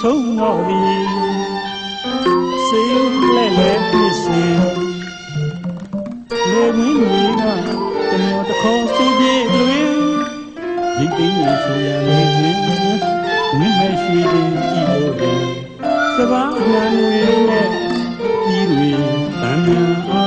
ဆုံးမော့ပြီစေလဲလဲဖြစ်စေလေမင်းကြီးကကျွန်တော်တခေါ်စီပြေလွင်ဒီကိညာဆိုရမယ်မင်းမရှိသေးဤလိုပဲစဘာမှန်ဝင်နဲ့ဤတွင်အမြန်အာ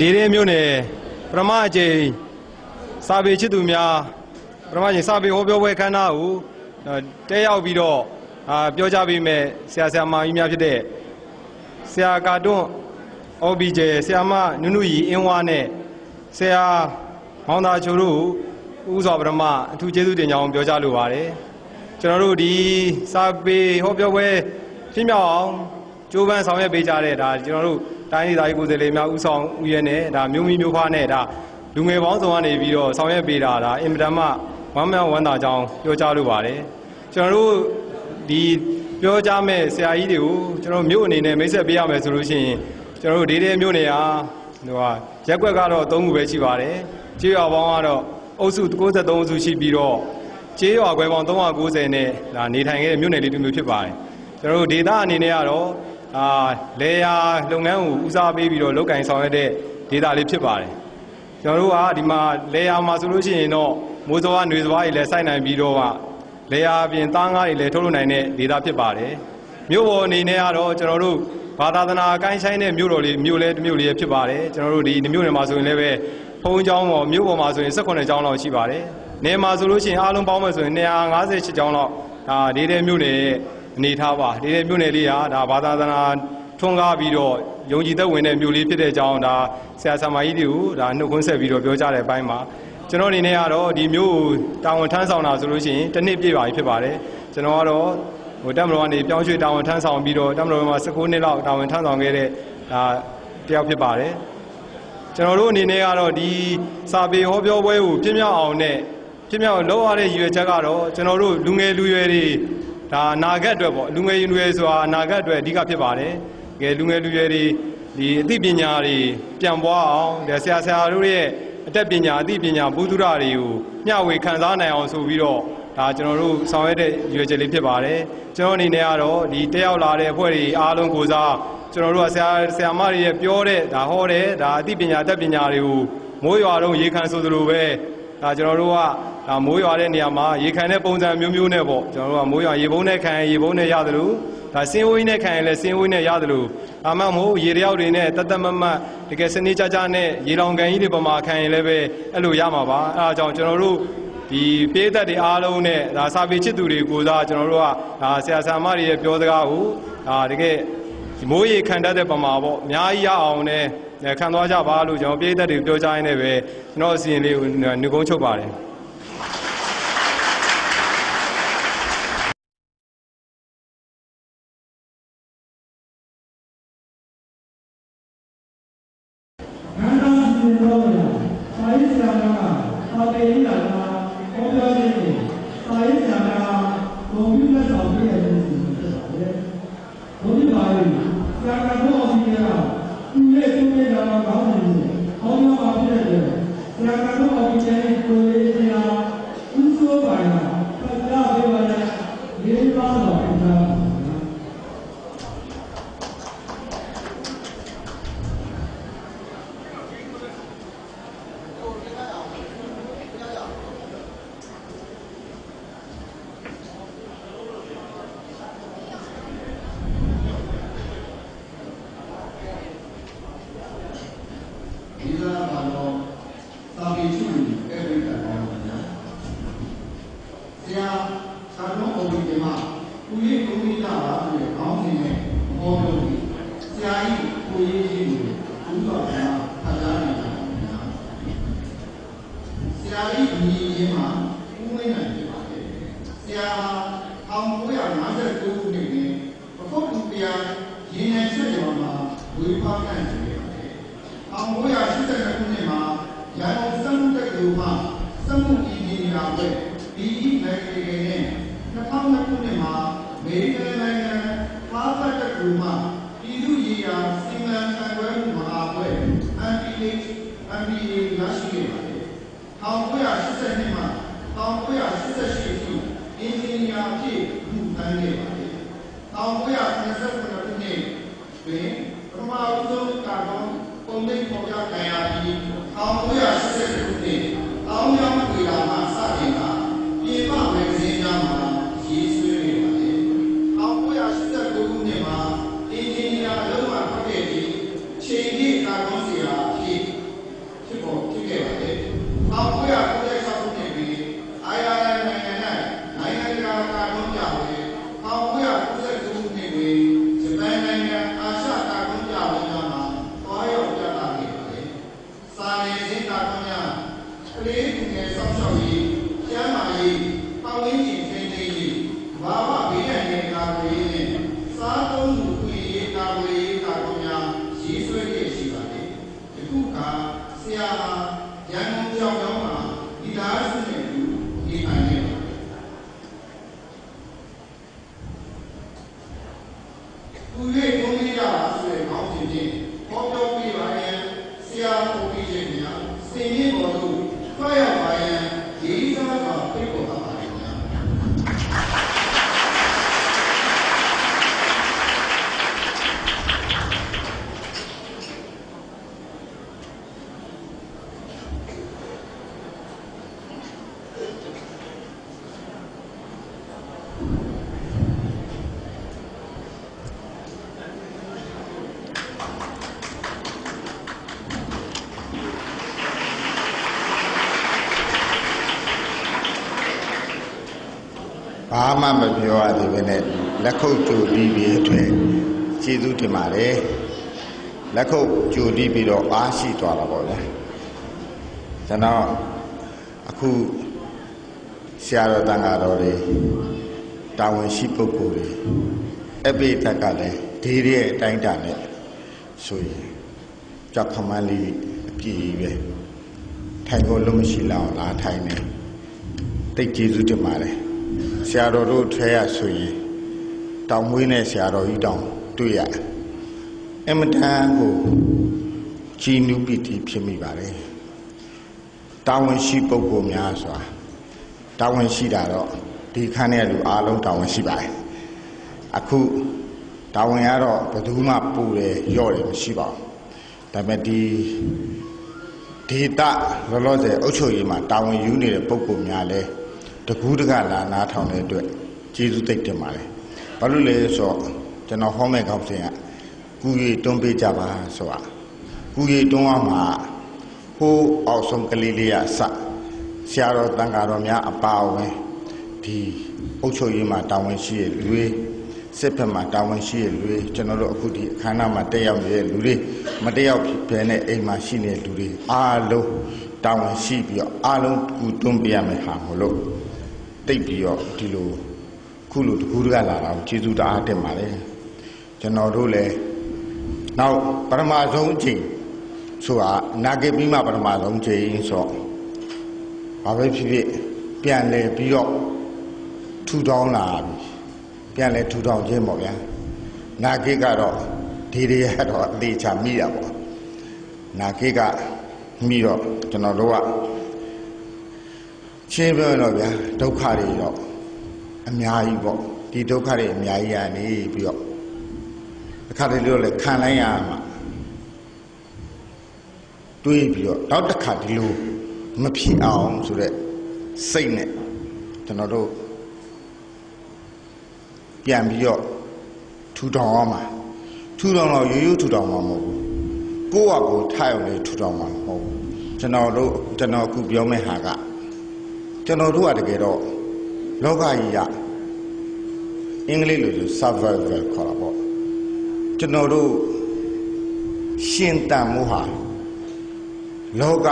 ဒေးဒင်းမြို့နယ်ပထမအကြိမ်စာပေချစ်သူများပထမအကြိမ်စာပေဟောပြောပွဲခမ်းနားကိုတဲရောက်ပြီးတော့အာပြောကြပေးမယ်ဆရာဆရာမကြီးများဖြစ်တဲ့ဆရာကာတွန်း OBJ ဆရာမနုနုကြီးအင်းဝါနဲ့ဆရာမောင်သာချိုတို့ဦးစွာပထမအထူးကျေးဇူးတင်ကြောင်းပြောကြလိုပါတယ်ကျွန်တော်တို့ဒီစာပေဟောပြောပွဲဖြစ်မြောက်အောင်ကြိုးပမ်းဆောင်ရွက်ပေးကြတဲ့ဒါကျွန်တော်တို့ တိုင်းဒေသကြီးကိုယ်စားလှယ်များဥဆောင်ဥယျာဉ်နဲ့ဒါမျိုးမီမျိုးဖွားနဲ့ဒါလူငယ်ပေါင်းစုံကနေပြီးတော့ဆောင်ရွက်ပေးတာဒါအင်မတန်မှဝမ်းမြောက်ဝမ်းသာကြောင်းပြောကြားလိုပါတယ်ကျွန်တော်တို့ဒီပြောကြားမဲ့ဆရာကြီးတွေကိုကျွန်တော်မြို့အနေနဲ့မိတ်ဆက်ပေးရမယ်ဆိုလို့ရှိရင်ကျွန်တော်တို့ဒေးဒေးမြို့နယ်ဟာဟိုဟာရက်ကွက်ကတော့၃ခုပဲရှိပါတယ်။ကျေးရွာပေါင်းကတော့အုပ်စု63အုပ်စုရှိပြီးတော့ကျေးရွာခွဲပေါင်း390နဲ့ဒါနေထိုင်ခဲ့တဲ့မြို့နယ်လေးတစ်မျိုးဖြစ်ပါတယ်။ကျွန်တော်တို့ဒေသအနေနဲ့ကတော့ အာလေယာလုပ်ငန်းကိုဦးစားပေးပြီးတော့လုပ်ကင်ဆောင်ရွက်တဲ့ဒေသလေးဖြစ်ပါတယ်။ကျွန်တော်တို့ကဒီမှာလေယာမှာဆိုလို့ရှိရင်တော့မိုးစောကຫນွေစွားတွေလည်းစိုက်နိုင်ပြီးတော့ကလေယာအပြင်သားငါးတွေလည်းထုတ်လုပ်နိုင်တဲ့ဒေသဖြစ်ပါတယ်။မြို့ပေါ်အနေနဲ့ကတော့ကျွန်တော်တို့ဘာသာသနာအကိုင်းဆိုင်တဲ့မြို့တော်လေးမြို့လဲတစ်မြို့လေးဖြစ်ပါတယ်ကျွန်တော်တို့ဒီမြို့နယ်မှာဆိုရင်လည်းပဲဘုံကျောင်းပေါ်မြို့ပေါ်မှာဆိုရင်18ကျောင်းလောက်ရှိပါတယ်နယ်မှာဆိုလို့ရှိရင်အားလုံးပေါင်းမယ်ဆိုရင်258ကျောင်းလောက်ဒါဒေတဲ့မြို့နယ်ရဲ့ အနေထားပါဒေတဲ့မြို့နယ်လေးဟာဒါဘာသာသနာထွန်းကားပြီးတော့ယုံကြည်သက်ဝင်တဲ့မြို့လေးဖြစ်တဲ့အကြောင်းဒါဆရာဆရာမကြီးတွေကိုဒါနှုတ်ခွန်းဆက်ပြီးတော့ပြောကြတဲ့အပိုင်းမှာကျွန်တော်အနေနဲ့ကတော့ဒီမြို့ကိုတာဝန်ထမ်းဆောင်တာဆိုလို့ရှိရင်တစ်နှစ်ပြည့်ပါပြီဖြစ်ပါတယ်ကျွန်တော်ကတော့ဟိုတက်မတော်ကနေပြောင်းရွှေ့တာဝန်ထမ်းဆောင်ပြီးတော့တက်မတော်မှာ19နှစ်လောက်တာဝန်ထမ်းဆောင်ခဲ့တဲ့ဒါတယောက်ဖြစ်ပါတယ်ကျွန်တော်တို့အနေနဲ့ကတော့ဒီစာပေဟောပြောပွဲကိုပြည့်မြောက်အောင်နဲ့ပြည့်မြောက်လောက်ရတဲ့ရည်ရွယ်ချက်ကတော့ကျွန်တော်တို့လူငယ်လူရွယ်တွေ ဒါအနာဂတ်အတွက်ပေါ့လူငယ်လူရွယ်ဆိုတာအနာဂတ်အတွက်အဓိကဖြစ်ပါတယ်ကဲလူငယ်လူရွယ်တွေဒီအသိပညာတွေပြန်ပွားအောင်ဒါဆရာဆရာတို့ရဲ့အတတ်ပညာအသိပညာဘုသူဒ္ဓတွေကိုမျှဝေခံစားနိုင်အောင်ဆိုပြီးတော့ဒါကျွန်တော်တို့ဆောင်ရွက်တဲ့ရွေးချက်လေးဖြစ်ပါတယ်ကျွန်တော်အနေနဲ့ကတော့ဒီတက်ရောက်လာတဲ့အဖွဲ့တွေအားလုံးကိုစားကျွန်တော်တို့ကဆရာဆရာမတွေရဲ့ပြောတဲ့ဒါဟောတဲ့ဒါအသိပညာတက်ပညာတွေကိုမိုးရွာတော့ရေခံဆိုသလိုပဲဒါကျွန်တော်တို့က ဒါမိုးရွာတဲ့နေရာမှာရေခံတဲ့ပုံစံမျိုးမျိုးနဲ့ပေါ့ကျွန်တော်တို့ကမိုးရွာရေပုံးနဲ့ခံရင်ရေပုံးနဲ့ရသလိုဒါစင်းဝိုးနဲ့ခံရင်လည်းစင်းဝိုးနဲ့ရသလိုအမှမဟုတ်ရေတယောက်တွေနဲ့တတ်တတ်မတ်မတ်တကယ်စနေကြကြနဲ့ရေလောင်ကန်ကြီးတွေပေါ်မှာခံရင်လည်းပဲအဲ့လိုရမှာပါအဲအကြောင်းကျွန်တော်တို့ဒီပေးသက်တွေအားလုံးနဲ့ဒါစာပေချစ်သူတွေကိုစားကျွန်တော်တို့ကဒါဆရာဆရာမတွေရဲ့ပြောစကားကိုဒါတကယ်ဒီမိုးရေခံတတ်တဲ့ပမာပေါ့အများကြီးရအောင်နဲ့ခံသွားကြပါလို့ကျွန်တော်ပေးသက်တွေပြောကြရင်းနဲ့ပဲကျွန်တော်အစီအရင်လေးကိုနှုတ်ကုန်းချုပ်ပါတယ် ဒီ ပြောရသေးပဲနဲ့လက်ခုပ်ကြိုတီးပြီးအထွေကျေးဇူးတင်ပါတယ်လက်ခုပ်ကြိုတီးပြီးတော့အားရှိသွားတာပေါ့ဗျာကျွန်တော်အခုဆရာတော်တန်ဃာတော်တွေတာဝန်ရှိပုဂ္ဂိုလ်တွေအပိဓာတ်ကလည်းဒီရဲ့အတိုင်းတာနဲ့ဆိုရင်ကြောက်ခမန်းလေးအပြည့်ကြီးပဲထိုင်ဖို့လုံးမရှိလောက်လာထိုင်နေတိတ်ကျေးဇူးတင်ပါတယ် ဆရာတော်တို့ထဲရဆိုရင်တောင်မွေးနဲ့ဆရာတော်ကြီးတောင်တွေ့ရတယ်အမတန်ကိုကြည်နူးပီတိဖြစ်မိပါတယ်တာဝန်ရှိပုဂ္ဂိုလ်များစွာတာဝန်ရှိတာတော့ဒီခန်းထဲလူအားလုံးတာဝန်ရှိပါတယ်အခုတာဝန်ရတော့ဘယ်သူမှပူတယ်ရော့တယ်မရှိပါဘူးဒါပေမဲ့ဒီဒေတာလောလောဆယ်အုပ်ချုပ်ရေးမှာတာဝန်ယူနေတဲ့ပုဂ္ဂိုလ်များလဲ တကူးတကလာနားထောင်တဲ့အတွက်ကျေးဇူးသိတင်ပါတယ်ဘာလို့လဲဆိုတော့ကျွန်တော်ဟောမဲ့ကောင်းစင်ကကူရီတွန်းပေးကြပါဆိုတာကူရီတွန်းအောင်မှာဟိုးအောက်ဆုံးကလေးလေးရစဆရာတော်တန်ဃာတော်များအပါအဝင်ဒီအုပ်ချုပ်ရေးမှာတာဝန်ရှိတဲ့လူတွေစစ်ဖက်မှာတာဝန်ရှိတဲ့လူတွေကျွန်တော်တို့အခုဒီအခမ်းအနားမှာတက်ရောက်နေတဲ့လူတွေမတက်ရောက်ဘဲနဲ့အိမ်မှာရှိနေတဲ့လူတွေအားလုံးတာဝန်ရှိပြီးတော့အားလုံးကူတွန်းပေးရမယ်ဟာမလို့ တိတ်ပြီးတော့ဒီလိုခုလိုတကူးတကလာတာကိုကျေးဇူးတအားတင်ပါတယ်ကျွန်တော်တို့လည်းနောက်ပထမဆုံးအချိန်ဆိုတာနာဂေပြီးမှပထမဆုံးအချိန်ဆိုတော့ဘာပဲဖြစ်ဖြစ်ပြန်လဲပြီးတော့ထူထောင်လာပြီပြန်လဲထူထောင်ခြင်းပေါ့ဗျာနာဂေကတော့ဒီတွေကတော့အသေးချာမိတာပေါ့နာဂေကမိတော့ကျွန်တော်တို့က ရှင်းပြောရင်တော့ဗျာဒုက္ခတွေတော့အများကြီးပေါ့ဒီဒုက္ခတွေအများကြီးရနေပြီးတော့အခါတည်းလို့လည်းခံလိုက်ရမှာတွေးပြီးတော့နောက်တစ်ခါဒီလိုမဖြစ်အောင်ဆိုတော့စိတ်နဲ့ကျွန်တော်တို့ပြန်ပြီးတော့ထူထောင်အောင်မှာထူထောင်တော့ရိုးရိုးထူထောင်မှာမဟုတ်ဘူးကိုယ့်ဟာကိုယ်ထိုက်အောင်လေထူထောင်မှာမဟုတ်ဘူးကျွန်တော်တို့ကျွန်တော်အခုပြောမယ့်ဟာက ကျွန်တော်တို့ကတကယ်တော့လောကကြီးကအင်္ဂလိပ်လိုဆို survival ခေါ်တာပေါ့ကျွန်တော်တို့ရှင်တန်မှုဟာလောက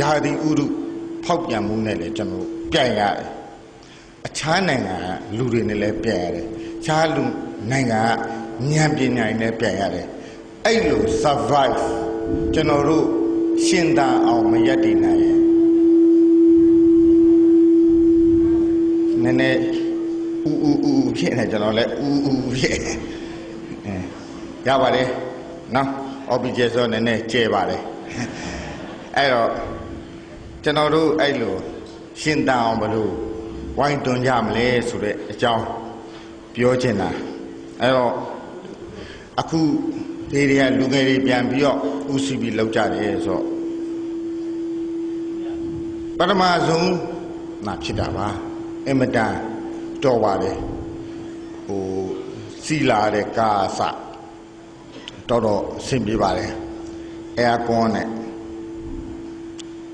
ယာတိဥရုဖောက်ပြန်မှုနဲ့လည်းကျွန်တော်ပြန်ရတယ်အခြားနိုင်ငံကလူတွေနဲ့လည်းပြန်ရတယ်ခြားလူနိုင်ငံကဉာဏ်ပညာနဲ့ပြန်ရတယ်အဲ့လို survive ကျွန်တော်တို့ရှင်တန်အောင်မရက်တည်နိုင်ရင် နည်းနည်းဥဥဥဥဖြစ်နေကျွန်တော်လည်းဥဥဖြစ်အဲရပါတယ်နော် object ဆိုနည်းနည်းကျဲပါတယ်အဲ့တော့ကျွန်တော်တို့အဲ့လိုရှင်းတန်အောင်ဘလို့ဝိုင်းတွန်ကြမလဲဆိုတဲ့အကြောင်းပြောချင်တာအဲ့တော့အခုဒီတွေကလူငယ်တွေပြန်ပြီးတော့ဥစီပြီးလောက်ကြတယ်ဆိုတော့ပထမဆုံးနာဖြစ်တာပါ အင်မတန်တော်ပါတယ်ဟိုစီလာတဲ့ကာစတော်တော်အဆင်ပြေပါတယ်အဲအကွန်နဲ့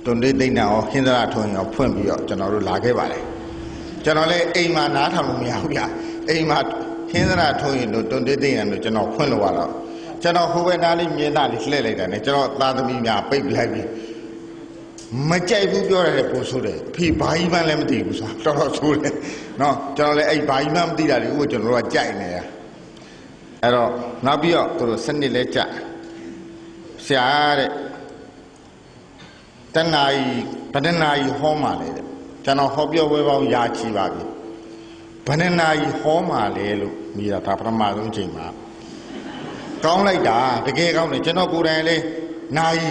တွန်လေးသိမ့်တာရောဟင်းသရထုံရောဖွင့်ပြီးတော့ကျွန်တော်တို့လာခဲ့ပါတယ်ကျွန်တော်လည်းအိမ်မှာနားထောင်လို့မရဘူးဗျအိမ်မှာဟင်းသရထုံရင်တို့တွန်လေးသိမ့်ရလို့ကျွန်တော်ဖွင့်လို့ရတော့ကျွန်တော်ဟိုဘက်နားလေးမြင်းသားလေးလှည့်လိုက်တာနဲ့ကျွန်တော်သားသမီးများပိတ်လိုက်ပြီး မကြိုက်ဘူးပြောရတယ်ပို့ဆိုတယ်အဖေဘာကြီးမှလည်းမသိဘူးဆိုတော့တော်တော်ဆိုတယ်နော်ကျွန်တော်လည်းအဲ့ဘာကြီးမှမသိတာလေဥကကျွန်တော်တို့ကကြိုက်နေတာအဲ့တော့နောက်ပြီးတော့သူတို့စနစ်လဲကြဆရာတဲ့တဏှာကြီးဗဒနာကြီးဟောမှလေတဲ့ကျွန်တော်ဟောပြောဝဲပေါင်းရာချီပါပြီဗဒနာကြီးဟောမှလေလို့မိတာဒါပထမဆုံးချိန်မှာကောင်းလိုက်တာတကယ်ကောင်းတယ်ကျွန်တော်ကိုယ်တိုင်လည်းနိုင်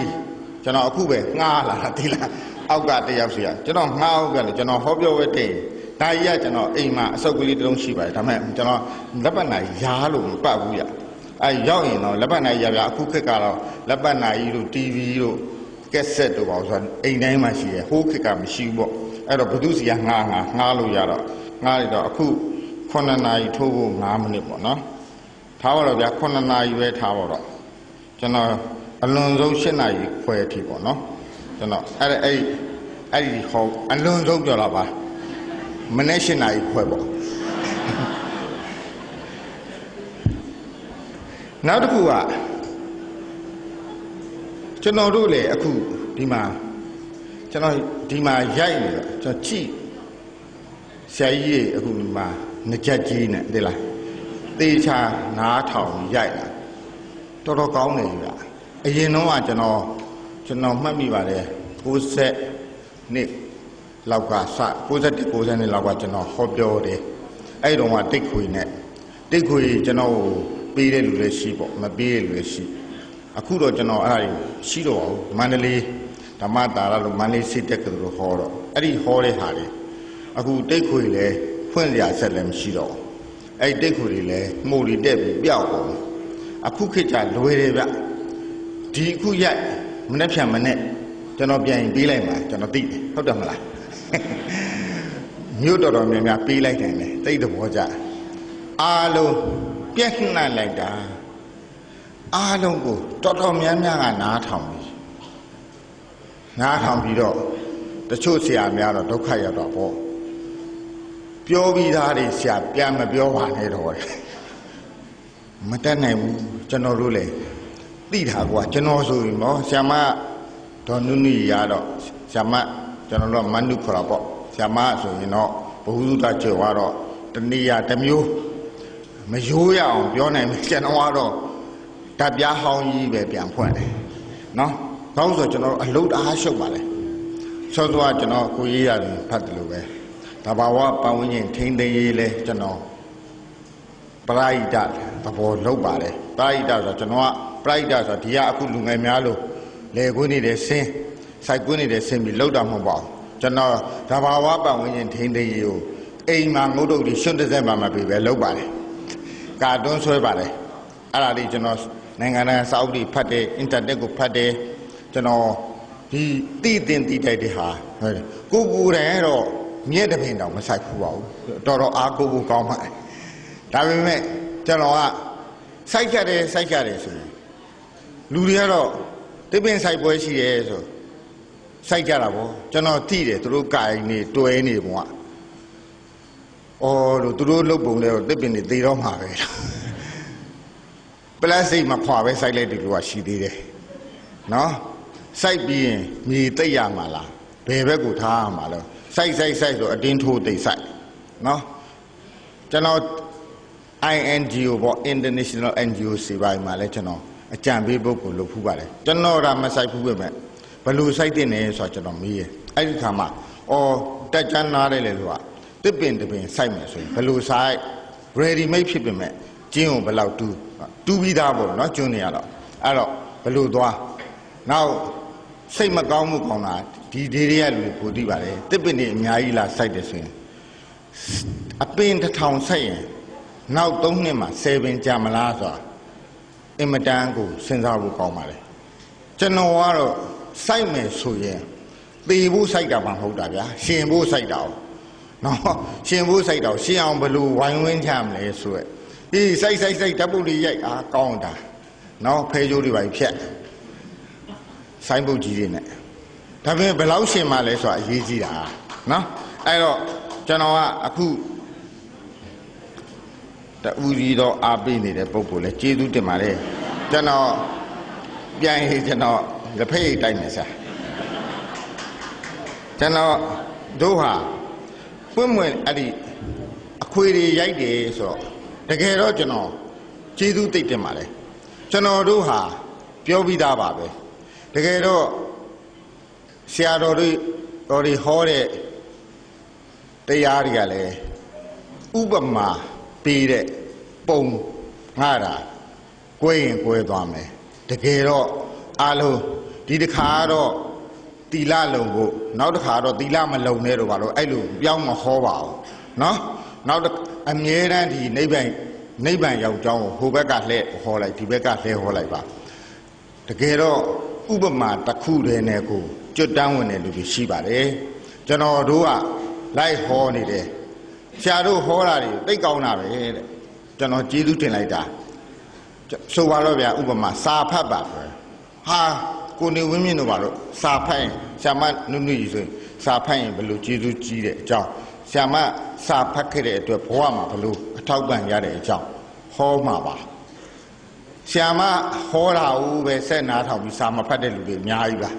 ကျွန်တော်အခုပဲငှားလာတာဒီလားအောက်ကတယောက်စီကကျွန်တော်ငှားအောက်ကလည်းကျွန်တော်ဟောပြောဝဲတင်ဒါကြီးကကျွန်တော်အိမ်မှာအစုပ်ကလေးတစ်လုံးရှိပါတယ်ဒါပေမဲ့ကျွန်တော်လက်ပတ်နိုင်ရားလို့မပတ်ဘူးရအဲရောက်ရင်တော့လက်ပတ်နိုင်ရပြအခုခက်ကတော့လက်ပတ်နိုင်ကြီးတို့ TV တို့ကက်ဆက်တို့ပါဆိုတော့အိမ်တိုင်းမှာရှိရဟိုးခက်ကမရှိဘူးပေါ့အဲ့တော့ဘသူစီကငှားငှားငှားလို့ရတော့ငှားလိုက်တော့အခု9နာရီထိုးဖို့9မိနစ်ပေါ့နော်ထားပါတော့ဗျာ9နာရီပဲထားပါတော့ကျွန်တော် အလွန်ဆုံး7နာရီခွဲအထိပေါ့နော်ကျွန်တော်အဲ့ဒါအဲ့ဒီအဲ့ဒီဟောအလွန်ဆုံးပြောတာပါမနေ့7နာရီခွဲပေါ့နောက်တစ်ခုကကျွန်တော်တို့လေအခုဒီမှာကျွန်တော်ဒီမှာရိုက်နေတော့ကျွန်တော်ကြည့်ဆရာကြီးရေအခုဒီမှာငကြက်ကြီးနဲ့ဒီလားသေချာနားထောင်ရိုက်လာတော်တော်ကောင်းတယ်ကြီးဗျ အရင်တော့ကကျွန်တော်ကျွန်တော်မှတ်မိပါတယ်60နှစ်လောက်ကစ61 60နှစ်လောက်ကကျွန်တော်ဟောပြောတယ်အဲ့တုန်းကတိတ်ခွေနဲ့တိတ်ခွေကျွန်တော်ကိုပေးတဲ့လူလည်းရှိပေါ့မပေးတဲ့လူလည်းရှိအခုတော့ကျွန်တော်အဲ့ဒါကြီးရှိတော့ဘူးမန္တလေးဓမ္မတာရလို့မန္တလေးစိတ်တက်ကလို့ဟောတော့အဲ့ဒီဟောတဲ့ဟာတွေအခုတိတ်ခွေလည်းဖွင့်ရဆက်လည်းမရှိတော့ဘူးအဲ့ဒီတိတ်ခွေတွေလည်းမှုတွေတက်ပြီးပျောက်ကုန်တယ်အခုခေတ်ကျလွယ်တယ်ဗျ ဒီအခုရိုက်မနေ့ဖြန်မနေ့ကျွန်တော်ပြန်ရင်ပေးလိုက်မှာကျွန်တော်သိတယ်ဟုတ်တယ်မလားမြို့တော်တော်များများပေးလိုက်တယ်လေတိတ်သဘောကျအားလုံးပြက်နှံ့လိုက်တာအားလုံးကိုတော်တော်များများကနားထောင်ပြီနားထောင်ပြီးတော့တချို့ဆရာများတော့ဒုက္ခရောက်တော့ပေါ့ပြောပြီးသားတွေဆရာပြန်မပြောပါနဲ့တော့တယ်မတတ်နိုင်ဘူးကျွန်တော်တို့လေ သိတာကွာကျွန်တော်ဆိုရင်တော့ဆရာမဒေါ်နုနုရတော့ဆရာမကျွန်တော်တို့မနုခေါ်တာပေါ့ဆရာမဆိုရင်တော့ဘုဟုသုတကျော်ကတော့တနည်းအားတစ်မျိုးမရိုးရအောင်ပြောနိုင်မယ်ကျွန်တော်ကတော့ဓာတ်ပြားဟောင်းကြီးပဲပြန်ဖွင့်တယ်နော်ကောင်းဆိုကျွန်တော်တို့အလုတ်အားရှုပ်ပါလေဆောစောကကျွန်တော်ကိုရေးရတယ်ဖတ်တယ်လို့ပဲတဘာဝပတ်ဝန်းကျင်ထိမ့်သိမ်းရေးလဲကျွန်တော်ပရိဒတ်သဘောလောက်ပါတယ်ပရိဒတ်ဆိုတော့ကျွန်တော်က ပရိဒတ်ဆိုတော့ဒီကအခုလူငယ်များလို့လေကွင်းနေတဲ့ဆင်းစိုက်ကွင်းနေတဲ့ဆင်းပြီးလောက်တာမဟုတ်ပါဘူးကျွန်တော်တဘာဝပတ်ဝန်းကျင်ထိမ့်သိမ်းရေးကိုအိမ်မှာငုတ်တုတ်ကြီးရှွတ်တစ်စက်မှမပြီးပဲလောက်ပါတယ်ကာတွန်းဆွဲပါတယ်အဲ့ဒါလေးကျွန်တော်နိုင်ငံတကာစာအုပ်တွေဖတ်တယ်အင်တာနက်ကိုဖတ်တယ်ကျွန်တော်ဒီတည်တင်တည်တိုက်တဲ့ဟာဟုတ်တယ်ကိုကိုယ်တိုင်ကတော့မြဲတဲ့ပင်တောင်မဆိုင်ဘူးပါဘူးတော်တော်အားကိုးဖို့ကောင်းပါတယ်ဒါပေမဲ့ကျွန်တော်ကစိုက်ကြတယ်စိုက်ကြတယ်ဆိုရင် လူတွေကတော့တပင်ဆိုင်ပွဲရှိတယ်ဆိုစိုက်ကြတာပေါ့ကျွန်တော်သိတယ်သူတို့ကင်နေတွဲနေပုံကအော်လို့သူတို့လုတ်ပုံလဲတော့တပင်တွေသေတော့မှာပဲပလတ်စတစ်မခွာပဲစိုက်လိုက်တယ်လို့ကရှိသေးတယ်နော်စိုက်ပြီးရင်မြေတိတ်ရမှာလားဘယ်ဘက်ကိုထားရမှာလဲစိုက်စိုက်စိုက်ဆိုအတင်းထိုးတိတ်စိုက်နော်ကျွန်တော် INGO ပေါ့ International NGO စီပိုင်းမှာလဲကျွန်တော် အကြံပေးပုဂ္ဂိုလ်လုပ်ဖူးပါတယ်ကျွန်တော်ဒါမစိုက်ဖူးပဲမဲ့ဘယ်လိုစိုက်တင်နေဆိုတော့ကျွန်တော်မေးရအဲ့ဒီခါမှာအော်တက်ချမ်းနားတယ်လေလို့ကတစ်ပင်တစ်ပင်စိုက်မယ်ဆိုရင်ဘယ်လိုစိုက် ready made ဖြစ်ပေမဲ့ကျင်းကိုဘယ်လောက်တူးတူးပြီးသားပေါ့နော်ကျွန်းနေရတော့အဲ့တော့ဘယ်လိုသွားနောက်စိတ်မကောင်းမှုကောင်းတာဒီဒေတွေကလူတွေပိုသိပါတယ်တစ်ပင်တွေအများကြီးလာစိုက်တယ်ဆိုရင်အပင်တစ်ထောင်စိုက်ရင်နောက်၃နှစ်မှာ7ပင်ကြာမလားဆိုတာ အင်မတန်ကိုစဉ်းစားဖို့ကောင်းပါလေကျွန်တော်ကတော့စိုက်မယ်ဆိုရင်သေဖို့စိုက်တာမှမဟုတ်တာဗျာရှင်ဖို့စိုက်တာ哦နော်ရှင်ဖို့စိုက်တာရှင်အောင်ဘယ်လိုဝိုင်းဝန်းချမလဲဆိုရက်ဒီစိုက်စိုက်စိုက်ဓာတ်ပုတ်လေးရိုက်အားကောင်းတာနော်ဖဲကြိုးတွေပါဖြတ်စိုင်းပုတ်ကြီးတွေနဲ့ဒါပေမဲ့ဘယ်လောက်ရှင်မှလဲဆိုတာအရေးကြီးတာနော်အဲ့တော့ကျွန်တော်ကအခု တူကြီးတော့အားပေးနေတဲ့ပုံကိုလည်းကျေးဇူးတင်ပါတယ်ကျွန်တော်ပြန်ရေးကျွန်တော်လက်ဖက်ရည်တိုက်မယ်ဆရာကျွန်တော်တို့ဟာပွင့်ပွင့်အဲ့ဒီအခွေတွေရိုက်တယ်ဆိုတော့တကယ်တော့ကျွန်တော်ကျေးဇူးတိတ်တင်ပါတယ်ကျွန်တော်တို့ဟာပြောပြီးသားပါပဲတကယ်တော့ဆရာတော်တွေတော်တွေဟောတဲ့တရားတွေကလည်းဥပမာ ပေးတဲ့ပုံငှားတာကွဲရင်ကွဲသွားမယ်တကယ်တော့အားလုံးဒီတစ်ခါကတော့တီလာလုံဖို့နောက်တစ်ခါတော့တီလာမလုံနဲ့တော့ဘာလို့အဲ့လိုပြောင်းမဟောပါဘူးနော်နောက်တစ်အမြဲတမ်းဒီနိဗ္ဗာန်နိဗ္ဗာန်ရောက်ကြောင်းကိုဟိုဘက်ကလှည့်ဟောလိုက်ဒီဘက်ကလှည့်ဟောလိုက်ပါတကယ်တော့ဥပမာတစ်ခုတည်းနဲ့ကိုကျွတ်တန်းဝင်တဲ့လူတွေရှိပါတယ်ကျွန်တော်တို့ကလိုက်ဟောနေတယ် ဆရာတို့ဟောတာတွေသိကောင်းတာပဲတဲ့ကျွန်တော်ကျေးဇူးတင်လိုက်တာဆိုပါတော့ဗျာဥပမာစာဖတ်ပါပဲဟာကိုနေဝင်းမြင့်တို့ပါလို့စာဖတ်ရင်ဆရာမနုနုကြီးဆိုရင်စာဖတ်ရင်ဘယ်လိုကျေးဇူးကြီးတဲ့အကြောင်းဆရာမစာဖတ်ခဲ့တဲ့အတွက်ဘဝမှာဘယ်လိုအထောက်ပံ့ရတဲ့အကြောင်းဟောမှာပါဆရာမဟောတာဦးပဲဆက်နားထောင်ပြီးစာမဖတ်တဲ့လူတွေအများကြီးပါ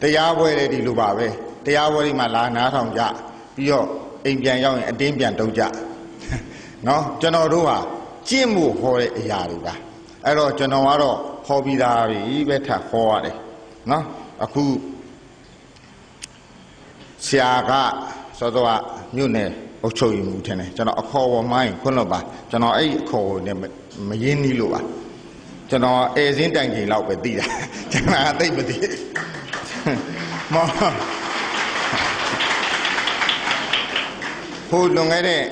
တရားပွဲတွေဒီလိုပါပဲတရားပွဲတွေမှာလာနားထောင်ကြပြီးတော့ အိမ်ပြန်ရောက်ရင်အတင်းပြန်တုံးကြနော်ကျွန်တော်တို့ဟာကျင့်မှုဟောတဲ့အရာတွေပါအဲ့တော့ကျွန်တော်ကတော့ဟောပြီးသားပြီပဲထပ်ဟောရတယ်နော်အခုဆရာကစောစောကမြို့နယ်အုပ်ချုပ်ရေးမှူးထင်တယ်ကျွန်တော်အခေါ်ဝမိုင်းခွန်းလို့ပါကျွန်တော်အဲ့ဒီအခေါ်နဲ့မရင်းနီးလို့ပါကျွန်တော်အဲစင်းတိုင်ချိန်လောက်ပဲသိတာကျွန်တော်အသိမသိမောဟို လွန်ခဲ့တဲ့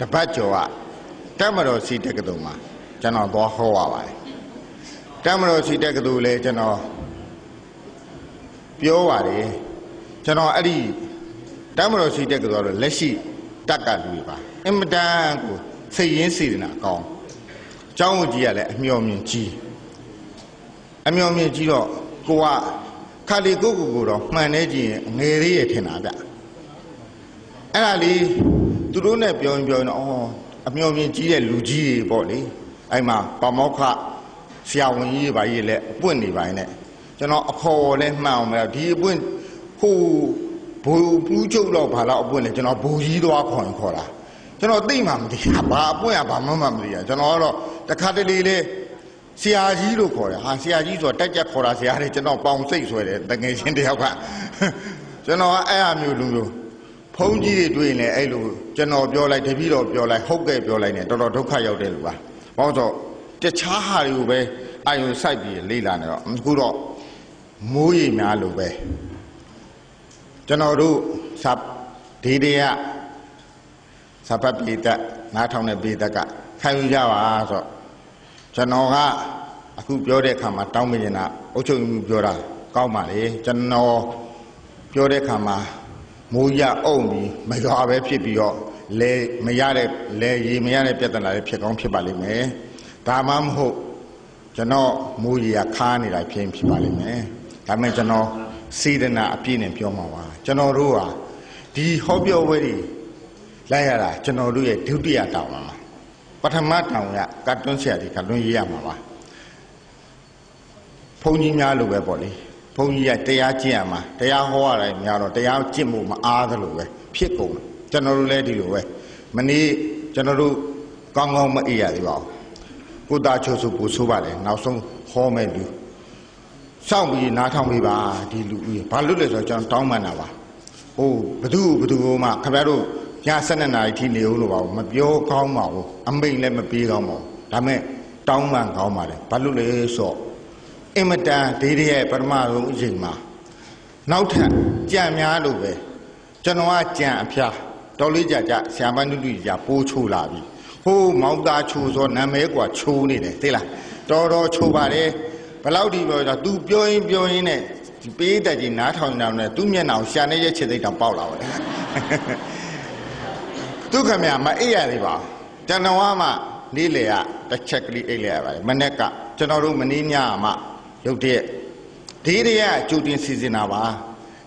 တပတ်ကျော်ကတက်မတော်စီတက္ကသိုလ်မှာကျွန်တော်သွားဟောရပါတယ်တက်မတော်စီတက္ကသိုလ်လဲကျွန်တော်ပြောပါတယ်ကျွန်တော်အဲ့ဒီတက်မတော်စီတက္ကသိုလ်ကတော့လက်ရှိတက်ကလူတွေပါအင်မတန်ကိုစိတ်ရင်းစေတနာကောင်းကျောင်းကြီးကလည်းအမျော်မြင်ကြီးအမျော်မြင်ကြီးတော့ကိုကခါလီကိုကိုကိုတော့မှန်နေကြည့်ရင်ငယ်လေးရထင်တာဗျ အဲ့ဒါလေးသူတို့နဲ့ပြောရင်ပြောရင်တော့အော်အမျော်မြင်ကြီးတဲ့လူကြီးတွေပေါ့လေအဲ့မှာပမောက္ခဆရာဝန်ကြီးတွေပါကြီးလည်းအပွင့်နေပိုင်းနဲ့ကျွန်တော်အခေါ်လဲမှန်အောင်မလားဒီအပွင့်ဟိုဘူပူးချုပ်တော့ဘာလို့အပွင့်လဲကျွန်တော်ဘူကြီးသွားခေါ်ရင်ခေါ်တာကျွန်တော်သိမှမသိတာဘာအပွင့်ကဘာမှမမသိတာကျွန်တော်ကတော့တခါတလေလေဆရာကြီးလို့ခေါ်တယ်ဟာဆရာကြီးဆိုတော့တက်ကြက်ခေါ်တာဆရာတွေကျွန်တော်ပေါင်စိတ်ဆွဲတယ်တငယ်ချင်းတယောက်ကကျွန်တော်ကအဲ့အမျိုးလူမျိုး ဖုန်းကြီးတွေတွေ့ရင်လည်းအဲ့လိုကျွန်တော်ပြောလိုက်တပည့်တော်ပြောလိုက်ဟုတ်ကဲ့ပြောလိုက်နေတော်တော်ဒုက္ခရောက်တယ်လူပါဘာလို့ဆိုတခြားဟာတွေကိုပဲအာယုံစိုက်ပြီးလေ့လာနေတော့အခုတော့မိုးရိပ်များလို့ပဲကျွန်တော်တို့စပ်ဒီတရစပ်ပိတနားထောင်တဲ့ပိတကခံယူကြပါဆိုတော့ကျွန်တော်ကအခုပြောတဲ့အခါမှာတောင်းမနေတာအုတ်ချုပ်မှုပြောတာကောင်းပါလေကျွန်တော်ပြောတဲ့အခါမှာ မိုးရအုံပြီးမရွာပဲဖြစ်ပြီးတော့လေမရတဲ့လေရေမရတဲ့ပြဿနာတွေဖြစ်ကောင်းဖြစ်ပါလိမ့်မယ်ဒါမှမဟုတ်ကျွန်တော်မိုးရေခါနေတာဖြစ်ဖြစ်ပါလိမ့်မယ်ဒါမဲ့ကျွန်တော်စေတနာအပြည့်နဲ့ပြောမှာပါကျွန်တော်တို့ဟာဒီဟောပြောပွဲတွေလိုက်ရတာကျွန်တော်တို့ရဲ့ဒုတိယတောင်းပါပထမတောင်းရကတ်တွန်းဆရာဒီကတ်တွန်းရေးရမှာပါဘုန်းကြီးများလိုပဲပေါ့လေ ဘုန်းကြီးကတရားကျင့်ရမှာတရားဟောရတယ်များတော့တရားကျင့်မှုမအားသလိုပဲဖြစ်ကုန်ကျွန်တော်တို့လည်းဒီလိုပဲမနေ့ကျွန်တော်တို့ကောင်းကောင်းမအေးရသေးပါဘူးကိုသားချိုးစုပူဆိုးပါလေနောက်ဆုံးဟောမဲ့လူစောင့်ပြီးနားထောင်ပြီးပါဒီလူကြီးဘာလို့လဲဆိုတော့ကျွန်တော်တောင်းပန်တာပါဟိုဘသူဘသူမှခင်ဗျားတို့ည7နာရီထိနေဦးလို့ပါဘူးမပြောကောင်းပါဘူးအမိန်လည်းမပြေးကောင်းပါဘူးဒါမဲ့တောင်းပန်ကောင်းပါတယ်ဘာလို့လဲဆိုတော့ အင်မတန်ဒေဒီရဲ့ပထမဆုံးအချိန်မှာနောက်ထပ်ကြံများလို့ပဲကျွန်တော်ကကြံအဖျားတော်လေးကြကြဆ iam ပန်းတူတူကြပိုးချိုးလာပြီဟိုးမောင်သားချိုးဆိုနာမည်กว่าချိုးနေတယ်သိလားတော်တော်ချိုးပါတယ်ဘလောက်ဒီပြောတာ तू ပြောရင်ပြောရင်နဲ့ဒီပေးတက်ကြီးနားထောင်နေတာနဲ့သူ့မျက်နှာကိုရှာနေတဲ့ခြေသိမ်းတောင်ပေါက်လာပါတယ်ဒုက္ခမြမအိပ်ရသေးပါကျွန်တော်ကမှနေ့လေကတစ်ချက်ကလေးအိပ်လိုက်ရပါတယ်မနေ့ကကျွန်တော်တို့မနေ့ညမှ ရုပ်တရက်ဒီတွေကကြိုတင်စီစဉ်တာပါ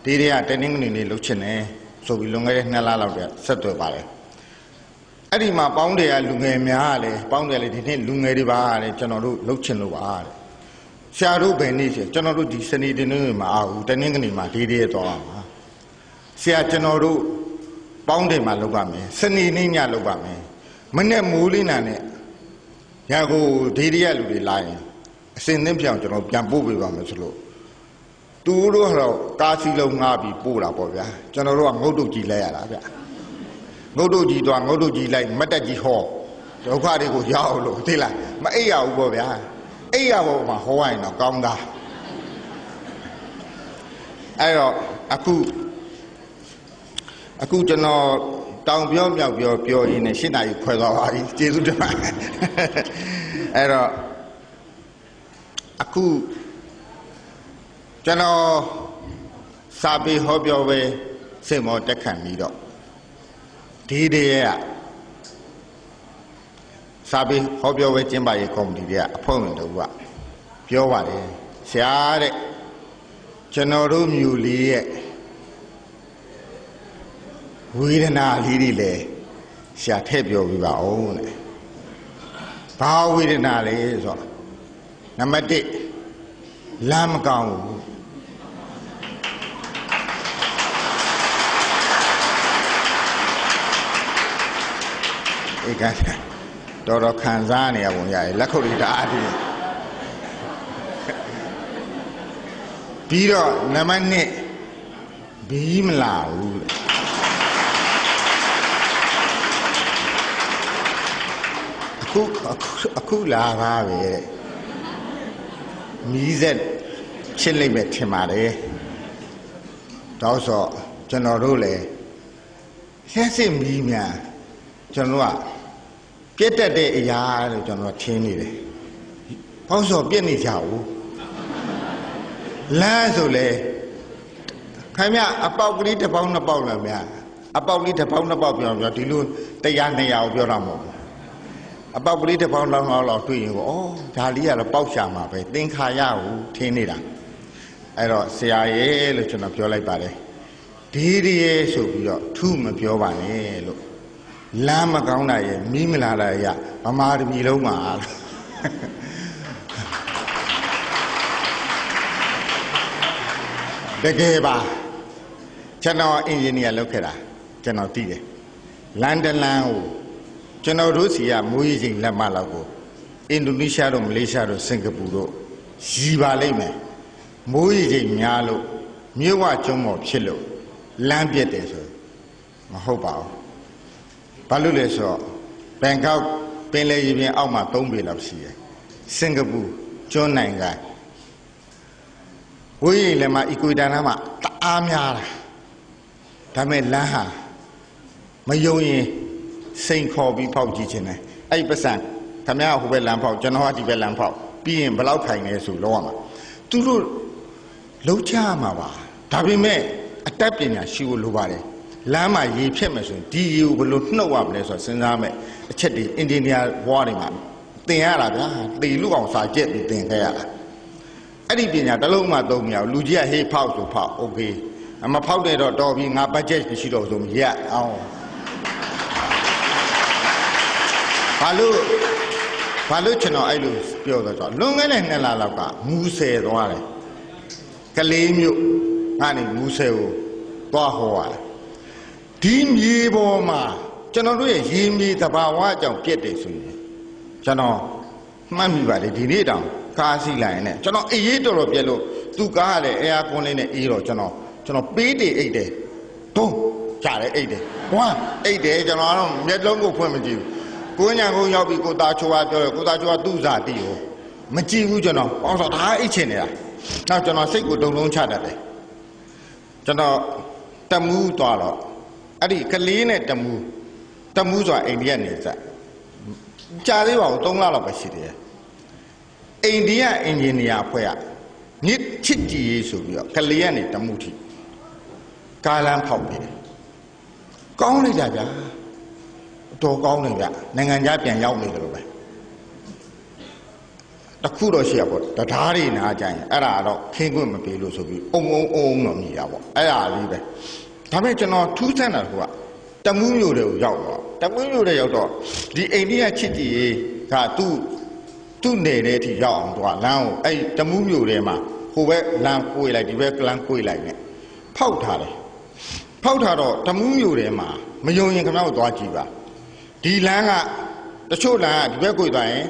ဒီတွေကတနင်္ဂနွေနေ့လှုပ်ချင်တယ်ဆိုပြီးလွန်ခဲ့တဲ့2လလောက်တည်းဆက်သွယ်ပါတယ်အဲ့ဒီမှာပေါင်းတယ်ကလူငယ်များလေပေါင်းတယ်လေဒီနေ့လူငယ်တွေပါလေကျွန်တော်တို့လှုပ်ချင်လို့ပါတဲ့ဆရာတို့ဘယ်နေ့ဆိုကျွန်တော်တို့ဒီစနေတင်နေမှာအာဘူးတနင်္ဂနွေမှာဒီတွေသွားမှာဆရာကျွန်တော်တို့ပေါင်းတယ်မှာလုပ်ပါမယ်စနေနေ့ညလုပ်ပါမယ်မနေ့မိုးလင်းတာနဲ့ညာကိုဒေဒီရလူတွေလာရင် အစင်သင်းပြောင်ကျွန်တော်ပြန်ပို့ပေးပါမယ်ဆိုလို့သူတို့ကတော့ကားစီလုံးငှားပြီးပို့တာပေါ့ဗျာကျွန်တော်တို့ကငုတ်တုတ်ကြီးလဲရတာဗျငုတ်တုတ်ကြီးတော့ငုတ်တုတ်ကြီးလိုက်မတ်တက်ကြီးဟောတဒုက္ခတွေကိုရောက်လို့သိလားမအိပ်ရဘူးပေါ့ဗျာအိပ်ရဖို့မှာဟောရရင်တော့ကောင်းတာအဲ့တော့အခုအခုကျွန်တော်တောင်ပြောမြောက်ပြောပြောရင်းနဲ့ရှင်းတာကြီးခွဲသွားပါပြီကျေးဇူးတင်ပါတယ်အဲ့တော့ အခုကျွန်တော်စာပေဟောပြောပဲစိတ်မောတက်ခံပြီးတော့ဒီတည်းကစာပေဟောပြောပဲကျင်းပါရေးကော်မတီတွေကအဖွဲ့ဝင်တို့ကပြောပါတယ်ဆရာတဲ့ကျွန်တော်တို့မြို့လေးရဲ့ဝေဒနာလေးတွေလည်းဆရာထည့်ပြောပြပါဦးတဲ့ဘာဝေဒနာလဲဆိုတော့ နံပါတ်1လမ်းမကောင်းဘူးဧကတော်တော်ခံစားနေရပုံရတယ်လက်ခုပ်လေးတအားပြီးပြီးတော့နံပါတ်2ဘီးမလာဘူးတဲ့အခုအခုအခုလာပါပဲတဲ့ မီးဆက်ချစ်လိုက်မဲ့ထင်ပါတယ်တော့ဆိုကျွန်တော်တို့လည်းဆက်စစ်မီးများကျွန်တော်တို့ကပြက်တက်တဲ့အရာလို့ကျွန်တော်ထင်နေတယ်။ဘောက်စောပြက်နေကြဘူး။လမ်းဆိုလေခင်ဗျအပေါက်ကလေးတစ်ပေါက်နှစ်ပေါက်လားဗျာ။အပေါက်ကလေးတစ်ပေါက်နှစ်ပေါက်ပြောပြောဒီလိုတရား200ကိုပြောတာမဟုတ်ဘူး။ အပေါက်ကလေးတစ်ပေါက်လောက်လောက်တွေ့ရင်ကိုဩဒါလေးကတော့ပေါက်ရှာမှာပဲသင်္ခါရဘူးထင်နေတာ။အဲ့တော့ဆရာရဲ့လို့ကျွန်တော်ပြောလိုက်ပါတယ်။ဒီဒီရဲ့ဆိုပြီးတော့ထုမပြောပါနဲ့လို့လမ်းမကောင်းတာရဲ့မီးမလာတာရဲ့ဗမာတပြည်လုံးမှာတကယ်ပါကျွန်တော်အင်ဂျင်နီယာလုပ်ခဲ့တာကျွန်တော်သိတယ်လန်ဒန်လန်ကို ကျွန်တော်တို့စီကမိုးရီချိန်လက်မလောက်ကိုအင်ဒိုနီးရှားတို့မလေးရှားတို့စင်ကာပူတို့ရည်ပါလိမ့်မယ်မိုးရီချိန်များလို့မြို့ဝကျွန်းပေါ်ဖြစ်လို့လမ်းပြက်တယ်ဆိုမဟုတ်ပါဘူးဘာလို့လဲဆိုတော့ဘန်ကောက်ပင်လယ်ရေပြင်အောက်မှာ3ပေလောက်ရှိတယ်စင်ကာပူကျွန်းနိုင်ငံဝေးရင်လည်းမအီကွေတာနားမှာတအားများတာဒါမဲ့လမ်းဟာမယုံရင် စိန်ခေါ်ပြီးဖောက်ကြည့်ခြင်းတယ်အဲ့ပစံခမရဟိုဘက်လမ်းဖောက်ကျွန်တော်ကဒီဘက်လမ်းဖောက်ပြီးရင်ဘယ်လောက်ထိုင်လဲဆိုလောက်ရမှာသူတို့လုံးချမှာပါဒါပေမဲ့အတတ်ပညာရှိဖို့လိုပါတယ်လမ်းမှာရေဖြတ်မယ်ဆိုရင်ဒီရေကိုဘယ်လိုနှုတ်ရမလဲဆိုတော့စဉ်းစားမယ်အချက်တွေအင်ဂျင်နီယာဘွားတွေမှာသင်ရတာဗျာတေလူအောင်စာကြက်ပြီးသင်ခဲ့ရတာအဲ့ဒီပညာတစ်လုံးမှသုံးမရဘူးလူကြီးကဟေးဖောက်ဆိုဖောက်โอเคအမဖောက်တဲ့တော့တော်ပြီငါဘတ်ဂျက်မရှိတော့ဆိုမရအောင် ဘာလို့ဘာလို့ကျွန်တော်အဲ့လိုပြောတော့ဆိုလွန်ခဲ့တဲ့နှစ်လလောက်ကမူဆယ်သွားတယ်ကလေးမျိုးငါနေမူဆယ်ကိုသွားဟောရတယ်ဒီမြေပေါ်မှာကျွန်တော်တို့ရဲ့ရေမြေသဘာဝအကြောင်းပြက်တယ်ဆိုရင်ကျွန်တော်မှတ်မိပါတယ်ဒီနေ့တောင်ကားစီးလိုက်ရင်လည်းကျွန်တော်အေးရေးတော်တော်ပြက်လို့သူကားကလည်းအဲယာကွန်လေးနဲ့အေးတော့ကျွန်တော်ကျွန်တော်ပေးတယ်အိတ်တယ်တုံးကြတယ်အိတ်တယ်ဟွာအိတ်တယ်ကျွန်တော်ကတော့မျက်လုံးကိုဖွင့်မကြည့်ဘူး ကိုညာကိုရောက်ပြီးကိုသားချိုးကပြောတယ်ကိုသားချိုးကသူ့စာတီးကိုမကြည့်ဘူးကျွန်တော်ဟောဆိုဒါအိတ်ချင်နေတာနောက်ကျွန်တော်စိတ်ကိုတုံလုံးချတတ်တယ်ကျွန်တော်တမူးသွားတော့အဲ့ဒီကလေးနဲ့တမူးတမူးဆိုတာအိန္ဒိယနေစကြာသေးပါဘူး3လလောက်ပဲရှိသေးတယ်အိန္ဒိယအင်ဂျင်နီယာအဖွဲ့ကမြစ်ချစ်ကြည်ရေးဆိုပြီးတော့ကလေးကနေတမူးထိကားလမ်းဖောက်နေတယ်ကောင်းလိုက်တာဗျာ တော်ကောင်းတယ်ဗျနိုင်ငံခြားပြန်ရောက်နေတယ်လို့ပဲတခုတော့ရှိရပေါ့တရားတွေနားကြရင်အဲ့ဒါတော့ခင်းခွင့်မပေးလို့ဆိုပြီးအုံအုံအုံတော့မြည်တာပေါ့အဲ့ဒါလေးပဲဒါပေမဲ့ကျွန်တော်ထူးဆန်းတာကတမူးမျိုးတွေကိုရောက်တော့တမူးမျိုးတွေရောက်တော့ဒီအိန္ဒိယချစ်ကြည်ရေးကသူ့သူ့နယ်တဲ့အထိရောက်အောင်သူကလမ်းကိုအဲ့တမူးမျိုးတွေမှာဟိုဘက်လမ်းကိုွေလိုက်ဒီဘက်လမ်းကိုွေလိုက်နဲ့ဖောက်ထားတယ်ဖောက်ထားတော့တမူးမျိုးတွေမှာမယုံရင်ခင်ဗျားတို့သွားကြည့်ပါ ဒီလမ်းကတချို့လမ်းကဒီဘက်ကိုွေသွားရင်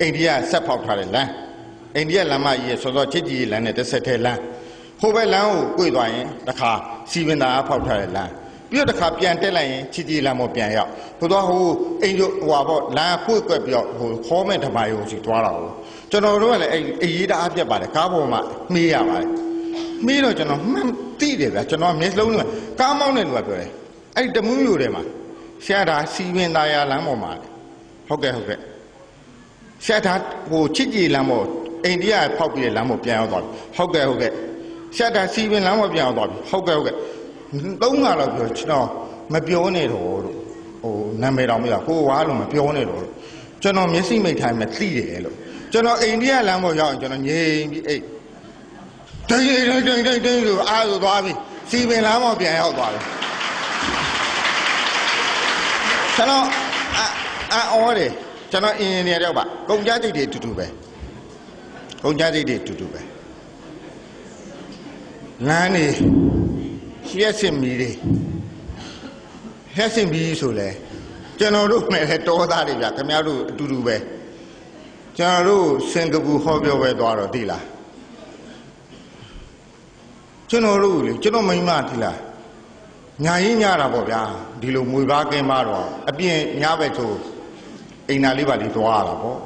အိန္ဒိယဆက်ဖောက်ထားတဲ့လမ်းအိန္ဒိယလမ်းမကြီးရဲ့စောစောချစ်ကြည်ရေးလမ်းနဲ့တစ်ဆက်ထဲလမ်းဟိုဘက်လမ်းကို꿰သွားရင်တခါစီဗင်တာဖောက်ထားတဲ့လမ်းပြီးတော့တစ်ခါပြန်တက်လိုက်ရင်ချီချီလမ်းပေါ်ပြန်ရောက်ဟိုတော့ဟိုအိမ်တို့ဟိုပါပေါ့လမ်းကွက်ကွက်ပြီးတော့ဟိုခေါ်မဲ့ဓမ္မယုံစီသွားတာကိုကျွန်တော်တို့ကလည်းအဲ့အရေးတအားပြတ်ပါတယ်ကားပေါ်မှာမေးရပါတယ်မေးတော့ကျွန်တော်မှန်သိတယ်ဗျာကျွန်တော်မျက်လုံးနဲ့ကားမောင်းတဲ့လူကပြောတယ်အဲ့တမူးမျိုးထဲမှာ ရှာတာစီဝင်သားရလမ်းပေါ်မှာဟုတ်ကဲ့ဟုတ်ကဲ့ရှာတာဟိုချစ်ကြည်လမ်းပေါ်အိန္ဒိယဖောက်ပြီးတဲ့လမ်းပေါ်ပြန်ရောက်သွားပြီဟုတ်ကဲ့ဟုတ်ကဲ့ရှာတာစီဝင်လမ်းပေါ်ပြန်ရောက်သွားပြီဟုတ်ကဲ့ဟုတ်ကဲ့သုံးခါတော့ပြောကျွန်တော်မပြောနဲ့တော့လို့ဟိုနာမည်တော်မရကိုဝါလို့မပြောနဲ့တော့လို့ကျွန်တော်မျက်စိမိတ်ထိုင်မှသိတယ်လို့ကျွန်တော်အိန္ဒိယလမ်းပေါ်ရောက်ရင်ကျွန်တော်ငြိမ်ပြီးအိတ်တိတ်တိတ်တိတ်တိတ်တိတ်လို့အားဆိုသွားပြီစီပင်လမ်းပေါ်ပြန်ရောက်သွားပြီ ကျွန်တော်အာအာအော်တယ်ကျွန်တော်အင်ဂျင်နီယာတယောက်ပါကုန်ကြစိတ်တွေအတူတူပဲကုန်ကြစိတ်တွေအတူတူပဲလမ်းနေရက်စင်မီတွေရက်စင်မီဆိုလဲကျွန်တော်တို့မဲ့လည်းတောသားတွေဗျခင်ဗျားတို့အတူတူပဲကျွန်တော်တို့စင်ကာပူဟောပြောပဲသွားတော့ဒီလားကျွန်တော်တို့လေကျွန်တော်မိန်းမဒီလား ညာရင်ညာတာပေါ့ဗျာဒီလိုမွေပါကင်းမတော့အပြင်ညာဘက်ဆိုအိမ်နာလေးပါလေးသွားရတာပေါ့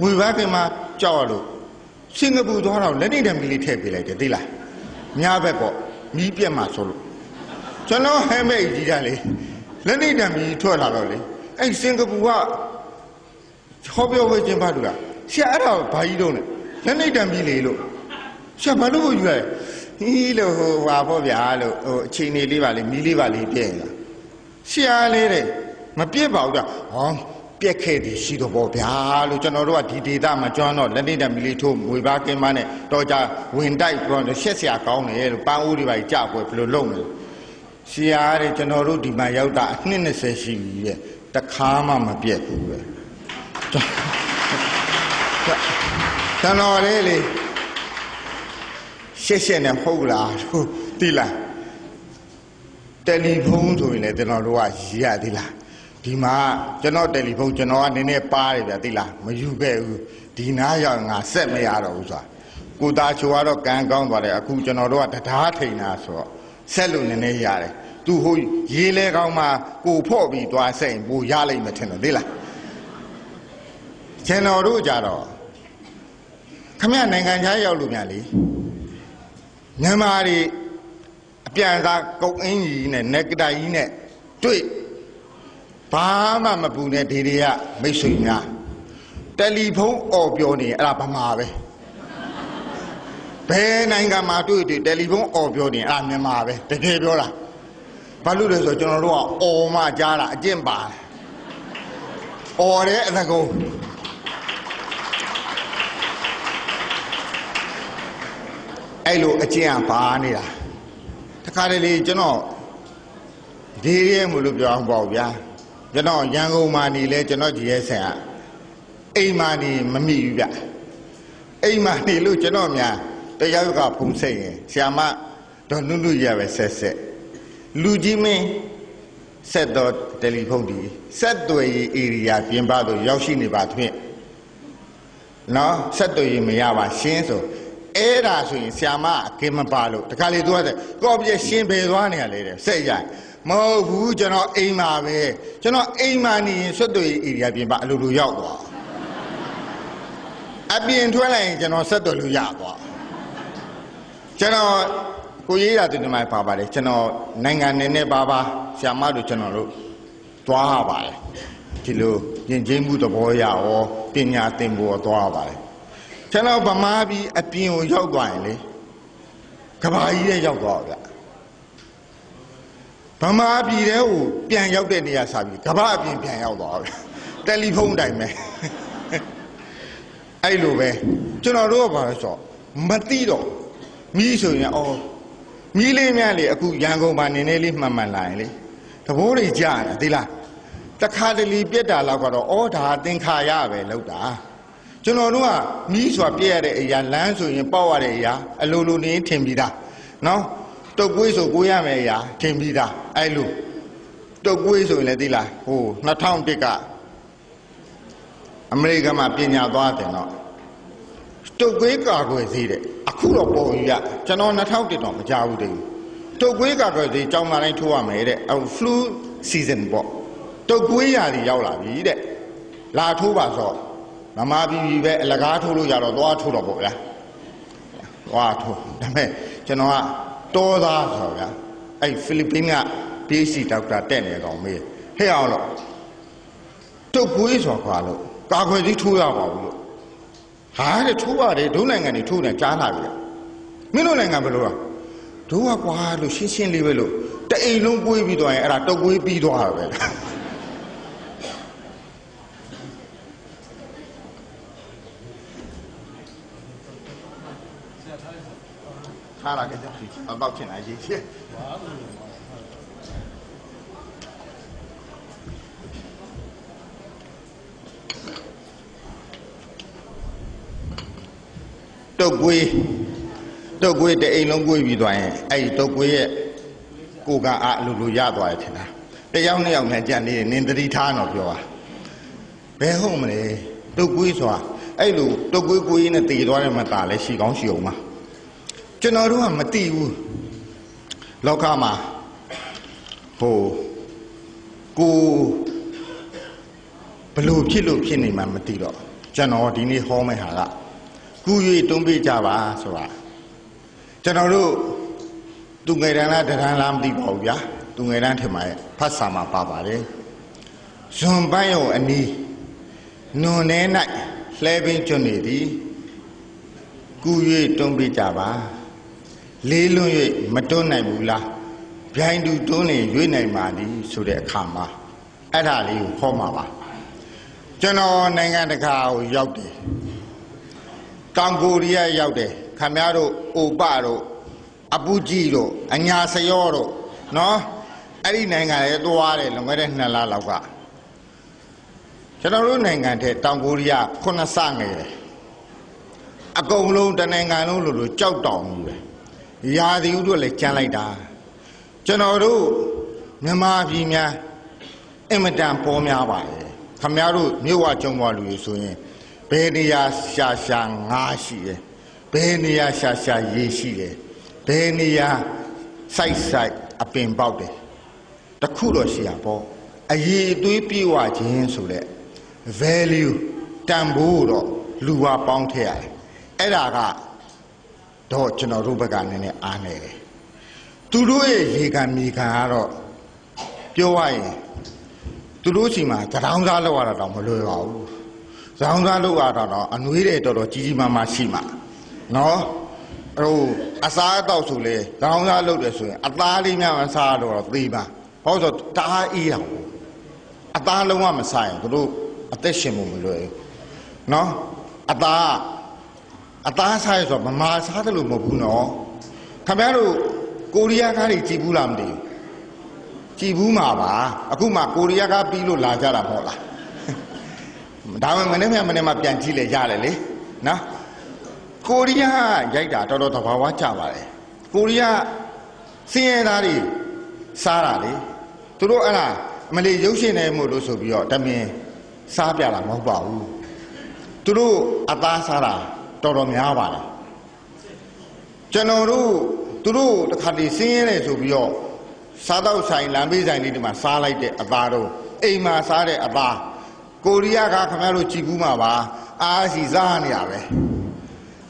မွေပါကင်းမကြောက်ရလို့စင်ကာပူသွားတော့လက်နေတယ်မီလေးထည့်ပေးလိုက်တယ်သိလားညာဘက်ပေါ့မီးပြက်မှာဆိုလို့ကျွန်တော်ဟဲမိတ်ကြီးကလေလက်နေတယ်မီးထွက်လာတော့လေအဲ့စင်ကာပူကဟောပြောဝဲကျင်းပါလို့လားဆရာအဲ့ဒါဘာကြီးတော့လဲလက်နေတယ်မီးလေလို့ဆရာဘာလို့ယူရလဲ ဟီးလို့ဟိုဟာပေါ့ဗျာလို့ဟိုအချိန်လေးလေးပါလေမီးလေးပါလေးပြည့်လာဆရာလေးတဲ့မပြည့်ပါဘူးကွာဟောပြက်ခဲ့သည်ရှိတော့ပေါ့ဗျာလို့ကျွန်တော်တို့ကဒီဒေတာမှာကျွမ်းတော့လက်နေတဲ့မီလေးထိုးငွေပါကင်းမနဲ့တော့ကြဝင်တိုက်ပြီးတော့ရှက်ဆရာကောင်းတယ်လို့ပန်းဦးတွေပါကြပွဲဘယ်လိုလုပ်မလဲဆရာတဲ့ကျွန်တော်တို့ဒီမှာရောက်တာအနှစ်20ရှိပြီတဲ့တခါမှမပြက်ဘူးပဲကျွန်တော်လေးလေ ရှက်ရှက်နဲ့ဟုတ်လားလို့သိလားတယ်လီဖုန်းဆိုရင်လည်းကျွန်တော်တို့ကရည်ရသေးလားဒီမှာကျွန်တော်တယ်လီဖုန်းကျွန်တော်ကနည်းနည်းပါတယ်ဗျသိလားမယူခဲ့ဘူးဒီနားရောက်ငါဆက်မရတော့ဘူးဆိုတာကိုသားချိုကတော့ကံကောင်းသွားတယ်အခုကျွန်တော်တို့ကတရားထိန်တာဆိုတော့ဆက်လို့နည်းနည်းရတယ်သူဟိုရေးလဲကောင်းမှကိုဖော့ပြီးသွားစိတ်ပိုရလိမ့်မယ်ထင်တယ်သိလားကျွန်တော်တို့ကြတော့ခမရနိုင်ငံခြားရောက်လို့များလေမြ န်မာတွေအပြန်စားကုတ်အင်းကြီးနဲ့နက်ကတိုင်ကြီးနဲ့တွေ့ဘာမှမပူနဲ့ဒီတွေကမိတ်ဆွေများတယ်လီဖုန်းអော်ပြောနေအဲ့ဒါဗမာပဲဘယ်နိုင်ငံမှာတွေ့တွေ့တယ်လီဖုန်းអော်ပြောနေအဲ့ဒါမြန်မာပဲတကယ်ပြောတာဘာလို့လဲဆိုတော့ကျွန်တော်တို့ကអော်မှကြားတာအကျင့်ပါអော်တဲ့အသကုံး အဲ့လိုအကျင့်ကပါနေတာတခါတလေကျွန်တော်ဒီရဲမလို့ပြောအောင်ပေါ့ဗျာကျွန်တော်ရန်ကုန်မှာနေလဲကျွန်တော်ကြည်ရဲဆန်ကအိမ်မှာနေမမိဘူးဗျအိမ်မှာနေလို့ကျွန်တော်များတရားကဖုံးစိတ်ရင်ဆ iam မတော့နုနုရပဲဆက်ဆက်လူကြီးမင်းဆက်တော့တယ်လီဖုန်းဒီဆက်သွယ်ရေးဧရိယာပြင်ပသို့ရောက်ရှိနေပါသဖြင့်နော်ဆက်သွယ်ရေးမရပါရှင်းဆို အဲ့ဒါဆိုရင်ဆ iam မအကင်းမပါလို့တခါလေသွားတယ်ကောပြရှင်းပေသွားနေရလေတဲ့ဆက်ရမဟုတ်ဘူးကျွန်တော်အိမ်မှာပဲကျွန်တော်အိမ်မှာနေရင်ဆက်သွယ်ရေးဧရိယာပြင်ပအလိုလိုရောက်သွားအပြင်ထွက်လိုက်ရင်ကျွန်တော်ဆက်သွယ်လို့ရသွားကျွန်တော်ကိုရေးတာတင်မှပါပါတယ်ကျွန်တော်နိုင်ငံနေနဲ့ပါပါဆ iam မတို့ကျွန်တော်တို့သွားရပါတယ်ဒီလိုယဉ်ကျေးမှုသဘောရရောပညာသင်ဖို့သွားရပါတယ် ကျွန်တော်ဗမာပြည်အပြင်ကိုရောက်သွားရင်လေကဘာကြီးရဲ့ရောက်သွားဗျဗမာပြည်တဲ့ကိုပြန်ရောက်တဲ့နေရာစာပြီးကဘာအပြင်ပြန်ရောက်သွားဗျတယ်လီဖုန်းတိုင်ပဲအဲ့လိုပဲကျွန်တော်တို့ကဘာလဲဆိုတော့မသိတော့မီးဆိုရင်အော်မီးလေးများလေအခုရန်ကုန်မှာနည်းနည်းလေးမှန်မှန်လာရင်လေတဘိုးတွေကြားတာသိလားတခါတလီပြက်တာလောက်ကတော့အော်ဒါသင်္ခါရပဲလောက်တာ ကျွန်တော်တို့ကမီးစွာပြည့်ရတဲ့အရာလမ်းဆိုရင်ပေါက်ရတဲ့အရာအလိုလိုနေထင်ပြီးသားနော်တုတ်ကွေးဆိုကိုရမယ်အရာထင်ပြီးသားအဲ့လိုတုတ်ကွေးဆိုရင်လည်းသိလားဟို2001ကအမေရိကန်မှာပညာသွားတယ်နော်တုတ်ကွေးကာကွယ်သေးတယ်အခုတော့ပေါ်ယူရကျွန်တော်2001တော့မကြဘူးတည်းတုတ်ကွေးကတော့ဒီကြောင်းမတိုင်းထိုးရမယ်တဲ့အခု flu season ပေါ့တုတ်ကွေးရာဒီရောက်လာပြီတဲ့လာထိုးပါဆို မမပြီးပြီပဲအလကားထိုးလို့ရတော့သွားထိုးတော့ပေါ့ဗျာသွားထိုးဒါပေမဲ့ကျွန်တော်ကတောသားဆိုဗျာအဲ့ဖိလစ်ပင်းက PhD ဒေါက်တာတက်နေကောင်မေးဟဲ့အောင်လို့တုတ်ကွေးဆိုခွာလို့ကာခွေကြီးထိုးရပါဘူးလို့ဟာတဲ့ထိုးရတယ်ဒုနိုင်ငံတွေထိုးနေကြားလာပြီမင်းတို့နိုင်ငံဘယ်လိုလဲတို့ကကွာလို့ရှင်းရှင်းလေးပဲလို့တအိမ်လုံးကွေးပြီးတော့ရင်အဲ့ဒါတုတ်ကွေးပြီးသွားတာပဲ ထားလာကြကြပြီအပေါက်ချင်တာရေးချင်တုတ်ကွေးတုတ်ကွေးတအိမ်လုံးကွေးပြီးသွားရင်အဲ့ဒီတုတ်ကွေးရဲ့ကိုကအားအလိုလိုရသွားတယ်ထင်တာတယောက်နှစ်ယောက်နဲ့ကြံနေတယ်နင်သတိထားတော့ပြောပါဘယ်ဟုတ်မလဲတုတ်ကွေးဆိုတာအဲ့လိုတုတ်ကွေးကိုကြီးနဲ့တည်သွားတဲ့မသားလဲရှိကောင်းရှိအောင်ပါ ကျွန်တော်တို့ကမသိဘူးလောကမှာဟိုကိုဘလို့ဖြစ်လို့ဖြစ်နေမှမသိတော့ကျွန်တော်ဒီနေ့ဟောမယ့်ဟာကကူ၍တွန်းပေးကြပါဆိုတာကျွန်တော်တို့သူငယ်တန်းလားတရန်းလားမသိပါဘူးဗျာသူငယ်တန်းထင်ပါရဲ့ဖတ်စာမှာပါပါတယ်ဇွန်ပန်းရောအနီးနွန်ထဲ၌လှဲပင်ကျွနေသည်ကူ၍တွန်းပေးကြပါ လေးလွန်း၍မတွန်းနိုင်ဘူးလားဗျိုင်းတူတွန်းနေရွေ့နိုင်ပါသည်ဆိုတဲ့အခါမှာအဲ့ဒါလေးကိုဟောမှာပါကျွန်တော်နိုင်ငံတကာကိုရောက်တယ်တောင်ကိုရီးယားရောက်တယ်ခမရတို့အိုပတို့အပူကြီးတို့အညာစယောတို့နော်အဲ့ဒီနိုင်ငံတွေသွားတယ်လွန်ခဲ့တဲ့2လလောက်ကကျွန်တော်တို့နိုင်ငံထဲတောင်ကိုရီးယားခုနှစ်ဆငယ်တယ်အကုန်လုံးတနိုင်ငံလုံးလိုလိုကြောက်တောင်ကြီးပဲ ရာသီဥတုလည်းကြမ်းလိုက်တာကျွန်တော်တို့မြန်မာပြည်များအင်မတန်ပေါ်များပါတယ်ခမရတို့မြို့ဝကျုံဘွားလူတွေဆိုရင်ဘယ်နေရာရှာရှာငါးရှိတယ်ဘယ်နေရာရှာရှာရေရှိတယ်ဘယ်နေရာစိုက်စိုက်အပင်ပေါက်တယ်တခုတော့ရှိရပေါ့အရေးအသွေးပြေဝခြင်းဆိုတဲ့ value တန်ဖိုးတော့လူဝပေါင်းထည့်ရတယ်အဲ့ဒါက တော့ကျွန်တော်တို့ဘက်ကနည်းနည်းအားနေတယ်သူတို့ရဲ့ရေခံမြေခံကတော့ပြောရရင်သူတို့စီမှာတရောင်းစားလောက်ရတာတော့မလွယ်ပါဘူးဇောင်းသားလောက်ရတာတော့အနွေးတယ်တော်တော်ကြီးကြီးမားမားရှိမှာနော်ဟိုအစားအတော့ဆိုလေဇောင်းသားလောက်တယ်ဆိုရင်အသားလေးများမစားတော့တော့သေးပါဟောဆိုတအားအေးအောင်အသားလုံးဝမစားရင်တို့အသက်ရှင်မှုမလွယ်ဘူးနော်အသား အသားစားရဆိုမမာစားတယ်လို့မဟုတ်ဘူးနော်ခင်ဗျားတို့ကိုရီးယားကားတွေကြည်ဘူးလားမသိဘူးကြည်ဘူးမှာပါအခုမှကိုရီးယားကားပြီးလို့လာကြတာမဟုတ်လားဒါမှမနေ့ကမနေ့မှပြန်ကြည့်လေရတယ်လေနော်ကိုရီးယားရိုက်တာတော်တော်သဘာဝကျပါတယ်ကိုရီးယားစင်းရဲသားတွေစားတာလေသူတို့အဲ့ဒါအမလေးရုပ်ရှင်နေမို့လို့ဆိုပြီးတော့တမင်စားပြတာမဟုတ်ပါဘူးသူတို့အသားစားတာ တော်တော်များပါတယ်ကျွန်တော်တို့သူတို့တစ်ခါတည်းစင်းရဲတယ်ဆိုပြီးတော့စားတော့ဆိုင်လမ်းဘေးဆိုင်လေးဒီမှာစားလိုက်တဲ့အသားတော့အိမ်မှာစားတဲ့အသားကိုရီးယားကခင်ဗျားတို့ကြည်ဘူးမှာပါအားစီစားနေရပဲ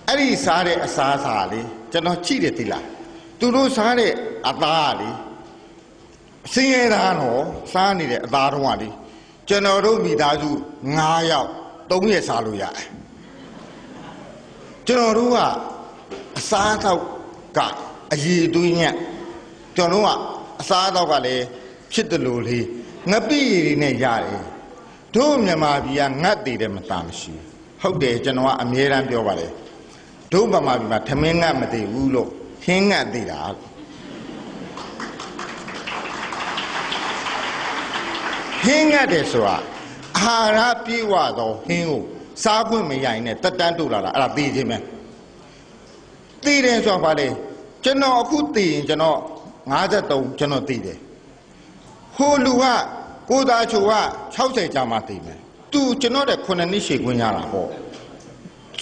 အဲ့ဒီစားတဲ့အစားအစာလေးကျွန်တော်ကြည့်တယ်သိလားသူတို့စားတဲ့အသားကလေစင်းရဲသားတော့စားနေတဲ့အသားတော့ကလေကျွန်တော်တို့မိသားစု9ယောက်3ရက်စားလို့ရတယ် ကျွန်တော်တို့ကအစားအသောက်ကအရည်အသွေးညက်ကျွန်တော်တို့ကအစားအသောက်ကလည်းဖြစ်တယ်လို့လေငပိရည်တွေနဲ့ရတယ်တို့မြန်မာပြည်ကငတ်တည်တယ်မသားမရှိဘူးဟုတ်တယ်ကျွန်တော်ကအမြဲတမ်းပြောပါတယ်တို့ဗမာပြည်မှာထမင်းငတ်မတည်ဘူးလို့ဟင်းငတ်တည်တာလို့ဟင်းငတ်တယ်ဆိုတာအာဟာရပြေဝသောဟင်းကို စားခွင့်မရရင်နဲ့တက်တန်းတို့လာတာအဲ့ဒါသိခြင်းပဲသိတယ်ဆိုတာဘာလဲကျွန်တော်အခုသိရင်ကျွန်တော်53ကျွန်တော်သိတယ်ဟိုလူကကိုသားချိုက60ကြာမှသိမယ်သူကျွန်တော်တဲ့9နှစ်ရှည်ခွင့်ရတာပေါ့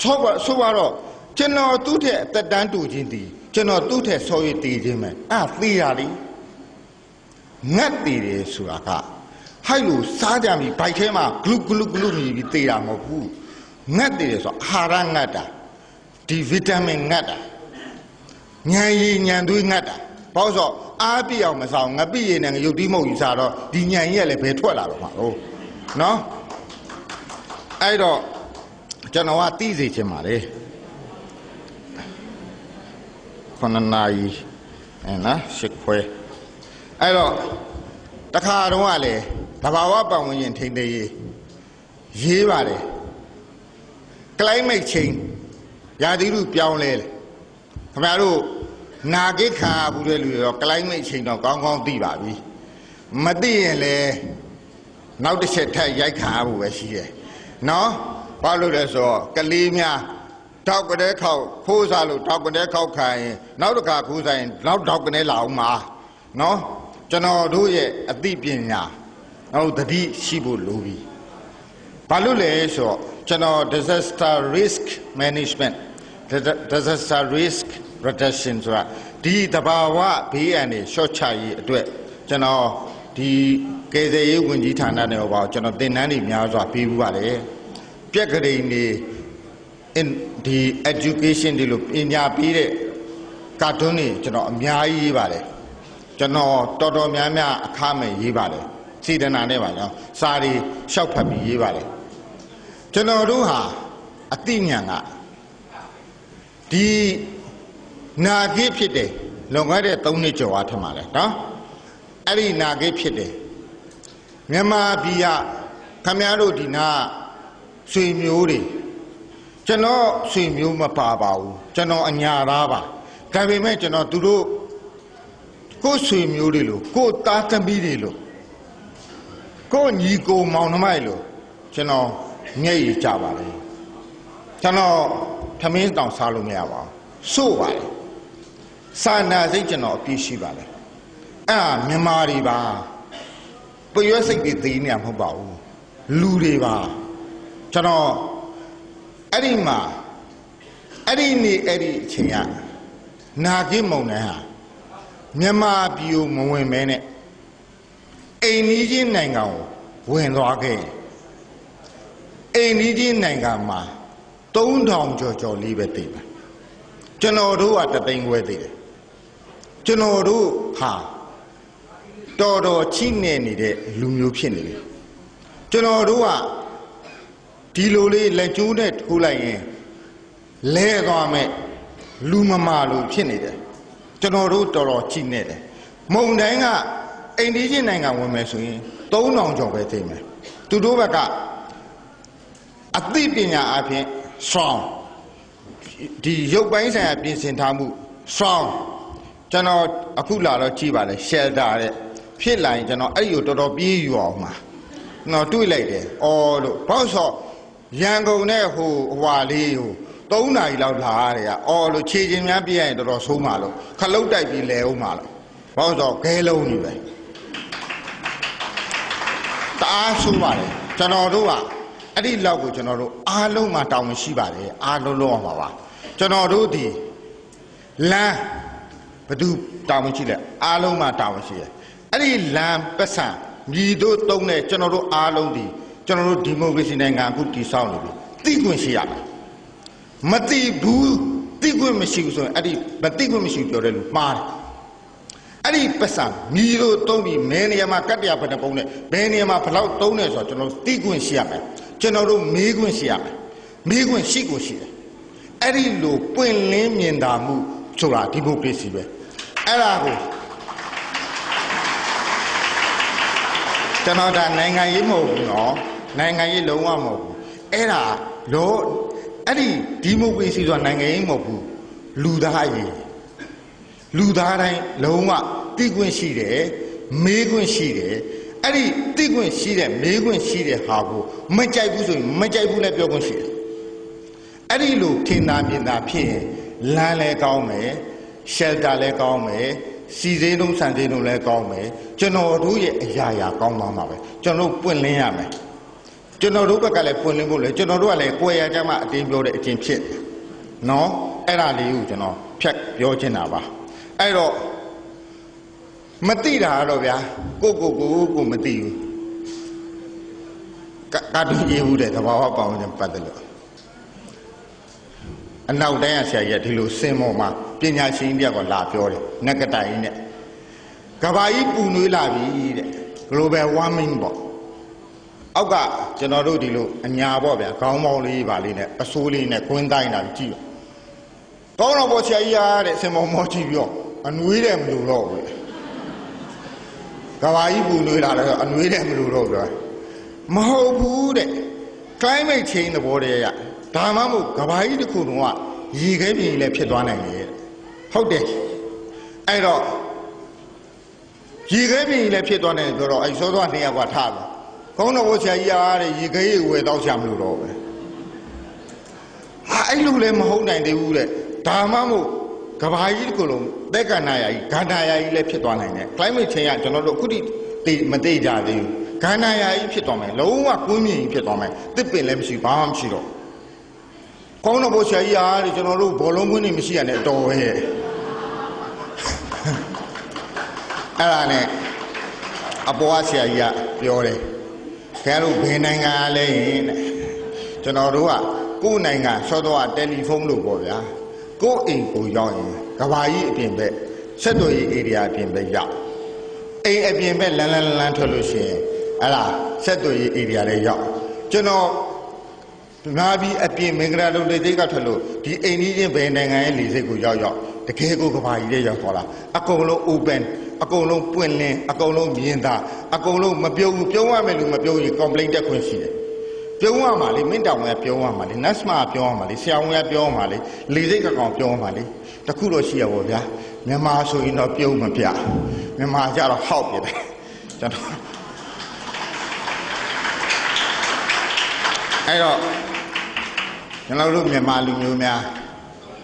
ဆော့ပါဆိုတော့ကျွန်တော်သူ့တဲ့အသက်တန်းတူချင်းတည်ကျွန်တော်သူ့ထက်ဆော်ရည်တည်ခြင်းပဲအဲ့ဒါသိရလိငတ်တည်တယ်ဆိုတာကဟိုက်လို့စားကြပြီဘိုက်ထဲမှာဂလုဂလုဂလုမြည်ပြီးတည်တာမဟုတ်ဘူး ငတ်တည်တယ်ဆိုအာဟာရငတ်တာဒီဗီတာမင်ငတ်တာညံရည်ညံသွေးငတ်တာဘာလို့ဆိုအားပြည့်အောင်မဆောင်ငပိရည်နဲ့ငရုတ်တိမုတ်ကြီးစားတော့ဒီညံရည်ကလည်းဘယ်ထွက်လာတော့မှာလို့နော်အဲ့တော့ကျွန်တော်ကသိစေချင်ပါလေခဏနိုင်အဲနော်ရှစ်ခွဲအဲ့တော့တခါတော့ကလည်းတဘာဝပတ်ဝန်းကျင်ထိန်းသိမ်းရေးရေးပါတယ် climate change ရာသီဥတုပြောင်းလဲလေခင်ဗျားတို့နာဂိတ်ခါဘူးတဲ့လူတွေတော့ climate change တော့ကောင်းကောင်းသိပါပြီမသိရင်လည်းနောက်တစ်ချက်ထပ်ရိုက်ခါဖို့ပဲရှိတယ်နော်ဘာလို့လဲဆိုတော့ကလေးများတောက်ကတဲ့ခောက်ခိုးစားလို့တောက်ကတဲ့ခောက်ခိုင်းနောက်တစ်ခါခိုးစားရင်နောက်တောက်ကတဲ့လာအောင်မှာနော်ကျွန်တော်တို့ရဲ့အသိပညာနောက်သတိရှိဖို့လိုပြီဘာလို့လဲဆိုတော့ ကျွန်တော် disaster risk management disaster risk reduction ဆိုတာဒီတဘာဝဘေးအန္တရာယ်ရှော့ချရေးအတွက်ကျွန်တော်ဒီကယ်ဆယ်ရေးဝန်ကြီးဌာနနဲ့ဟောပါကျွန်တော်သင်တန်းတွေများစွာပေးဘူးပါတယ်ပြက်ကလေးနေ in ဒီ education ဒီလိုပညာပေးတဲ့ကာတွန်းတွေကျွန်တော်အများကြီးရေးပါတယ်ကျွန်တော်တော်တော်များများအခမဲ့ရေးပါတယ်စေတနာနဲ့ပါနော်စာတွေရှောက်ဖတ်ပြီးရေးပါတယ် ကျွန်တော်တို့ဟာအသိဉာဏ်ကဒီနာဂိဖြစ်တယ်လွန်ခဲ့တဲ့3နှစ်ကျော်အားထမှာလဲနော်အဲ့ဒီနာဂိဖြစ်တယ်မြန်မာပြည်ကခမည်းတော်ဒီနာဆွေမျိုးတွေကျွန်တော်ဆွေမျိုးမပါပါဘူးကျွန်တော်အညာသားပါဒါပေမဲ့ကျွန်တော်သူတို့ကိုယ်ဆွေမျိုးတွေလို့ကိုယ်သားသမီးတွေလို့ကိုယ်ညီကိုမောင်နှမတွေလို့ကျွန်တော် ငဲ့ရကြပါလေကျွန်တော်ထမင်းတောင်စားလို့မရပါဘူးစိုးပါလေစာနာစိတ်ကျွန်တော်အပြည့်ရှိပါလေအဲ့ဒါမြန်မာတွေပါပရွက်စိတ်တွေသိနေမှာမဟုတ်ပါဘူးလူတွေပါကျွန်တော်အဲ့ဒီမှာအဲ့ဒီနေ့အဲ့ဒီအချိန်ကနာကိမုံနဲ့ဟာမြန်မာပြည်ကိုမဝင်မဲနဲ့အိမ်ကြီးချင်းနိုင်ငံကိုဝင်သွားခဲ့ အိမ်ကြီးချင်းနိုင်ငံမှာ3000ကျော်ကျော်လေးပဲတည်ပါကျွန်တော်တို့ကတသိန်းခွဲတည်တယ်ကျွန်တော်တို့ဟာတော်တော်ချိနေနေတဲ့လူမျိုးဖြစ်နေတယ်ကျွန်တော်တို့ကဒီလိုလေးလက်ကျိုးနဲ့ထိုးလိုက်ရင်လဲသွားမဲ့လူမမာလို့ဖြစ်နေတယ်ကျွန်တော်တို့တော်တော်ချိနေတယ်မုံတိုင်းကအိန္ဒိယနိုင်ငံဝင်မယ်ဆိုရင်3000ကျော်ပဲသိမယ်သူတို့ဘက်က အသိပညာအပြင် strong ဒီရုပ်ပိုင်းဆိုင်ရာပြင်ဆင်ထားမှု strong ကျွန်တော်အခုလာတော့ကြည်ပါလေ shelter တဲ့ဖြစ်လာရင်ကျွန်တော်အဲ့ဒီကိုတော်တော်ပြေးယူအောင်မှာကျွန်တော်တွေးလိုက်တယ်အော်လို့ဘောက်ဆော့ရန်ကုန်နဲ့ဟိုဟွာလေးဟို3နာရီလောက်လာရတယ်ကအော်လို့ခြေချင်းများပြည့်ရင်တော်တော်ဆိုးမှာလို့ခလုတ်တိုက်ပြီးလဲအောင်မှာလို့ဘောက်ဆော့ခဲလုံးကြီးပဲတအားဆိုးပါတယ်ကျွန်တော်တို့က အဲ့ဒီလောက်ကိုကျွန်တော်တို့အားလုံးမှာတောင်းမရှိပါတယ်အားလုံးလုံးအောင်ပါပါကျွန်တော်တို့ဒီလမ်းဘသူတောင်းမရှိလဲအားလုံးမှာတောင်းရှိတယ်အဲ့ဒီလမ်းပတ်စံမြည်တို့တုံးတဲ့ကျွန်တော်တို့အားလုံးဒီကျွန်တော်တို့ဒီမိုကရေစီနိုင်ငံအခုတည်ဆောက်နေပြီသိခွင့်ရှိရမယ်မသိဘူးသိခွင့်မရှိဘူးဆိုရင်အဲ့ဒီမသိခွင့်မရှိပြောတဲ့လူမှားတယ်အဲ့ဒီပတ်စံမြည်တို့တုံးပြီးမဲနေရာမှာကတ္တရာဘယ်နှပုံနဲ့ဘယ်နေရာမှာဘလောက်တုံးနေဆိုတော့ကျွန်တော်သိခွင့်ရှိရမယ် ကျွန်တော်တို့မေးခွင့်ရှိရမယ်မေးခွင့်ရှိကိုရှိတယ်အဲ့ဒီလိုပွင့်လင်းမြင်သာမှုဆိုတာဒီမိုကရေစီပဲအဲ့ဒါကိုကျွန်တော်ဒါနိုင်ငံရေးမဟုတ်ဘူးနော်နိုင်ငံရေးလုံးဝမဟုတ်ဘူးအဲ့ဒါလို့အဲ့ဒီဒီမိုကရေစီဆိုတာနိုင်ငံရေးမဟုတ်ဘူးလူသားရေးလူသားတိုင်းလုံးဝသိခွင့်ရှိတယ်မေးခွင့်ရှိတယ် အဲ့ဒီသိခွင့်ရှိတဲ့မေးခွင့်ရှိတဲ့ဟာကိုမကြိုက်ဘူးဆိုရင်မကြိုက်ဘူးလည်းပြောခွင့်ရှိတယ်အဲ့ဒီလိုထင်သာမြင်သာဖြစ်ရင်လမ်းလည်းကောင်းမယ် shelter လည်းကောင်းမယ်စီစင်းလုံးဆန်စင်းလုံးလည်းကောင်းမယ်ကျွန်တော်တို့ရဲ့အရာရာကောင်းသွားမှာပဲကျွန်တော်တို့ပွင့်လင်းရမယ်ကျွန်တော်တို့ဘက်ကလည်းပွင့်လင်းဖို့လေကျွန်တော်တို့ကလည်းကိုယ်ရကြမှာအတင်းပြောတဲ့အချင်းဖြစ်နော်အဲ့ဒါလေးကိုကျွန်တော်ဖြတ်ပြောချင်တာပါအဲ့တော့ မသိတာကတော့ဗျာကိုကိုကိုကိုမသိဘူးကကာတူကြီးဦးတဲ့သဘာဝပေါင်းခြင်းပတ်တယ်လို့အနောက်တိုင်းကဆရာကြီးကဒီလိုစင်မော်မှာပညာရှင်တယောက်ကလာပြောတယ်နဂတိုင်နဲ့ကဘာကြီးပူနွေးလာပြီတဲ့ global warming ပေါ့အောက်ကကျွန်တော်တို့ဒီလိုအညာပေါ့ဗျာခေါင်းပေါင်းလေးပါလေးနဲ့အဆိုးလေးနဲ့ကွင်းတိုင်းတာကြည့်တော့ကောင်းတော့ပေါ့ဆရာကြီးရတဲ့စင်မော်မောကြည့်ပြောအနွေးတယ်မလို့တော့ဘူး ကဘာကြီးပူနွေးလာတယ်ဆိုအနွေးတယ်မလို့တော့ပြောမဟုတ်ဘူးတဲ့ climate change သဘောတည်းရဒါမှမဟုတ်ကဘာကြီးတစ်ခုလုံးကရေခဲပြင်လည်းဖြစ်သွားနိုင်တယ်ဟုတ်တယ်အဲ့တော့ရေခဲပြင်လည်းဖြစ်သွားနိုင်တယ်ဆိုတော့အဲ့စောစောနေရာကထားတယ်ကောင်းတော့ဘုရားကြီးအားတဲ့ရေခဲရေဝယ်တော့ချမလို့တော့ပဲဟာအဲ့လိုလည်းမဟုတ်နိုင်သေးဘူးတဲ့ဒါမှမဟုတ် ကဘာကြီးတစ်ခုလုံးသက်ကနာယာကြီးဂန္ဓာယာကြီးလည်းဖြစ်သွားနိုင်တယ် climate change ကကျွန်တော်တို့အခုထိသိမသိကြသေးဘူးဂန္ဓာယာကြီးဖြစ်သွားမယ်လုံးဝကွင်းမြင့်ကြီးဖြစ်သွားမယ်တစ်ပင်လည်းမရှိဘာမှမရှိတော့ကောင်းတော့ဘုရားကြီးအားတဲ့ကျွန်တော်တို့ဘောလုံးကွင်းနေမရှိရနဲ့တော်ပဲအဲ့ဒါနဲ့အပေါ်ကဆရာကြီးကပြောတယ်ခင်ဗျားတို့ဘယ်နိုင်ငံကလဲရင်တဲ့ကျွန်တော်တို့ကကိုယ်နိုင်ငံဆောတော့တယ်လီဖုန်းလို့ပေါ့ဗျာ ကိုယ်အိမ်ကိုရောက်ရင်ကဘာကြီးအပြင်ဘက်ဆက်သွယ်ရေးဧရိယာအပြင်ဘက်ရောက်အိမ်အပြင်ဘက်လန်းလန်းလန်းထွက်လို့ရှိရင်အဲ့ဒါဆက်သွယ်ရေးဧရိယာတွေရောက်ကျွန်တော်ငါပြီးအပြင်မင်္ဂလာလုံးလေးသိကထွက်လို့ဒီအိမ်ကြီးချင်းဘယ်နိုင်ငံရဲ့လေစိတ်ကိုရောက်ရောက်တကယ်ကိုကဘာကြီးတွေရောက်သွားတာအကုန်လုံး open အကုန်လုံးပွင့်လင်းအကုန်လုံးမြင်သာအကုန်လုံးမပြုံးဘူးပြုံးရမယ်လို့မပြုံးရင် complaint တက်ခွင့်ရှိတယ် ပြုံးရမှာလေမင်းတောင်ကပြုံးရမှာလေ NASMA ပြောရမှာလေဆရာဝန်ကပြောရမှာလေလေစိတ်ကကောင်ပြောရမှာလေတခုတော့ရှိရပါဗျာမြန်မာဆိုရင်တော့ပြုံးမပြမြန်မာကြတော့ဟောက်ပြတယ်ကျွန်တော်အဲ့တော့ကျွန်တော်တို့မြန်မာလူမျိုးများ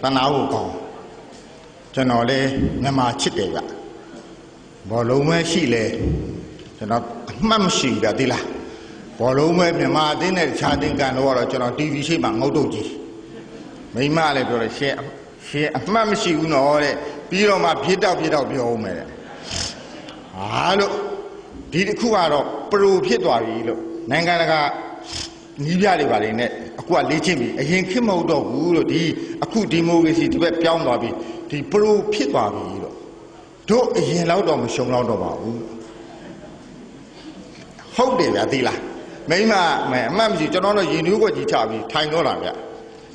တနာဖို့ကောင်းကျွန်တော်လေမြန်မာချစ်တယ်ဗျဘောလုံးမဲရှိလေကျွန်တော်အမှတ်မရှိဘူးဗျသိလား ဘောလုံးမဲမြန်မာအသင်းနဲ့တခြားအသင်းကန်တော့ကျွန်တော် TV ရှိမှငုတ်တုတ်ကြီးမိမလည်းပြောတယ်ရှင်ရှင်အမှတ်မရှိဘူးနော်တဲ့ပြီးတော့မှပြေးတောက်ပြေးတောက်ပြောဦးမယ်တဲ့ဟာလို့ဒီတစ်ခုကတော့ပရိုဖြစ်သွားပြီလို့နိုင်ငံတကာနီးပြတွေပါလေနဲ့အခုကလေ့ကျင့်ပြီအရင်ခေတ်မဟုတ်တော့ဘူးလို့ဒီအခုဒီမိုကရေစီဒီဘက်ပြောင်းသွားပြီဒီပရိုဖြစ်သွားပြီလို့တို့အရင်လောက်တော့မရှုံတော့တော့ပါဘူးဟုတ်တယ်ဗျာသိလား မိမမဲအမှတ်မရှိကျွန်တော်တို့ရင်နှူးခွက်ကြီးချပြီးထိုင်တော့တာဗျ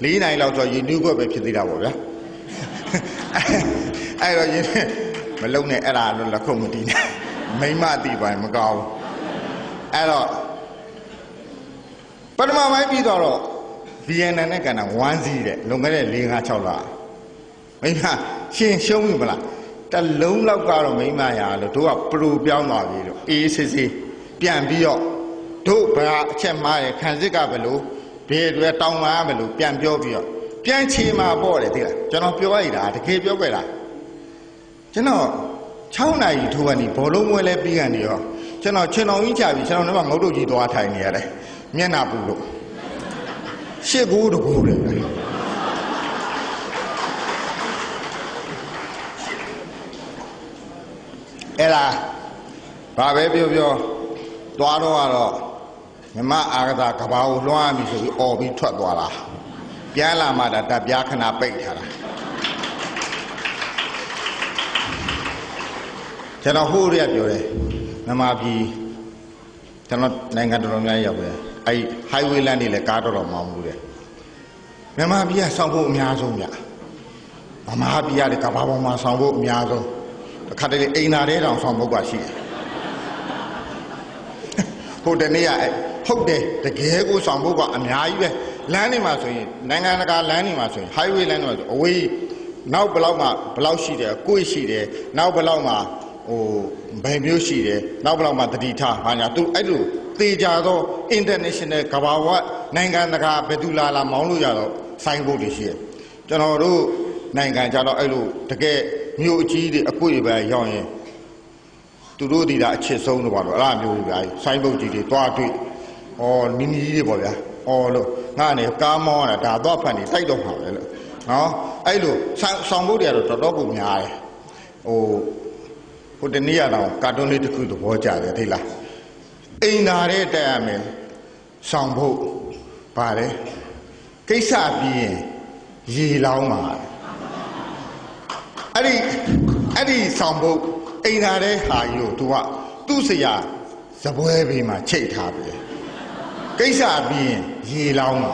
၄နိုင်လောက်ဆိုရင်နှူးခွက်ပဲဖြစ်သေးတာပေါ့ဗျာအဲ့တော့ရင်မလုံးနဲ့အဲ့ဒါတော့လက်ခုပ်မတီးနဲ့မိမအတိပိုင်းမကောင်းဘူးအဲ့တော့ပထမပိုင်းပြီးတော့ VNN နဲ့ကန်တာ1စီးတဲ့လွန်ခဲ့တဲ့၄၅6လမိမရှင်ရှုံးပြီမလားတလုံးလောက်ကတော့မိမရာလို့တို့ကပရိုပြောင်းသွားပြီလို့အေးစစ်စစ်ပြန်ပြီးတော့ တို့ဘာအချက်မှားရခံစစ်ကဘယ်လိုဘယ်တွေတောင်းမှာဘယ်လိုပြန်ပြောပြီးတော့ပြန်ချေမှာပေါ့တယ်သိလားကျွန်တော်ပြောရတာတကယ်ပြောခဲ့တာကျွန်တော်6နာရီထိုးကနေဘောလုံးပွဲလဲပြီးကနေရောကျွန်တော်ချင်းတော်ကြီးချပြီးကျွန်တော်လည်းငုတ်တုတ်ကြီးသွားထိုင်နေရတယ်မျက်နာပူလို့ရှစ်ကိုတကူလေအဲ့ဒါဘာပဲပြောပြောသွားတော့ကတော့ မြမအာဂတာကဘာကိုလွှမ်းပြီဆိုပြီးអော်ပြီးထွက်သွားတာပြန်လာမှဒါတပ်ပြားခဏပိတ်ထားတာကျွန်တော်ဟိုးရက်ပြောတယ်မြမပြည်ကျွန်တော်နိုင်ငံတော်တော်များရောက်တယ်အဲ့ highway လမ်းတွေလည်းကားတော်တော်မောင်းမှုတယ်မြန်မာပြည်ကဆောင်းဖို့အများဆုံးညဗမာပြည်ကလည်းကဘာပေါ်မှာဆောင်းဖို့အများဆုံးတစ်ခါတလေအိမ်သာထဲတောင်ဆောင်းဖို့ကရှိတယ်ဟိုတနေ့ကအဲ့ ဟုတ်တယ်တကယ်ကိုဆောင်းဖို့ကအများကြီးပဲလမ်းတွေမှာဆိုရင်နိုင်ငံတကာလမ်းတွေမှာဆိုရင် highway လမ်းတွေမှာဆိုအဝေးနောက်ဘလောက်မှဘလောက်ရှိတယ်ကိုယ်ရှိတယ်နောက်ဘလောက်မှဟိုဘယ်မျိုးရှိတယ်နောက်ဘလောက်မှတတိထားဟာညာသူအဲ့လိုသေကြသော international ကဘာဝနိုင်ငံတကာဘယ်သူလာလာမောင်းလို့ရတော့ဆိုင်ဘုတ်တွေရှိတယ်ကျွန်တော်တို့နိုင်ငံကြတော့အဲ့လိုတကယ်မြို့အကြီးတွေအကွေ့ပဲရောက်ရင်သူတို့ဒီတာအချစ်ဆုံးတော့ပါတော့အဲ့လိုမျိုးတွေဗျာဆိုင်ဘုတ်ကြီးတွေတွားတွေ့ ဩနီနီကြီးတွေပေါ့ဗျာဩလို့ငါနဲ့ကားမောင်းတာဒါတော့ဖတ်နေတိုက်တော့မှာပဲလို့နော်အဲ့လိုဆောင်ဆောင်ဖို့တွေကတော့တော်တော်ကိုများတယ်ဟိုဟိုတနေ့ရတော့ကာတွန်းလေးတစ်ခုသဘောကျတယ်သိလားအိမ်သာတဲ့တက်ရမယ်ဆောင်ဖို့ပါတယ်ကိစ္စပြီးရင်ရေလောင်းပါအဲ့ဒီအဲ့ဒီဆောင်ဖို့အိမ်သာတဲ့ဟာကြီးကို तू ကသူ့ဆရာဇပွဲဘေးမှာချိတ်ထားပြီ ကိစ္စပြီးရင်ရေလောင်းပါ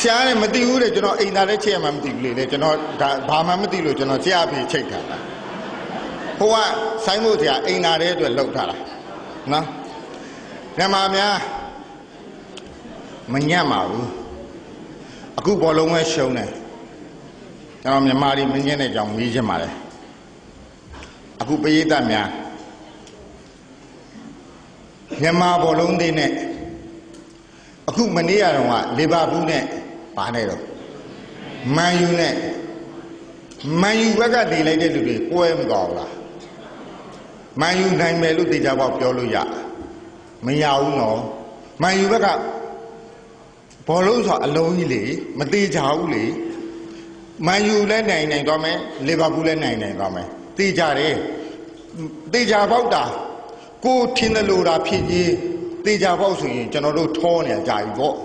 ဆရာလည်းမသိဘူးတဲ့ကျွန်တော်အိမ်သားလည်းချိတ်ရမှမသိဘူးလေလေကျွန်တော်ဒါဘာမှမသိလို့ကျွန်တော်ဆရာအဖေချိတ်ထားတာဟိုကဆိုင်ဖို့ဆရာအိမ်သားတဲ့အတွက်လှုပ်ထားတာနော်မြန်မာများမညံ့ပါဘူးအခုဘောလုံးပဲရှုံးတယ်ကျွန်တော်မြန်မာပြည်မညံ့တဲ့ကြောင်မေးချင်ပါတယ် အခုပရိသတ်များမြန်မာဘောလုံးသေးနဲ့အခုမနေ့ကတော့ကလီဗာပူးနဲ့ပါနေတော့မန်ယူနဲ့မန်ယူဘက်ကတည်လိုက်တဲ့လူတွေကိုယ်မကောင်းလားမန်ယူနိုင်မယ်လို့တေချာပေါက်ပြောလို့ရမရဘူးနော်မန်ယူဘက်ကဘောလုံးဆိုအလုံးကြီးလေမသေးချဘူးလေမန်ယူလည်းနိုင်နိုင်သွားမယ်လီဗာပူးလည်းနိုင်နိုင်သွားမယ် တေချတယ်တေချာပေါက်တာကိုထင်းတယ်လို့တာဖြစ်ကြီးတေချာပေါက်ဆိုရင်ကျွန်တော်တို့ထောနေကြပြီပေါ့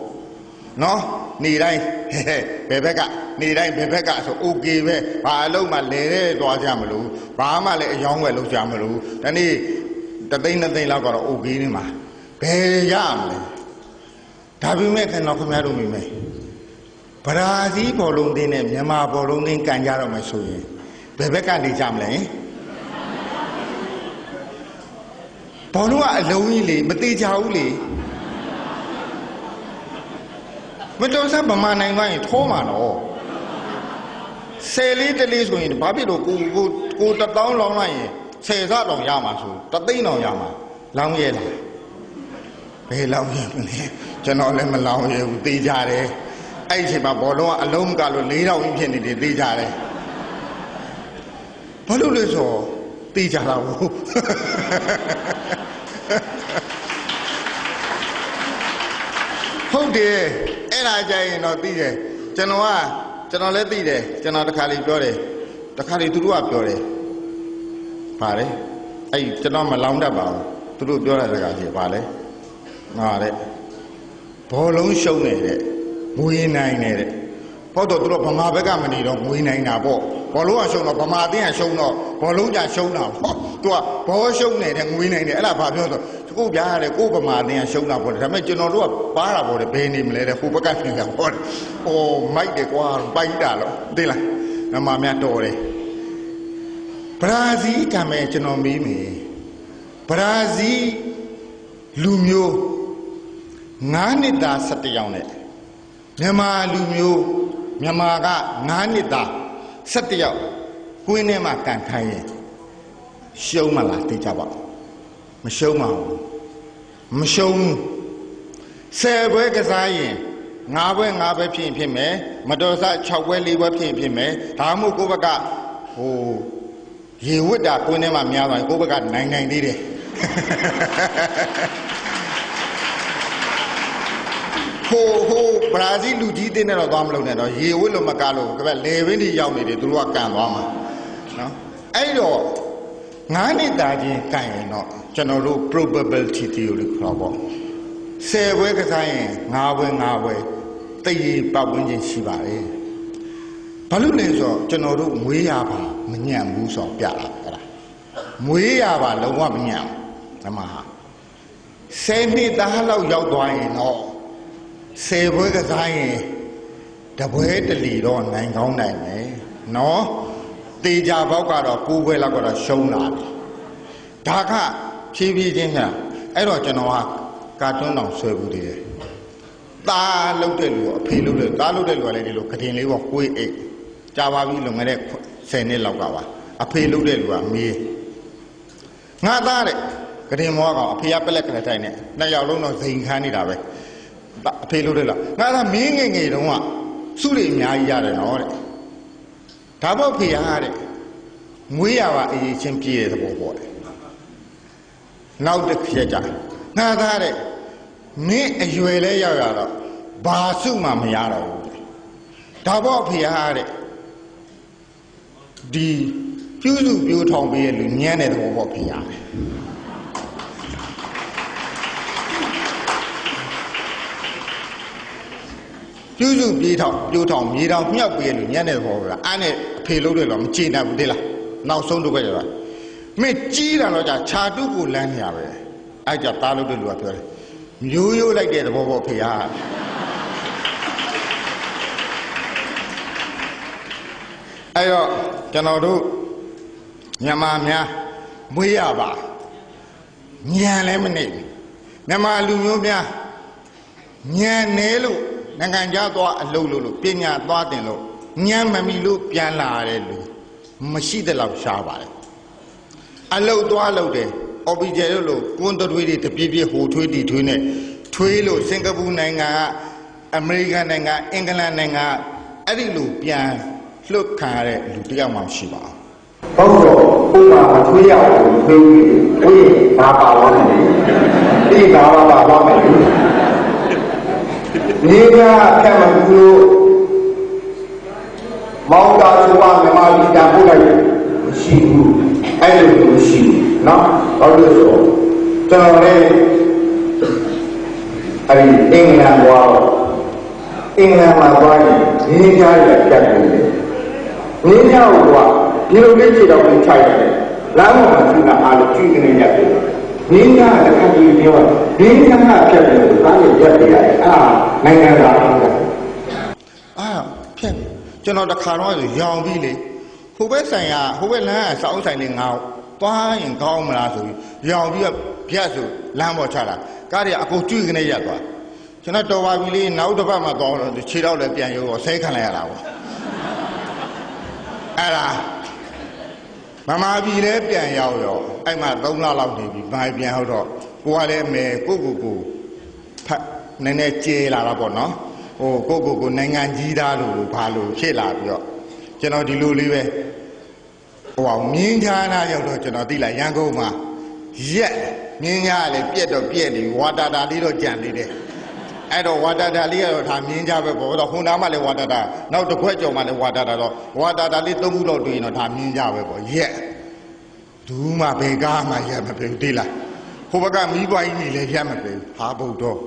နော်နေတိုင်းဟဲ့ဘယ်ဘက်ကနေတိုင်းဘယ်ဘက်ကဆိုโอเคပဲဘာအလုံးမှလဲတဲ့သွားကြမလို့ဘာမှလည်းအယောင်းဝယ်လုပ်ကြမလို့ဒီနေ့တသိန်းနှစ်သိန်းလောက်ကတော့โอเคနေမှာဘယ်ရမလဲဒါပေမဲ့ခင်ဗျားခင်ဗျားတို့မိမယ်ဗရာဇီးဘောလုံးတင်းနဲ့မြန်မာဘောလုံးတင်းကန်ကြတော့မယ်ဆိုရင် ဘယ်ဘက်ကနေကြမလဲဘောလုံးကအလုံးကြီးလေမသေးချဘူးလေမတော်ဆန်းဗမာနိုင်သွားရင်ထိုးမှာတော့ဆယ်လေးတလေးဆိုရင်ဘာဖြစ်လို့ကိုကိုကိုတပေါင်းလောင်းလိုက်ရင်ဆယ်စတောင်ရမှာဆိုတသိန်းတောင်ရမှာလောင်းရဲလားဘယ်လောင်းရဲမလဲကျွန်တော်လည်းမလောင်းရဲဘူးသေးကြတယ်အဲ့ဒီအချိန်မှာဘောလုံးကအလုံးမကလို့၄တောင်ကြီးဖြစ်နေတယ်သေးကြတယ် ဘာလို့လဲဆိုသေးကြတာဘူးဟုတ်တယ်အဲ့ဒါကြရင်တော့သိတယ်ကျွန်တော်ကကျွန်တော်လည်းသိတယ်ကျွန်တော်တခါလေးပြောတယ်တခါလေးသူတို့ကပြောတယ်ပါတယ်အဲ့ကျွန်တော်မလောင်တတ်ပါဘူးသူတို့ပြောတဲ့စကားကြီးပါလေငါတဲ့ဘောလုံးရှုံးနေတဲ့မွေးနိုင်နေတဲ့ ဟုတ်တော့သူတို့ဗမာဘက်ကမနေတော့မွေးနိုင်တာပေါ့ဘောလုံးကရှုံးတော့ဗမာအသင်းကရှုံးတော့ဘောလုံးကြရှုံးတာပေါ့သူကဘောရှုံးနေတဲ့ငွေနိုင်တယ်အဲ့ဒါဘာပြောဆိုကိုပြားရတယ်ကိုဗမာအသင်းကရှုံးတာပေါ့ဒါပေမဲ့ကျွန်တော်တို့ကပါတာပေါ့လေဘယ်နေမလဲတဲ့ဟိုဘက်ကနေတာပေါ့ဟိုမိုက်တယ်ကွာပိုက်တာလို့သိလားဗမာများတော်တယ်ဘရာဇီးကမယ်ကျွန်တော်မေးမယ်ဘရာဇီးလူမျိုး9နှစ်သား17ယောက်နဲ့မြန်မာလူမျိုး မြန်မာက9နှစ်သား17ယောက်ကွင်းထဲမှာကန်ခိုင်းရင်ရှုံးမလားသိကြပါမရှုံးပါဘူးမရှုံးဘူးဆယ်ပွဲကစားရင်ငါးပွဲငါးပွဲဖြစ်ရင်ဖြစ်မယ်မတော်ဆ6ပွဲ4ပွဲဖြစ်ရင်ဖြစ်မယ်ဒါမှမဟုတ်ကိုယ့်ဘက်ကဟိုရေဝတ်တာကွင်းထဲမှာများသွားရင်ကိုယ့်ဘက်ကနိုင်နိုင်သေးတယ် ဟိုဟိုဘရာဇီးလူကြီးတင်းနဲ့တော့သွားမလို့နဲ့တော့ရေဝတ်လို့မကားလို့ကပဲလေဝင်းကြီးရောက်နေတယ်သူတို့ကကန်သွားမှာနော်အဲ့တော့ငါးနှစ်သားချင်းကန်ရင်တော့ကျွန်တော်တို့ probability theory ခေါ်ပေါ့ဆယ်ဘွဲကစားရင်ငါးဘွဲငါးဘွဲတည်ရပတ်ဝန်းကျင်ရှိပါလေဘာလို့လဲဆိုတော့ကျွန်တော်တို့မွေးရပါမညံ့ဘူးဆိုတော့ပြတာအဲ့ဒါမွေးရပါလုံးဝမညံ့ဘူးဓမ္မဟာဆယ်နှစ်သားလောက်ရောက်သွားရင်တော့ ဆယ်ဘွဲကစားရင်တပွဲတလီတော့နိုင်ကောင်းနိုင်မယ်နော်တေကြဘောက်ကတော့ကိုးဘွဲလောက်ကတော့ရှုံးလာပြီဒါကဖြည်းဖြည်းချင်းကအဲ့တော့ကျွန်တော်ကကာတွန်းတော်ဆွဲဘူးတည်းတယ်ตาလုတ်တဲ့လူကအဖေလုတ်တဲ့ตาလုတ်တဲ့လူကလည်းဒီလိုကတင်လေးပေါ့ကိုယ်အိတ်ကြာပါပြီလွန်ခဲ့တဲ့10နှစ်လောက်ကပါအဖေလုတ်တဲ့လူကမေးငါသားတဲ့ကတင်မောကောင်အဖေကပလက်ကလေးတိုင်းနဲ့နှစ်ယောက်လုံးတော့ဇိမ်ခန်းနေတာပဲ အဖေလုတ်တဲ့လားငါသားမင်းငယ်ငယ်တုန်းကစုတွေအများကြီးရတယ်နော်တဲ့ဒါပေါ့ဖေရတဲ့မွေးရပါအရေးချင်းပြည့်တဲ့သဘောပေါ့တဲ့နောက်တစ်ခရက်ကြာငါသားတဲ့မင်းအရွယ်လဲရောက်ရတော့ဘာစုမှမရတော့ဘူးတဲ့ဒါပေါ့ဖေဟာတဲ့ဒီပြုစုပြိုးထောင်ပေးရလူညံ့တဲ့သဘောပေါ့ဖေဟာတဲ့ ပြုစုပြေးထောင်ပြိုးထောင်မြေထောင်မြောက်ပေးရလူညံ့တဲ့သဘောပဲအဲ့နဲ့အဖေလို့တယ်တော့မကျေနပ်ဘူးတိလားနောက်ဆုံးတော့ပဲကြပါမင်းကြီးတာတော့じゃခြာတုကိုလမ်းနေရပဲအဲ့ကြသားလို့တဲ့လူကပြောတယ်မျိုးရိုးလိုက်တဲ့သဘောပေါ့ဖေဟာအဲ့တော့ကျွန်တော်တို့မြန်မာများမွေးရပါညံလည်းမနေဘူးမြန်မာလူမျိုးများညံနေလို့ နိုင်ငံခြားသွားအလုပ်လို့လို့ပညာသွားတင်လို့ညံမမီလို့ပြန်လာရတဲ့လူမရှိတဲ့လောက်ရှားပါတယ်အလုပ်သွားလုပ်တယ်အော်ပီဂျယ်လို့လို့ကွန်တတွေးတွေတပြည့်ပြည့်ဟိုထွေးတီထွေးနဲ့ထွေးလို့စင်ကာပူနိုင်ငံကအမေရိကန်နိုင်ငံအင်္ဂလန်နိုင်ငံကအဲ့ဒီလိုပြန်လွတ်ခံရတဲ့လူတစ်ယောက်မှမရှိပါဘူးဟုတ်တော့ဥပမာထွေးရအောင်ထွေးပြီးထွေးရင်ဘာပါသွားမလဲဒီဘာပါပါသွားမယ် လေးပြားအထက်မှာကူလို့မောင်တာဆိုပါမြမလူတန်ပို့လိုက်မရှိဘူးအဲ့လိုမရှိဘူးနော်ဘာလို့လဲဆိုတော့ကျွန်တော်လည်းအဲ့ဒီအင်္ဂလန်သွားတော့အင်္ဂလန်မှာသွားရင်ရင်းပြားတွေကပြတ်နေတယ်ရင်းပြားကိုကဒီလိုလေးကြည့်တော့ဖြိုက်တယ်လမ်းပေါ်မှာကျူးတာအားလို့ကျူးနေရတယ်ရင်းပြားကတစ်ခါကြည့်ပြောတယ် ညောက်ကဖြတ်တယ်လို့ကားရဲ့ရက်ပြရတယ်အာနိုင်ငံသားဟုတ်တယ်အာဖြတ်ကျွန်တော်တခါတော့ဆိုရောင်ပြီးလေဟိုဘက်ဆိုင်ကဟိုဘက်လမ်းကစောက်ဆိုင်လေးငါ့သွားရင်ကောင်းမလားဆိုပြီးရောင်ပြီးတော့ဖြတ်ဆိုလမ်းပေါ်ချတာကားတွေအကုန်ကျွေးကနေရက်သွားကျွန်တော်တော်ပါပြီလေနောက်တစ်ပတ်မှသွားတော့ခြေတော့လည်းပြန်ရုပ်တော့ဆဲခံလိုက်ရတာပေါ့အဲ့ဒါမမပြီလည်းပြန်ရောက်ရောအဲ့မှာ3လလောက်နေပြီဘာပြန်ဟုတ်တော့ ကိုကလည်းအမေကိုကိုကိုဖတ်နည်းနည်းကျေလာတာပေါ့နော်ဟိုကိုကိုကိုနိုင်ငံကြီးသားလို့ဘာလို့ဖြစ်လာပြီးတော့ကျွန်တော်ဒီလိုလေးပဲဟိုအောင်မြင်းချာနာရောက်တော့ကျွန်တော်သိလိုက်ရန်ကုန်မှာရက်မြင်းချာလည်းပြက်တော့ပြက်နေဝါတာတာလေးတော့ကြံသေးတယ်အဲ့တော့ဝါတာတာလေးကတော့ဒါမြင်းချပဲပေါ့တော့ဟွန်ဒါမှလည်းဝါတာတာနောက်တစ်ခွက်ကြော်မှလည်းဝါတာတာတော့ဝါတာတာလေးသုံးခုလောက်တွေ့ရင်တော့ဒါမြင်းချပဲပေါ့ရက်ဘူးမှဘယ်ကားမှရက်မပြေဘူးတိလား ဟိုဘက်ကမီးပွားကြီးနေလည်းရက်မပြေဘူးဟာဘုတ်တော့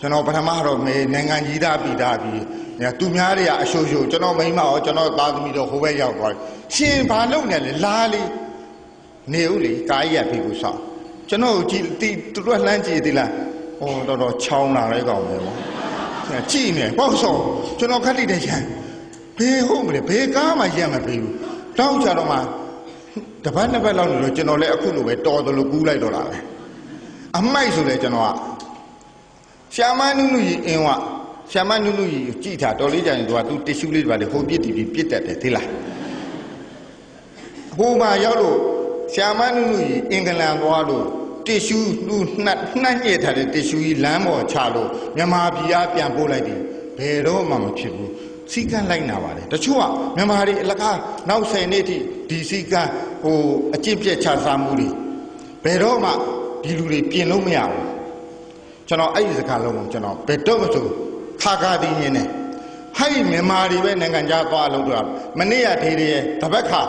ကျွန်တော်ပထမတော့မေနိုင်ငံကြီးသားပြည်သားပြီးသူများတွေကအရှိုးရှိုးကျွန်တော်မိန်းမရောကျွန်တော်သားသမီးတော့ဟိုဘက်ရောက်သွားတယ်ရှင်ဘာလုပ်နေလဲလားလေးနေဦးလေကားကြီးရပြီကိုဆောက်ကျွန်တော်ကြည့်တီသူတို့လှမ်းကြည့်သေးလားဟောတော်တော်ချောင်းလာတဲ့ကောင်ပဲပေါ့ကြည့်နေပေါ့ဆောကျွန်တော်ခက်တိတဲ့ရန်ဘေးဟုတ်မလဲဘေးကားမှရက်မပြေဘူးတောက်ကြတော့မှတပတ်နှစ်ပတ်လောက်နေလို့ကျွန်တော်လည်းအခုလိုပဲတော်တယ်လို့ကူးလိုက်တော့တာပဲ အမိုက်ဆိုလေကျွန်တော်ကရှာမနုနုကြီးအင်းဝရှာမနုနုကြီးကိုကြည့်တာတော်လေးကြရင်သူကသူတစ်ရှူးလေးပါလေဟိုပြစ်တီပြီးပြစ်တတ်တယ်သိလားဟိုမှာရောက်လို့ရှာမနုနုကြီးအင်္ဂလန်သွားလို့တစ်ရှူးလူနှက်နှက်ညစ်ထားတဲ့တစ်ရှူးကြီးလမ်းပေါ်ချလို့မြန်မာပြည်ကပြန်ပို့လိုက်တယ်ဘယ်တော့မှမဖြစ်ဘူးစီကန်းလိုက်နာပါတယ်တချို့ကမြန်မာတွေအလကားနောက်10နှစ်ထိဒီစီကန်းဟိုအကျင့်ပြက်ချစားမှုတွေဘယ်တော့မှ ဒီလူတွေပြင်လို့မရဘူးကျွန်တော်အဲ့ဒီစကားလုံးကိုကျွန်တော်ဘယ်တော့မှဆိုခါခါတည်နေတယ်ဟဲ့မြန်မာတွေပဲနိုင်ငံခြားသွားလို့တော့မနေ့ကဒေးရဲ့တပတ်ခါ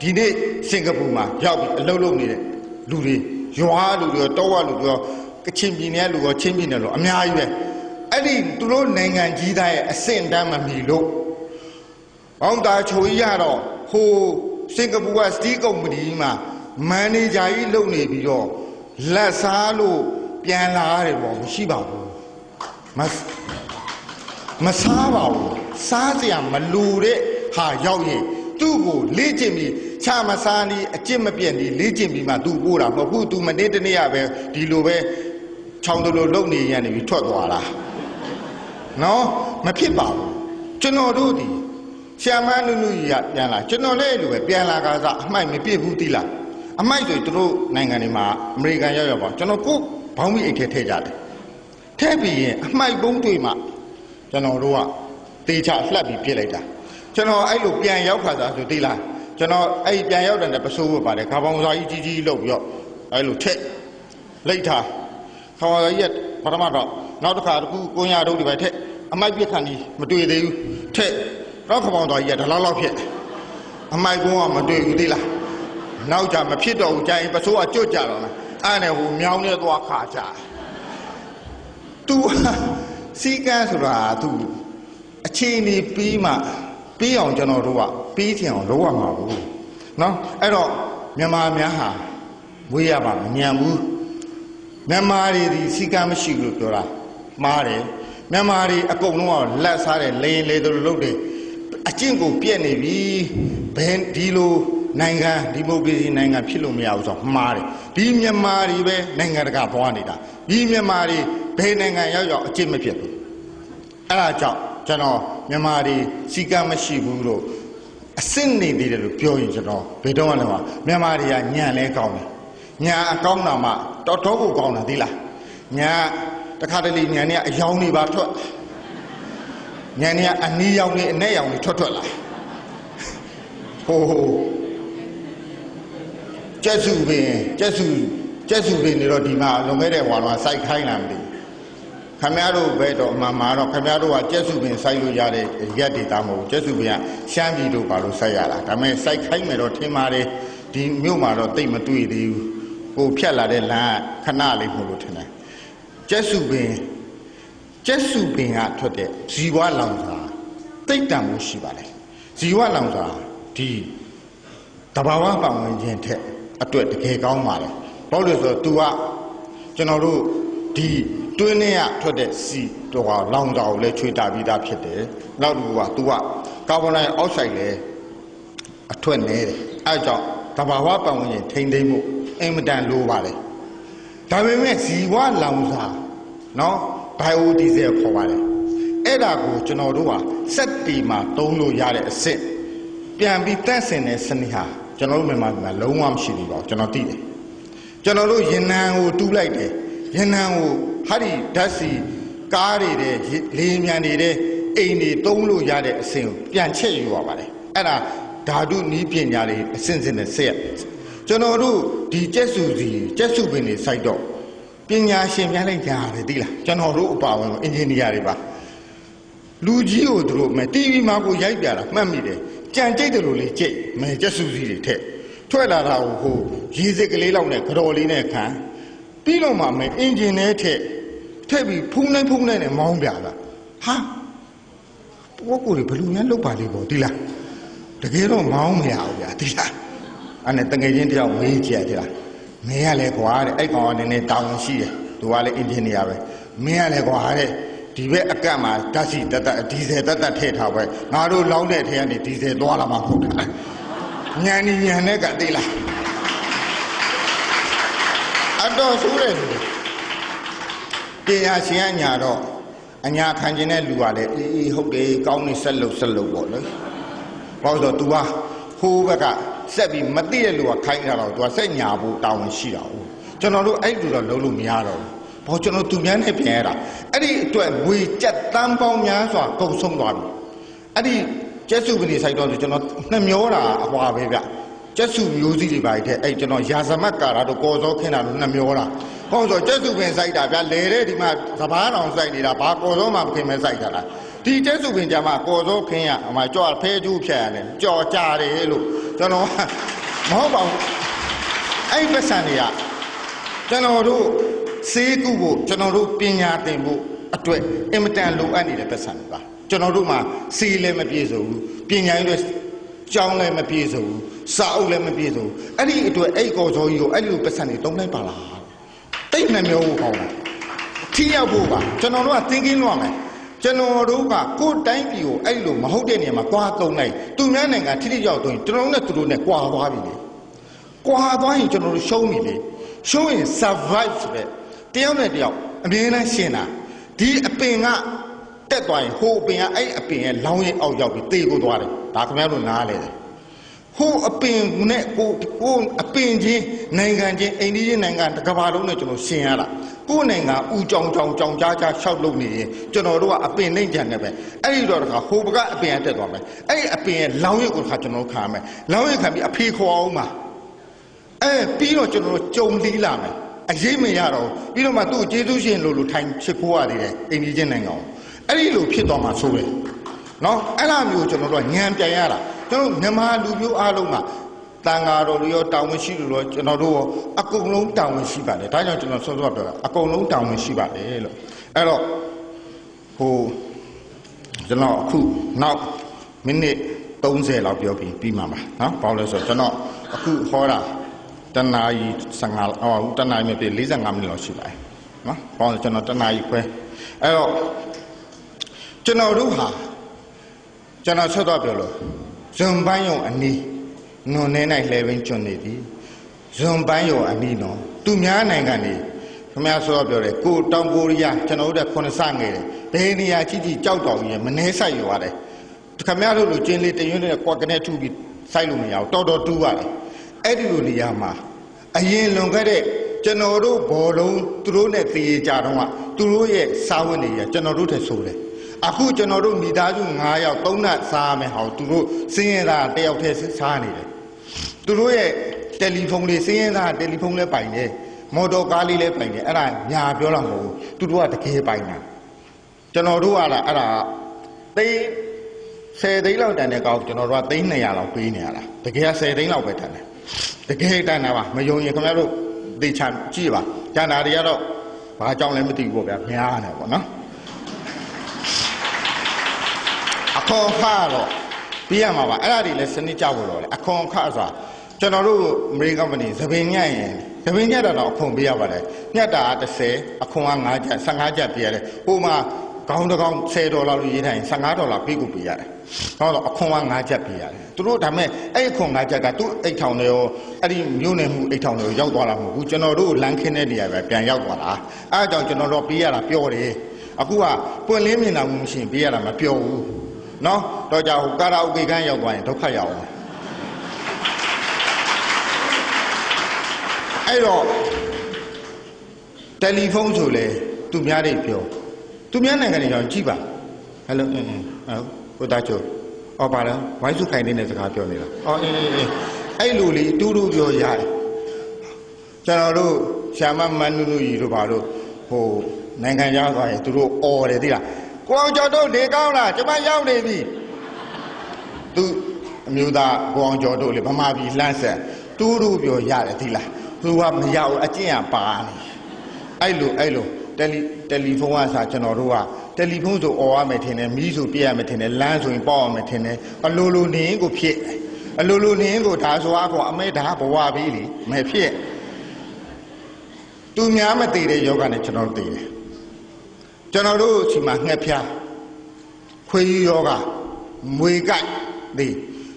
ဒီနေ့စင်ကာပူမှာရောက်ပြီးအလုပ်လုပ်နေတဲ့လူတွေရွာလူတွေတောဝလူတွေကချင်ပြည်နယ်လူရောချင်းပြည်နယ်လို့အများကြီးပဲအဲ့ဒီသူတို့နိုင်ငံကြီးသားရဲ့အဆင့်တန်းမမီလို့ဘောင်းတာချိုကြီးရတော့ဟိုစင်ကာပူကစတီးကုမ္ပဏီမှာမန်နေဂျာကြီးလုပ်နေပြီးတော့ လက်စားလို့ပြန်လာရတယ်ပေါ့မရှိပါဘူးမမစားပါဘူးစားစရာမလူတဲ့ဟာရောက်ရင်သူ့ကိုလေ့ကျင့်ပြီးချမစားနီးအကျင့်မပြတ်နီးလေ့ကျင့်ပြီးမှသူ့ပို့တာမဟုတ်ဘူးသူမနေ့တနေ့ရပဲဒီလိုပဲချောင်းတလို့လုံနေရနေပြီးထွက်သွားတာနော်မဖြစ်ပါဘူးကျွန်တော်တို့ဒီရှာမနုနုကြီးကပြန်လာကျွန်တော်လည်းလိုပဲပြန်လာကစားအမှိုက်မပြည့်ဘူးတိလား အမိုက်ဆိုသူတို့နိုင်ငံတွေမှာအမေရိကန်ရောက်ရောက်ပါကျွန်တော်ကိုဘောင်းမီအိတ်ထဲထည့်ကြတယ်ထည့်ပြီးရင်အမိုက်ပုံးတွေမှာကျွန်တော်တို့ကတေချလှက်ပြီးပြစ်လိုက်တာကျွန်တော်အဲ့လိုပြန်ရောက်ခါစားဆိုတိလားကျွန်တော်အဲ့ပြန်ရောက်တဲ့ပစိုးဝတ်ပါတယ်ခါပေါင်းစာကြီးကြီးကြီးလုပ်ပြီးတော့အဲ့လိုထက်လိုက်ထားခါပေါင်းစာကြီးကပထမတော့နောက်တစ်ခါတစ်ခုကိုညာတို့ဒီပဲထက်အမိုက်ပြက်ခံဒီမတွေ့သေးဘူးထက်တော့ခပောင်တော်ကြီးကဒီလောက်လောက်ဖြစ်အမိုက်ကုန်းကမတွေ့ဘူးသိလား နောက်ကြမဖြစ်တော့ဘူးကြာရင်ပစိုးကကြွတ်ကြတော့မယ်အဲ့နဲ့ဟိုမြောင်းနေသွားခါကြသူစီကန်းဆိုတာသူအခြေအနေပြီးမှပြီးအောင်ကျွန်တော်တို့ကပြီးထင်အောင်လုပ်ရမှာဘူးเนาะအဲ့တော့မြန်မာများဟာဝေးရပါမညံဘူးမြန်မာတွေဒီစီကံမရှိဘူးလို့ပြောတာမှားတယ်မြန်မာတွေအကုန်လုံးကလက်စားတယ်လေရင်လေတို့လုပ်တယ်အကျင့်ကိုပြက်နေပြီဘယ်ဒီလို နိုင်ငံဒီမိုကရေစီနိုင်ငံဖြစ်လို့မရဘူးဆိုတော့မှားတယ်ဒီမြန်မာတွေပဲနိုင်ငံတကာသွားနေတာဒီမြန်မာတွေဘယ်နိုင်ငံရောက်ရောက်အကျင့်မဖြစ်ဘူးအဲ့ဒါကြောင့်ကျွန်တော်မြန်မာတွေစီကံမရှိဘူးလို့အစ်စ်နေသေးတယ်လို့ပြောရင်ကျွန်တော်ဘယ်တော့မှလည်းမမြန်မာတွေကညံလဲကောင်းတယ်ညာအကောင်းတာမှတော်တော်ကိုကောင်းတာသိလားညာတခါတလေညာနဲ့အယောင်နေပါထွက်ညာနဲ့အနီးယောင်နေအနဲ့ယောင်နေထွက်ထွက်လာဟိုဟို ကျက်စုပင်ကျက်စုကျက်စုပင်နေတော့ဒီမှာလွန်ခဲ့တဲ့ဘွာတော့စိုက်ခိုင်းလာမသိဘူးခမရတို့ဘဲတော့အမှန်မှာတော့ခမရတို့ကကျက်စုပင်စိုက်လို့ရတဲ့ရက်ဒေတာမဟုတ်ဘူးကျက်စုပင်ကရှမ်းပြည်တို့ဘာလို့စိုက်ရတာဒါပေမဲ့စိုက်ခိုင်းမယ်တော့ထင်ပါတယ်ဒီမြို့မှာတော့တိတ်မတွေ့သေးဘူးကိုဖြတ်လာတဲ့လမ်းကခဏလေးမို့လို့ထင်တယ်ကျက်စုပင်ကျက်စုပင်ကထွက်တဲ့ဇီဝလောင်စာတိတ်တံမှုရှိပါတယ်ဇီဝလောင်စာဒီတဘာဝပတ်ဝန်းကျင်ထက် အတွက်တကယ်ကောင်းပါတယ်ဘာလို့လဲဆိုတော့ तू ကကျွန်တော်တို့ဒီတွင်းထဲကထွက်တဲ့စီတော့ကလောင်စာကိုလည်းချွေတာပြီးသားဖြစ်တယ်နောက်တစ်ခုက तू ကကာဗွန်ဒိုင်အောက်ဆိုက်လည်းအထွက်နေတယ်အဲဒါကြောင့်တဘာဝပတ်ဝန်းကျင်ထိမ့်သိမ့်မှုအင်မတန်လိုပါတယ်ဒါပေမဲ့ဇီဝလောင်စာနော်ဘိုင်အိုဒီဇယ်ခေါ်ပါတယ်အဲ့ဒါကိုကျွန်တော်တို့ကစက်တီမှာသုံးလို့ရတဲ့အစ်စ်ပြန်ပြီးတန့်စင်တဲ့စနစ်ဟာ ကျွန်တော်တို့မြန်မာပြည်မှာလုံးဝမရှိသေးပါဘူးကျွန်တော်သိတယ်ကျွန်တော်တို့ရင်နံကိုတူးလိုက်တယ်ရင်နံကိုဟာဒီဓာတ်စီကားတွေတဲ့လေမြန်တွေတဲ့အိမ်တွေသုံးလို့ရတဲ့အဆင့်ကိုပြန်ချက်ယူရပါတယ်အဲ့ဒါဓာတုနီးပညာတွေအစဉ်စဉ်နဲ့ဆက်ရကျွန်တော်တို့ဒီကျက်စုစီကျက်စုပင်တွေစိုက်တော့ပညာရှင်များလိုက်ကြရတယ်သိလားကျွန်တော်တို့အပါဝင်အင်ဂျင်နီယာတွေပါလူကြီးကိုသူတို့မဲ TV မှာကိုရိုက်ပြတာမှတ်မိတယ် ကြံကြိတ်တယ်လို့လေကြိတ်မဲကျက်စုစီတွေထက်ထွက်လာတာကိုဟိုရေစစ်ကလေးလောက်နဲ့ကြော်လေးနဲ့ခံပြီးတော့မှမဲအင်ဂျင်နဲ့ထက်ထက်ပြီးဖုံးနိုင်ဖုံးနိုင်နဲ့မောင်းပြတာဟာပုဂ္ဂိုလ်တွေဘယ်လူများလောက်ပါလိမ့်ပေါ့ဒီလားတကယ်တော့မောင်းမရဘူးဗျာဒီလားအဲ့နဲ့တငယ်ချင်းတယောက်မေးကြည့်ရဒီလားမင်းကလည်းကွာတဲ့အဲ့ကောင်ကနည်းနည်းတောင်းရှိတယ်သူကလည်းအင်ဂျင်နီယာပဲမင်းကလည်းကွာတဲ့ ဒီဘက်အကန့်မှာဓာတ်စီတက်တက်ဒီဇယ်တက်တက်ထည့်ထားပဲငါတို့လောင်းတဲ့ထဲကနေဒီဇယ်သွားလာမှာမဟုတ်တာညံနေညံနဲ့ကသိလားအတော်ဆိုးတယ်ပညာရှင်ကညာတော့အညာခံခြင်းတဲ့လူကလည်းအေးအေးဟုတ်တယ်ကောင်းနေဆက်လို့ဆက်လို့ပေါ့လေဘာလို့ဆိုတော့ तू ကဟိုးဘက်ကဆက်ပြီးမသိတဲ့လူကခိုင်းတာတော့ तू ကဆက်ညာဖို့တာဝန်ရှိတာဟုတ်ကျွန်တော်တို့အဲ့လိုတော့လုံးလို့မရတော့ဘူး ဘာကျွန်တော်သူများနဲ့ပြန်ရတာအဲ့ဒီအတွက်ငွေကြက်တန်းပေါင်းများစွာကုန်ဆုံးသွားပြီအဲ့ဒီကျက်စုပင်ဆိုင်တော့ကျွန်တော်နှမျောတာအဟွာပဲဗျကျက်စုမျိုးစည်းတွေပါတဲ့အဲ့ကျွန်တော်ရာဇမတ်ကာတာတို့ကော်စောခင်းတာတို့နှမျောတာဟောဆိုကျက်စုပင်ဆိုင်တာဗျလဲတဲ့ဒီမှာစပားတော်ဆိုင်နေတာဘာကော်စောမှမခင်းမဲဆိုင်တာလားဒီကျက်စုပင်ကြမှာကော်စောခင်းရအမကြော်ဖဲကျူးဖြတ်ရတယ်ကြော်ကြတယ်လို့ကျွန်တော်မဟုတ်ပါဘူးအဲ့ပတ်စံတွေကကျွန်တော်တို့ စေးကုဖို့ကျွန်တော်တို့ပညာသင်ဖို့အတွက်အင်မတန်လိုအပ်နေတဲ့ပတ်စံတွေပါကျွန်တော်တို့မှာစေးလည်းမပြည့်စုံဘူးပညာရေးလည်းကြောင်းလည်းမပြည့်စုံဘူးစာအုပ်လည်းမပြည့်စုံဘူးအဲ့ဒီအတွက်အဲ့ကော်စောကြီးကိုအဲ့လိုပတ်စံတွေတုံးလိုက်ပါလားတိတ်နှမျိုးကိုခေါင်းတယ်ထိရောက်ဖို့ပါကျွန်တော်တို့ကသင်ကင်းလွှတ်မယ်ကျွန်တော်တို့ကကိုယ်တိုင်းပြည်ကိုအဲ့လိုမဟုတ်တဲ့နေရာမှာကွာသုံးလိုက်သူများနိုင်ငံထိထိရောက်သုံးရင်ကျွန်တော်တို့နဲ့သူတို့နဲ့ကွာသွားပြီလေကွာသွားရင်ကျွန်တော်တို့ရှုံးပြီလေရှုံးရင် survive ဆိုတဲ့ တယောက်နဲ့တယောက်အမြဲတမ်းရှင်းတာဒီအပင်ကတက်သွားရင်ဟိုအပင်ကအဲ့အပင်ရဲ့လောင်းရင်အောက်ရောက်ပြီးတေကိုသွားတယ်ဒါခင်ဗျားတို့နားလဲတယ်ဟိုအပင်နဲ့ကိုကိုအပင်ချင်းနိုင်ငံချင်းအိန္ဒိယနိုင်ငံတစ်ကမ္ဘာလုံးနဲ့ကျွန်တော်ရှင်းရတာကိုယ်နိုင်ငံဥကြောင်ကြောင်ကြောင်ကြားကြားရှောက်လုပ်နေရင်ကျွန်တော်တို့ကအပင်နှိမ့်ကြံနေပဲအဲ့ဒီတော့တခါဟိုဘကအပင်တက်သွားမယ်အဲ့အပင်ရဲ့လောင်းရက်ကိုတခါကျွန်တော်ခါမယ်လောင်းရက်ခံပြီးအဖေခေါ်အောင်ပါအဲပြီးတော့ကျွန်တော်တို့ကြုံလီးလာမယ် အရေးမရတော့ဘူးပြီးတော့မှသူ့ကိုကျေးဇူးရှင်လို့လို့ထိုင်ချစ်ခိုးရသေးတယ်အိမ်ကြီးချင်းနိုင်ငံကိုအဲ့ဒီလိုဖြစ်သွားမှဆိုတယ်နော်အဲ့လိုမျိုးကျွန်တော်တို့ကညံပြန်ရတာကျွန်တော်တို့မြန်မာလူမျိုးအားလုံးကတန်ဃာတော်တွေရောတာဝန်ရှိလို့ရောကျွန်တော်တို့ရောအကုန်လုံးတာဝန်ရှိပါတယ်ဒါကြောင့်ကျွန်တော်စောစောပြောတာအကုန်လုံးတာဝန်ရှိပါတယ်လို့အဲ့တော့ဟိုကျွန်တော်အခုနောက်မိနစ်30လောက်ပြောပြီးပြီးမှာပါနော်ဘာလို့လဲဆိုတော့ကျွန်တော်အခုဟောတာ တနာရီ15အော်တနာရီမပြည့်45မိနစ်လောက်ရှိပါတယ်နော်ဘာလို့လဲကျွန်တော်တနာရီခွဲအဲ့တော့ကျွန်တော်တို့ဟာကျွန်တော်ဆက်တော့ပြောလို့ဇွန်ပန်းယုံအနီးနွန်နေ၌လှဲပင်ကျွန်းနေသည်ဇွန်ပန်းယုံအနီးနော်သူများနိုင်ငံနေခင်ဗျားဆိုတော့ပြောတယ်ကိုတောင်ကိုရီးယားကျွန်တော်တို့ကခုနှစ်ဆငယ်တယ်ဘယ်နေရာကြီးကြီးကြောက်တောင်ကြီးရမနှဲဆိုင်ရွာတယ်ခင်ဗျားတို့လိုကျင်းလေးတရွင်းလေးကွက်ကနေထူပြီးစိုက်လို့မရဘူးတော်တော်တူးရတယ် အဲ့ဒီလိုနေရာမှာအရင်လွန်ခဲ့တဲ့ကျွန်တော်တို့ဘောလုံးသူတို့နဲ့တည်ကြတော့ကသူတို့ရဲ့စားဝတ်နေရကျွန်တော်တို့ထက်ဆိုတယ်အခုကျွန်တော်တို့မိသားစု9ယောက်3နတ်စားရမယ်ဟောသူတို့စင်းရတာတယောက်တည်းစားနေတယ်သူတို့ရဲ့တယ်လီဖုန်းလေးစင်းရတာတယ်လီဖုန်းလည်းပိုင်တယ်မော်တော်ကားလေးလည်းပိုင်တယ်အဲ့ဒါညာပြောလာမဟုတ်ဘူးသူတို့ကတကယ်ပိုင်တာကျွန်တော်တို့ကလားအဲ့ဒါသိန်း10သိန်းလောက်တန်တဲ့ကောက်ကျွန်တော်တို့ကသိန်း200လောက်ပေးနေရတာတကယ်က10သိန်းလောက်ပဲတန်တယ် တကယ်တန်တာပါမယုံရင်ခင်ဗျားတို့သိချင်ကြည့်ပါကျန်တာတွေကတော့ဘာကြောင့်လဲမသိဘူးပေါ့ဗျာများနေပေါ့နော်အခွန်အခါတော့ပြရမှာပါအဲ့ဒါတွေလည်းစနစ်ကြဖို့တော့လေအခွန်အခါဆိုတာကျွန်တော်တို့အမေရိကန်ကမ္ဘာနေသပင်ညံ့ရင်သပင်ညံ့တာတော့အခွန်ပေးရပါတယ်ညက်တာ30အခွန်က5ကျပ်15ကျပ်ပေးရတယ်ဟိုမှာ ခေါင်းတစ်ကောင်10ဒေါ်လာလို့ရေးထိုင်15ဒေါ်လာပေးကိုပေးရတယ်ဟောတော့အခွန်က5ကျပ်ပေးရတယ်သူတို့ဒါမဲ့အဲ့အခွန်5ကျပ်ကသူ့အိတ်ထောင်တွေရောအဲ့ဒီမြို့နယ်မှုအိတ်ထောင်တွေရောက်သွားတာမဟုတ်ဘူးကျွန်တော်တို့လမ်းခင်းတဲ့နေရာပဲပြန်ရောက်သွားတာအဲ့အကြောင်းကျွန်တော်တို့ပေးရတာပြောတယ်အခုကပွင့်လင်းမြင်တာမှုမရှိရင်ပေးရတာမပြောဘူးနော်တော့ကြဟိုကာရာအိုကေခန်းရောက်သွားရင်ဒုက္ခရောက်အောင်အဲ့တော့တယ်လီဖုန်းဆိုလေသူများတွေပြော သူများနိုင်ငံတွေကြောင့်ကြည့်ပါဟယ်လိုအင်းအင်းဟိုတာချိုအော်ပါလားဝိုင်းစုခိုင်နေတဲ့စကားပြောနေတာအော်အင်းအင်းအင်းအဲ့လိုလေတူတူပြောရတယ်ကျွန်တော်တို့ရှာမမန်နုနုကြီးတို့ဘာလို့ဟိုနိုင်ငံခြားသွားရင်သူတို့អော်တယ်သိလားကိုအောင်ကျော်တို့နေကောင်းလားကျမရောက်နေပြီသူအမျိုးသားကိုအောင်ကျော်တို့လေဗမာပြည်လှမ်းဆက်တူတူပြောရတယ်သိလားသူကမရဘူးအကျင့်ကပါနေအဲ့လိုအဲ့လို တယ်လီတယ်လီဖုန်းကစားကျွန်တော်တို့ကတယ်လီဖုန်းဆိုអော်ရမယ်ထင်တယ်မီးဆိုပြည့်ရမယ်ထင်တယ်လမ်းဆိုရင်ပေါ့ရမယ်ထင်တယ်အလိုလိုနေရင်ကိုဖြစ်အလိုလိုနေရင်ကိုဒါဆိုအဖေအမေဒါဘဝပြီလေမဖြစ်သူများမသိတဲ့ယောဂနဲ့ကျွန်တော်တို့သိတယ်ကျွန်တော်တို့ဒီမှာငှက်ဖျားခွေးယောဂမွေကြိုက်ဒီ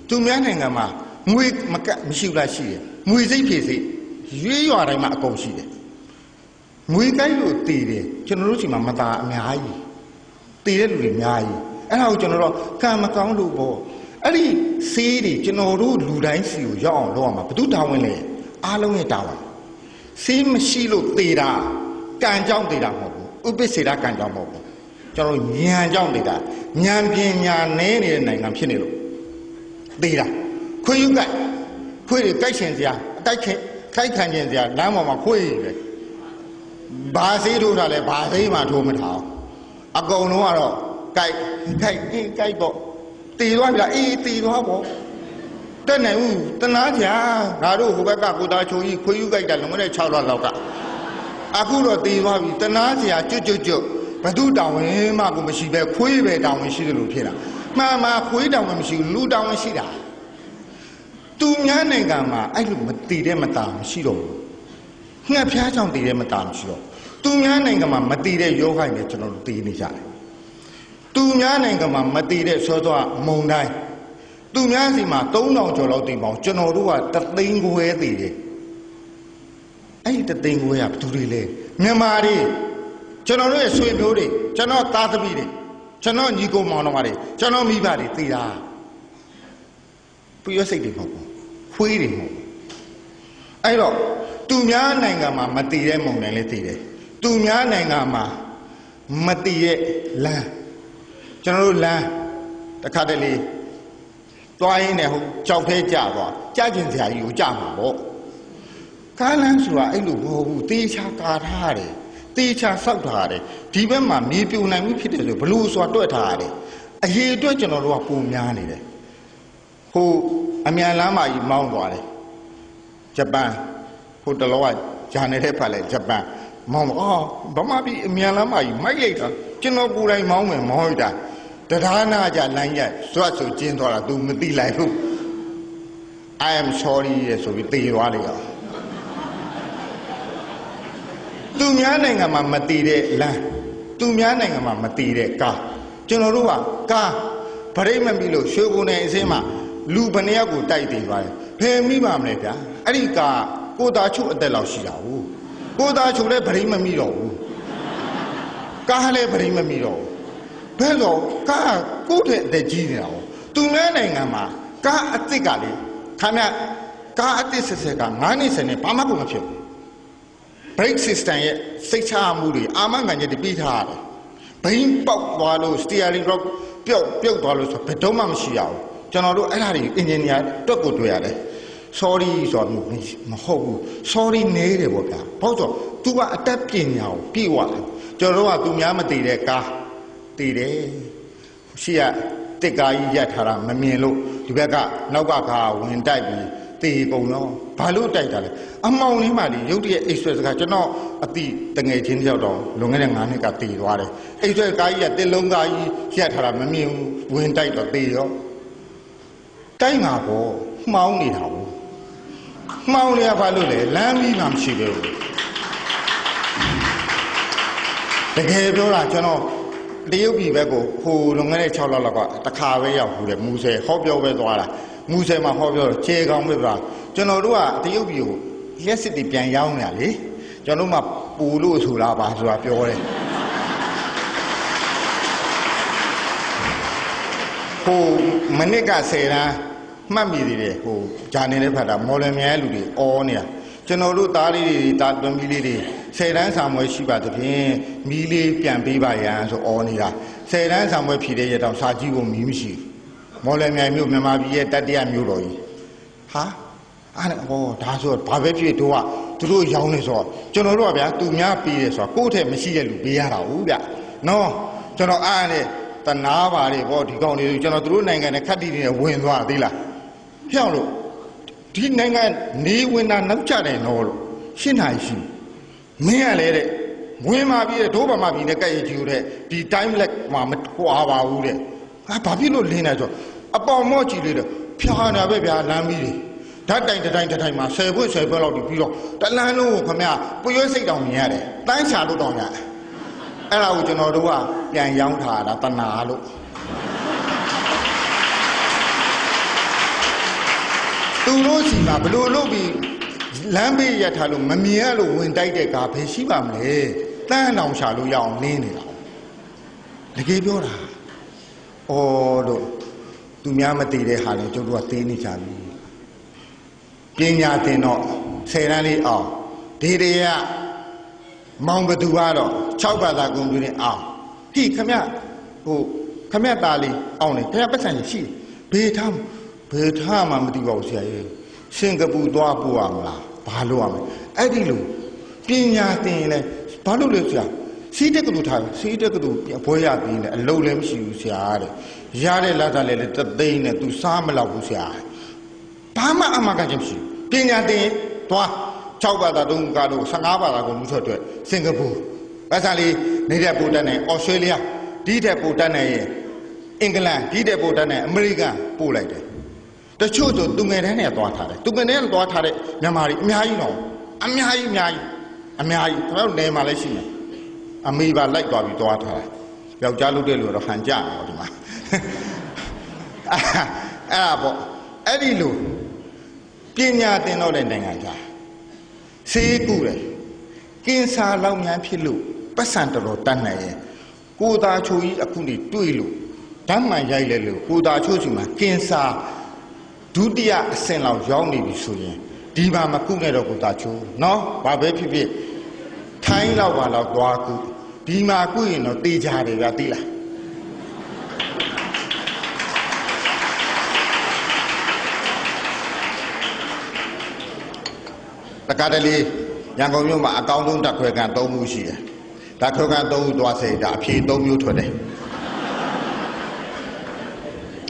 သူများနိုင်ငံမှာငွေမကတ်မရှိဘူးလားရှိတယ်ငွေစိတ်ဖြည့်စိတ်ရွေးရွာတိုင်းမှာအကုန်ရှိတယ် ငွေကြိုက်လို့တည်တယ်ကျွန်တော်တို့ဒီမှာမตาအများကြီးတည်တဲ့လူတွေအများကြီးအဲ့ဒါကိုကျွန်တော်တို့ကံမကောင်းလို့ပေါ့အဲ့ဒီဆေးတွေကျွန်တော်တို့လူတိုင်းစီကိုရောက်အောင်လုပ်ရမှာဘယ်သူတာဝန်လဲအားလုံးရဲ့တာဝန်ဆေးမရှိလို့တည်တာကံကြောင့်တည်တာမဟုတ်ဘူးဥပ္ပစေရကံကြောင့်မဟုတ်ဘူးကျွန်တော်ဉာဏ်ကြောင့်တည်တာဉာဏ်ပညာနည်းနေတဲ့နိုင်ငံဖြစ်နေလို့တည်တာခွေးယူကခွေးတွေကြိုက်ရှင်စရာအတိုက်ခင်ခိုက်ခံခြင်းစရာလမ်းပေါ်မှာခွေးပဲ ဘာစေးထိုးတာလဲဘာစေးမှထိုးမထားအကုန်လုံးကတော့ကြိုက်ကြိုက်အေးကြိုက်တော့တည်သွားပြီလားအေးတည်သွားပေါ့တက်နိုင်ဦးတနာကြာငါတို့ဟိုဘက်ကကိုသားချိုကြီးခွေးယူကြိုက်တာလုံခဲ့တဲ့6လလောက်ကအခုတော့တည်သွားပြီတနာကြာကျွတ်ကျွတ်ကျွတ်ဘသူတောင်းဝင်မှကိုမရှိပဲခွေးပဲတောင်းဝင်ရှိတယ်လို့ဖြစ်တာမှန်မှခွေးတောင်းဝင်မရှိဘူးလူတောင်းဝင်ရှိတာသူများနိုင်ငံမှာအဲ့လိုမတည်တဲ့မတာမရှိတော့ဘူး ငှက်ဖျားကြောင့်တည်တဲ့မတာမရှိတော့သူများနိုင်ငံမှာမတည်တဲ့ယောဂိုင်းနဲ့ကျွန်တော်တို့တည်နေကြတယ်သူများနိုင်ငံမှာမတည်တဲ့စောစောမုံတိုင်းသူများစီမှာ3000ကျော်လောက်တည်ပေါင်းကျွန်တော်တို့ကတသိန်းခွဲတည်တယ်အဲ့ဒီတသိန်းခွဲကဘယ်သူတွေလဲမြန်မာတွေကျွန်တော်တို့ရဲ့ဆွေမျိုးတွေကျွန်တော်သားသမီးတွေကျွန်တော်ညီကိုမောင်နှမတွေကျွန်တော်မိဘတွေတည်တာပြည့်ရစိတ်တွေမဟုတ်ဘူးခွေးတွေမဟုတ်ဘူးအဲ့တော့ သူများနိုင်ငံမှာမတည်တဲ့မုံတိုင်းလေးတည်တယ်သူများနိုင်ငံမှာမတည်ရဲ့လမ်းကျွန်တော်တို့လမ်းတစ်ခါတလေသွားရင်းနဲ့ဟိုကြောက်သေးကြသွားကြကျင်စရာကြီးကိုကြမှာပေါ့ကားလမ်းဆိုတာအဲ့လိုမဟုတ်ဘူးတေချာကာထားတယ်တေချာစောက်ထားတယ်ဒီဘက်မှာမြေပြိုနိုင်မှုဖြစ်တယ်ဆိုဘလို့ဆိုတာတွက်ထားရတယ်အရေးအတွက်ကျွန်တော်တို့ကပုံများနေတယ်ဟိုအမြန်လမ်းမကြီးမောင်းသွားတယ်ဂျပန် ဟိုတလောကဂျာနေတဲ့ဖက်လဲဂျပန်မောင်းအော်ဗမာပြည်အမြန်လမ်းမကြီးမိုက်လိုက်တာကျွန်တော်ကိုယ်တိုင်မောင်းမယ်မောင်းလိုက်တာတရားနာကြလမ်းရက်ဇွတ်ဆိုကျင်းသွားတာ तू မသိလိုက်ဘူး I am sorry ရဲ့ဆိုပြီးတေသွားလိုက်အောင်သူများနိုင်ငံမှာမတည်တဲ့လမ်းသူများနိုင်ငံမှာမတည်တဲ့ကားကျွန်တော်တို့ကကားဗရိတ်မမီလို့ရွှေကုန်နေအစင်းမှာလူဘယ်နှစ်ယောက်ကိုတိုက်တည်သွားတယ်ဖယ်မိပါမလဲဗျာအဲ့ဒီကား ကိုသားချုပ်အသက်လောက်ရှိတာဟုတ်ကိုသားချုပ်လည်းဗရိတ်မမီတော့ဘူးကားလည်းဗရိတ်မမီတော့ဘူးဘယ်တော့ကားကိုယ့်တဲ့အသက်ကြီးနေတာဟုတ်သူများနိုင်ငံမှာကားအစ်စ်ကလေခမကားအစ်စ်ဆက်ဆက်က9နှစ်ဆက်နဲ့ဘာမှကိုမဖြစ်ဘူး brake system ရဲ့စိတ်ချမှုတွေအာမခံချက်တွေပြီးထားရတယ်ဘိန်းပေါက်သွားလို့ steering rock ပြုတ်ပြုတ်သွားလို့ဆိုဘယ်တော့မှမရှိရဘူးကျွန်တော်တို့အဲ့ဒါတွေ engineer တွက်ကိုတွေ့ရတယ် sorry ဆိုတော့မဟုတ်ဘူး sorry နေတယ်ပေါ့ဗျာဘာလို့ဆို तू ကအတက်ပညာကိုပြေဝတယ်ကျွန်တော်တို့က तू များမတည်တဲ့ကားတည်တယ်ရှိရတစ်ကားကြီးရက်ထားတာမမြင်လို့ဒီဘက်ကနောက်ကကားဝင်တိုက်ပြီးတေကုန်တော့ဘာလို့တိုက်တာလဲအမောင်လေးမှလေရုတ်တရက် express ကကျွန်တော်အတိတငယ်ချင်းတယောက်တော့လွန်ခဲ့တဲ့9နှစ်ကတေသွားတယ် express ကားကြီးကတစ်လုံးကားကြီးရက်ထားတာမမြင်ဘူးဝင်တိုက်တော့တေရောတိုက်မှာပေါ့မှောင်းနေတာဘူး မှောင်းနေရဘာလို့လဲလမ်းပြီးမှမရှိသေးဘူးတကယ်ပြောတာကျွန်တော်တရုတ်ပြည်ဘက်ကိုဟိုလွန်ခဲ့တဲ့6လလောက်ကတခါပဲရောက်ဘူးတဲ့မူဆယ်ဟောပြောပဲသွားတာမူဆယ်မှာဟောပြောခြေကောင်းပဲပြကျွန်တော်တို့ကတရုတ်ပြည်ကိုလက်စစ်တွေပြန်ရောင်းနေတာလေကျွန်တော်တို့မှပူလို့ဆိုတာပါဆိုတာပြောတယ်ဟိုမနစ်က10တန်း မှတ်မိသေးတယ်ဟိုဂျာနေတဲ့ဖတ်တာမော်လမြိုင်လူတွေအော်နေတာကျွန်တော်တို့သားလေးတွေသားတွင်မီလေးတွေဆယ်တန်းစာမွဲရှိပါသဖြင့်မီးလေးပြန်ပေးပါရန်ဆိုအော်နေတာဆယ်တန်းစာမွဲဖြည့်တဲ့ရတော့စာကြည့်ဖို့မီးမရှိဘူးမော်လမြိုင်မြို့မြန်မာပြည်ရဲ့တတ္တရမြို့တော်ကြီးဟာအဲ့ဟောဒါဆိုဘာပဲဖြစ်တို့ကသူတို့ရောင်းနေဆိုတော့ကျွန်တော်တို့ကဗျာသူများပေးတယ်ဆိုတော့ကိုယ့်ထက်မရှိတဲ့လူပေးရတာဟုတ်ဗျနော်ကျွန်တော်အားနဲ့တနာပါလေဘောဒီကောင်တွေကျွန်တော်တို့နိုင်ငံနဲ့ခက်တီနေဝင်သွားတာသိလား ဖျောက်လို့ဒီနိုင်ငံနေဝင်တာနောက်ကျတယ်နော်လို့ရှင်းနိုင်ရှိမင်းကလည်းတဲ့ဝင်มาပြီးတဲ့ဒိုးဗမာပြည်နဲ့ကဲ့ရကြီးတဲ့ဒီ time lag မှာမထွာပါဘူးတဲ့ဟာဘာဖြစ်လို့လင်းနေဆိုအပေါင်မော့ကြည့်လေးတဲ့ဖြာနေပဲဗျာလမ်းပြီးတယ်ဓာတ်တိုင်တစ်တိုင်တစ်တိုင်မှာ10ဘွဲ့10ဘွဲ့လောက်ပြီးတော့တလန်းလုံးကိုခမရပွရွေးစိတ်တောင်မြင်ရတယ်တန်းချလို့တောင်ရတယ်အဲ့ဒါကိုကျွန်တော်တို့ကပြန်ရောင်းထားတာတနာလို့ သူတို့စီမှာဘလို့လုပ်ပြီးလမ်းဘေးရထားလို့မမြင်ရလို့ဝင်တိုက်တဲ့ကားဘယ်ရှိပါမလဲတန်းအောင်ရှာလို့ရအောင်လင်းနေတာတကယ်ပြောတာဩလို့သူများမသိတဲ့ဟာလည်းကျုပ်တို့ကသိနေကြပြီပညာသင်တော့ဆယ်တန်းလေးအောင်ဒီတွေကမောင်ဘသူကတော့6ဘာသာကုန်ပြီးနေအောင်ဟိခမဟိုခမသားလေးအောင်လေခမပတ်စံရှိဘေးထား ဘေးထားမှမသိပါဘူးဆရာကြီးစင်ကာပူသွားပို့ရမလားဘာလို့ရမလဲအဲ့ဒီလိုပညာသင်ရင်လည်းဘာလို့လဲဆရာစီးတက်ကတူထားစီးတက်ကတူဘွဲရပြီးလေအလုံးလည်းမရှိဘူးဆရာတဲ့ရတဲ့လက်သားလည်းတသိန်းနဲ့ तू စားမလောက်ဘူးဆရာဘာမှအမှန်ကန်ချက်မရှိဘူးပညာသင်သွား6ဘာသာတုံးကတော့15ဘာသာကိုလူထွက်အတွက်စင်ကာပူအဲစားလေးနေတဲ့ပိုတက်နေဩစတြေးလျဒီတဲ့ပိုတက်နေရင်အင်္ဂလန်ဒီတဲ့ပိုတက်နေအမေရိကန်ပို့လိုက်တယ် တချို့ဆိုသူငယ်တန်းနဲ့သွားထားတယ်သူငယ်တန်းနဲ့သွားထားတဲ့မြန်မာတွေအများကြီးတော့အများကြီးအများကြီးအများကြီးကျွန်တော်တို့နေမှာလည်းရှိတယ်အမေပါလိုက်သွားပြီးသွားထားတယ်ယောက်ျားလုပ်တဲ့လူတော့ဟန်ကြတယ်ဟောဒီမှာအဲ့ဒါပေါ့အဲ့ဒီလိုပညာသင်တော့တဲ့နိုင်ငံသားဆေးကူတယ်ကင်းစာလောက်များဖြစ်လို့ပတ်စံတော်တော်တတ်နိုင်ရဲ့ကိုသာချိုကြီးအခုနေတွေ့လို့ဓာတ်မှန်ရိုက်လဲလို့ကိုသာချိုစီမှာကင်းစာ ဒုတိယအဆင့်လောက်ရောက်နေပြီဆိုရင်ဒီမှာမကုနဲ့တော့ကိုတာချိုးနော်ဘာပဲဖြစ်ဖြစ်ထိုင်းလောက်ပါလောက်သွားကုဒီမှာကုရင်တော့တေးကြတယ်ဗျာသိလားတက္ကတလေးရန်ကုန်မြို့မှာအကောင်းဆုံးဓာတ်ခွဲခန်း၃ခုရှိတယ်။ဓာတ်ခွဲခန်း၃ခုသွားစေတာအဖြေ၃မျိုးထွက်တယ်။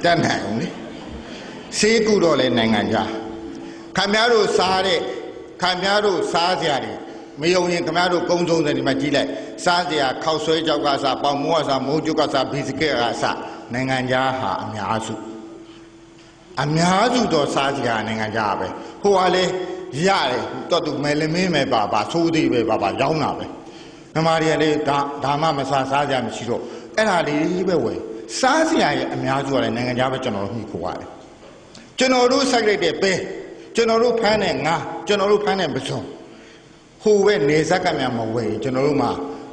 တတ်နိုင်အောင်လေ။ စေးကူတော့လေနိုင်ငံခြားခင်ဗျားတို့စားတဲ့ခင်ဗျားတို့စားကြရတယ်မယုံရင်ခင်ဗျားတို့ကုန်းဆုံးတယ်ဒီမှာကြည့်လိုက်စားကြရခောက်ဆွဲကြောက်ကစားပေါင်မိုးကစားမိုးကျုပ်ကစားဘီစကက်ကစားနိုင်ငံခြားဟာအများစုအများစုတော့စားကြနိုင်ငံကြပဲဟိုကလေရတယ်တော်သူမယ်လမင်းမယ်ပါပါသိုးသေးပဲပါပါရောင်းတာပဲမမတွေကလေဒါဒါမှမစားစားကြမရှိတော့အဲ့ဒါလေးပဲဝယ်စားစရာရဲ့အများစုကလည်းနိုင်ငံခြားပဲကျွန်တော်တို့ညှိခိုးရတယ် ကျွန်တော်တို့စိုက်လိုက်တဲ့ပဲကျွန်တော်တို့ဖမ်းတဲ့ငါကျွန်တော်တို့ဖမ်းတဲ့ပစုံဟိုပဲနေဇက်ကမြန်မဝယ်ကျွန်တော်တို့မှ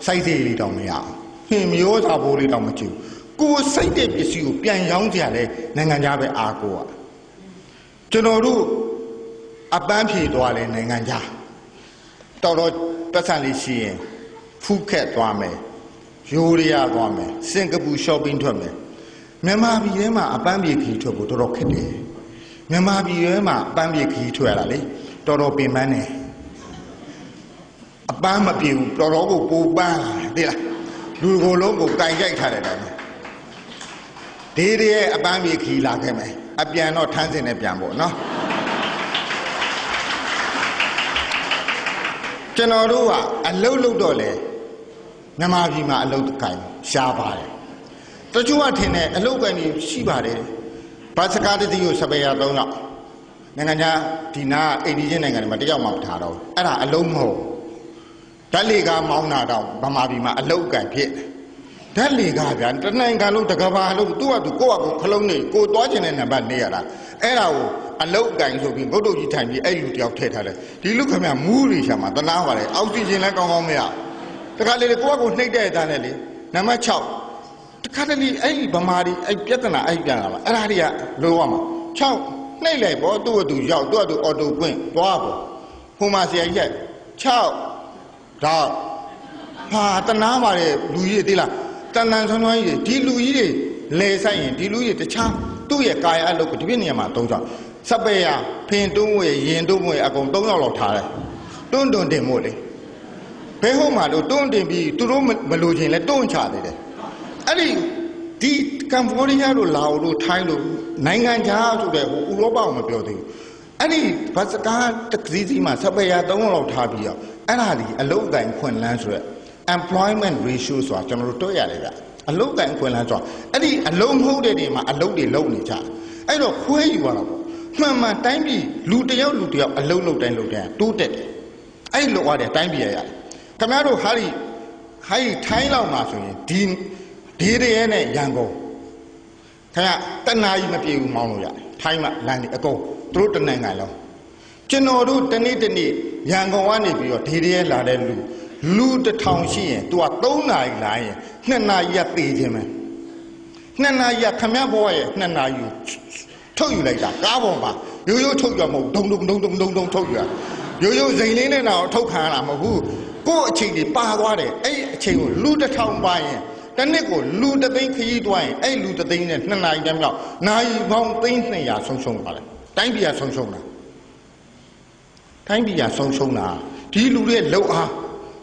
စိုက်စီလေးတောင်မရအောင်ဟင်မျိုးစာဘိုးလေးတောင်မကြည့်ဘူးကိုယ်စိတ်တဲ့ပစ္စည်းကိုပြန်ရောင်းကြလဲနိုင်ငံခြားပဲအားကိုးရကျွန်တော်တို့အပန်းဖြေသွားလဲနိုင်ငံခြားတော်တော်ပတ်စံလေးရှိရင်ဖူးခက်သွားမယ်ယူရီးယားသွားမယ်စင်ကာပူ shopping ထွက်မယ်မြန်မာပြည်ထဲမှာအပန်းဖြေခီးထွက်ဖို့တော်တော်ခက်တယ် မြန်မာပြည်ထဲမှာအပန်းဖြေခီးထွက်ရတာလေတော်တော်ပင်ပန်းတယ်အပန်းမပြေဘူးတော်တော်ကိုပိုပန်းလာတယ်သိလားလူကိုယ်လုံးကိုကင်ကြိုက်ထားတယ်တိုင်းဒေးရဲ့အပန်းပြေခီလာခဲ့မယ်အပြန်တော့ထန်းစင်နဲ့ပြန်ပေါ့နော်ကျွန်တော်တို့ကအလုတ်လုတ်တော့လေမြန်မာပြည်မှာအလုတ်ကင်ရှားပါတယ်တချို့ကထင်တယ်အလုတ်ကင်ကြီးရှိပါတယ် ဘာစကားတည်းကိုစပယ်ရသုံးတော့နိုင်ငံခြားဒီနာအိန္ဒိယနိုင်ငံတွေမှာတယောက်မှမထားတော့ဘူးအဲ့ဒါအလုံးမဟုတ်ဓာတ်လေကားမောင်းတာတော့ဗမာပြည်မှာအလုတ်ကင်ဖြစ်တယ်ဓာတ်လေကားဗျာတနိုင်ငံလုံးတကဘာလုံးသူ့ဟာသူကိုယ့်ဟာကိုယ်ခလုံးနေကိုယ်သွားကျင်တဲ့နံပါတ်နေရတာအဲ့ဒါကိုအလုတ်ကင်ဆိုပြီးဘုဒ္ဓကြီးထိုင်ပြီးအဲ့လူတယောက်ထည့်ထားတယ်ဒီလူခင်ဗျမူးရီရှာမှာတနာပါတယ်အောက်ဆီဂျင်လည်းကောင်းကောင်းမရတခါလေလေကိုယ့်ဟာကိုယ်နှိပ်တဲ့အတန်းနဲ့လေနံပါတ်6 တခါတလေအဲ့ဒီဗမာဒီအဲ့ပြဿနာအဲ့ပြန်လာမှာအဲ့ဒါတွေကလိုရမှာ6နှိပ်လိုက်ပေါ့သူ့အတူရောက်သူ့အတူအော်တိုကွင်းသွားပေါ့ဟိုမှာဆရာကြီးက6ဒါဟာတနာပါတယ်လူကြီးတွေသိလားတန်တန်ဆွမ်းဆွမ်းကြီးတွေဒီလူကြီးတွေလဲဆိုင်ရင်ဒီလူကြီးတွေတခြားသူ့ရဲ့ကာယအလုပ်ကိုဒီပြည့်နေရာမှာသုံးကြစပယ်ရဖင်တွန်းဝဲရင်တွန်းဝဲအကုန်၃ယောက်လောက်ထားတယ်တွန်းတွန်းတင်မို့လေဘဲဟုတ်မှာလို့တွန်းတင်ပြီးသူတို့မလိုချင်လဲတွန်းချသေးတယ် အဲ့ဒီဒီကမ်ဘောဒီးယားတို့လာအိုတို့ထိုင်းတို့နိုင်ငံခြားဆိုတဲ့ဟိုဥရောပကိုမပြောသေးဘူးအဲ့ဒီဘတ်စကားတက္ကစီစီမှာစပယ်ရ၃ယောက်လောက်ထားပြီးတော့အဲ့ဒါဒီအလုပ်အကင်ခွင့်လန်းဆိုရက် employment ratio ဆိုတာကျွန်တော်တို့တွေ့ရတယ်ဗျအလုပ်ကံခွင့်လန်းဆိုတာအဲ့ဒီအလုံးမဟုတ်တဲ့နေရာမှာအလုပ်တွေလုပ်နေကြအဲ့တော့ခွဲယူရတာပေါ့မှန်မှန်တိုင်းပြည်လူတယောက်လူတယောက်အလုပ်လုပ်တိုင်းလုပ်တိုင်းတိုးတက်တယ်အဲ့လိုရတဲ့တိုင်းပြည်ရရတယ်ခင်ဗျားတို့ဟာဒီဟာဒီထိုင်းလောက်မှာဆိုရင်ဒီ ဒီရဲနဲ့ရန်ကုန်ခင်ဗျာတနာကြီးမပြေဘူးမောင်းလို့ရတယ်ထိုင်းမှာလမ်းတွေအကုန်သူတို့တနိုင်ငံလုံးကျွန်တော်တို့တနေ့တနေ့ရန်ကုန်ကနေပြီးတော့ဒီရဲလာတဲ့လူလူတစ်ထောင်ရှိရင် तू က3နာရီလာရင်2နာရီကသေခြင်းပဲ2နာရီကခမက်ဘောရဲ့2နာရီကိုထုတ်ယူလိုက်တာကားပေါ်မှာရိုးရိုးထုတ်ရမဟုတ်ဒုံဒုံဒုံဒုံဒုံဒုံထုတ်ယူတာရိုးရိုးစိန်လေးနဲ့တော့ထုတ်ခံရတာမဟုတ်ဘူးကို့အချိန်ကြီးပါသွားတယ်အဲ့အချိန်ကိုလူတစ်ထောင်ပါရင် တစ်နှစ်ကိုလူတစ်သိန်းခရီးသွားရင်အဲ့လူတစ်သိန်းနဲ့2နာရီတည်းမြောက်နာရီပေါင်းသိန်း200ဆုံးရှုံးပါလေတိုင်းပြည်ကဆုံးရှုံးတာတိုင်းပြည်ကဆုံးရှုံးတာဒီလူတွေလောက်အား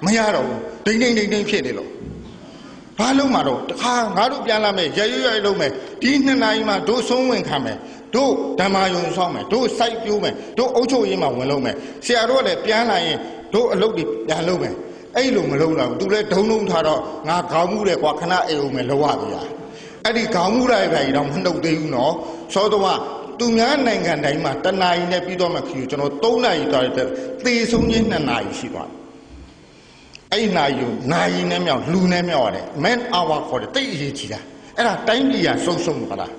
မရတော့ဘူးဒိမ့်ဒိမ့်ဒိမ့်ဒိမ့်ဖြစ်နေလို့ဘာလို့မှတော့တခါငါတို့ပြန်လာမယ်ရရွရွလုံးမယ်ဒီနှစ်နာရီမှတို့ဆုံးဝင်ခံမယ်တို့ဓမ္မယုံဆောင်မယ်တို့စိုက်ပြိုးမယ်တို့အုပ်ချုပ်ရေးမှဝင်လုံးမယ်ဆရာတို့ကလည်းပြန်လာရင်တို့အလုပ်တွေပြန်လုပ်မယ် အဲ့လိုမလုပ်တော့ဘူးသူလည်းဒုံဒုံထားတော့ငါခေါင်းမှုတယ်ကွာခဏအိမ်အောင်မယ်လောရသေးတာအဲ့ဒီခေါင်းမှုလိုက်ပဲတော့မနှုတ်သေးဘူးနော်စောတော့သူများနိုင်ငံတိုင်းမှာတနာရီနဲ့ပြီးတော့မှခီကိုကျွန်တော်3နာရီတောက်တဲ့သေဆုံးခြင်း2နာရီရှိသွားတယ်အဲ့နာယူနာယီနဲ့မြောက်လူနဲ့မြောက်ရတယ် man hour ခေါ်တယ်တိတ်အရေးကြီးတာအဲ့ဒါတိုင်းပြည်ကဆုံးရှုံးပါလား